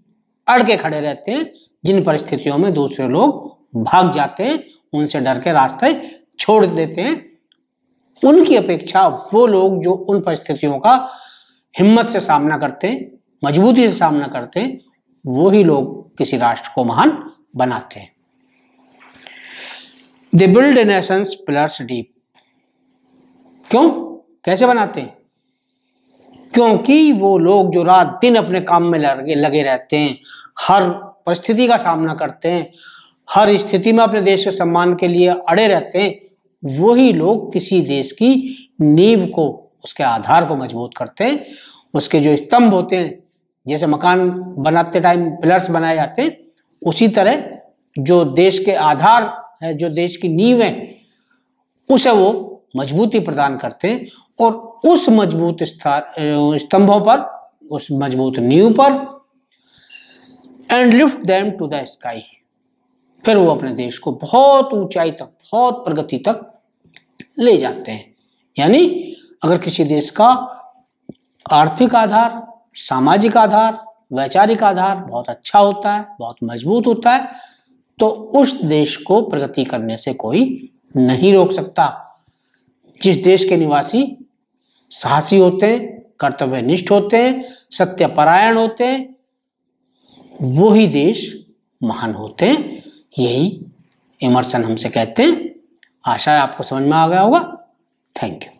अड़ के खड़े रहते हैं, जिन परिस्थितियों में दूसरे लोग भाग जाते हैं, उनसे डर के रास्ते छोड़ देते हैं। उनकी अपेक्षा वो लोग जो उन परिस्थितियों का हिम्मत से सामना करते हैं, मजबूती से सामना करते हैं, वो ही लोग किसी राष्ट्र को महान बनाते हैं। They build in essence pillars deep क्यों? कैसे बनाते हैं? क्योंकि वो लोग जो रात दिन अपने काम में लगे लगे रहते हैं, हर परिस्थिति का सामना करते हैं, हर स्थिति में अपने देश के सम्मान के लिए अड़े रहते हैं वही लोग किसी देश की नींव को, उसके आधार को मज़बूत करते हैं, उसके जो स्तंभ होते हैं, जैसे मकान बनाते टाइम पिलर्स बनाए जाते हैं, उसी तरह जो देश के आधार है, जो देश की नींव है, उसे वो मजबूती प्रदान करते हैं और उस मज़बूत स्तंभों पर, उस मज़बूत नींव पर and lift them to the sky फिर वो अपने देश को बहुत ऊंचाई तक, बहुत प्रगति तक ले जाते हैं। यानी अगर किसी देश का आर्थिक आधार, सामाजिक आधार, वैचारिक आधार बहुत अच्छा होता है, बहुत मज़बूत होता है तो उस देश को प्रगति करने से कोई नहीं रोक सकता। जिस देश के निवासी साहसी होते हैं, कर्तव्यनिष्ठ होते हैं, सत्यपरायण होते हैं, वो ही देश महान होते हैं। यही इमर्सन हमसे कहते हैं। आशा आपको समझ में आ गया होगा। Thank you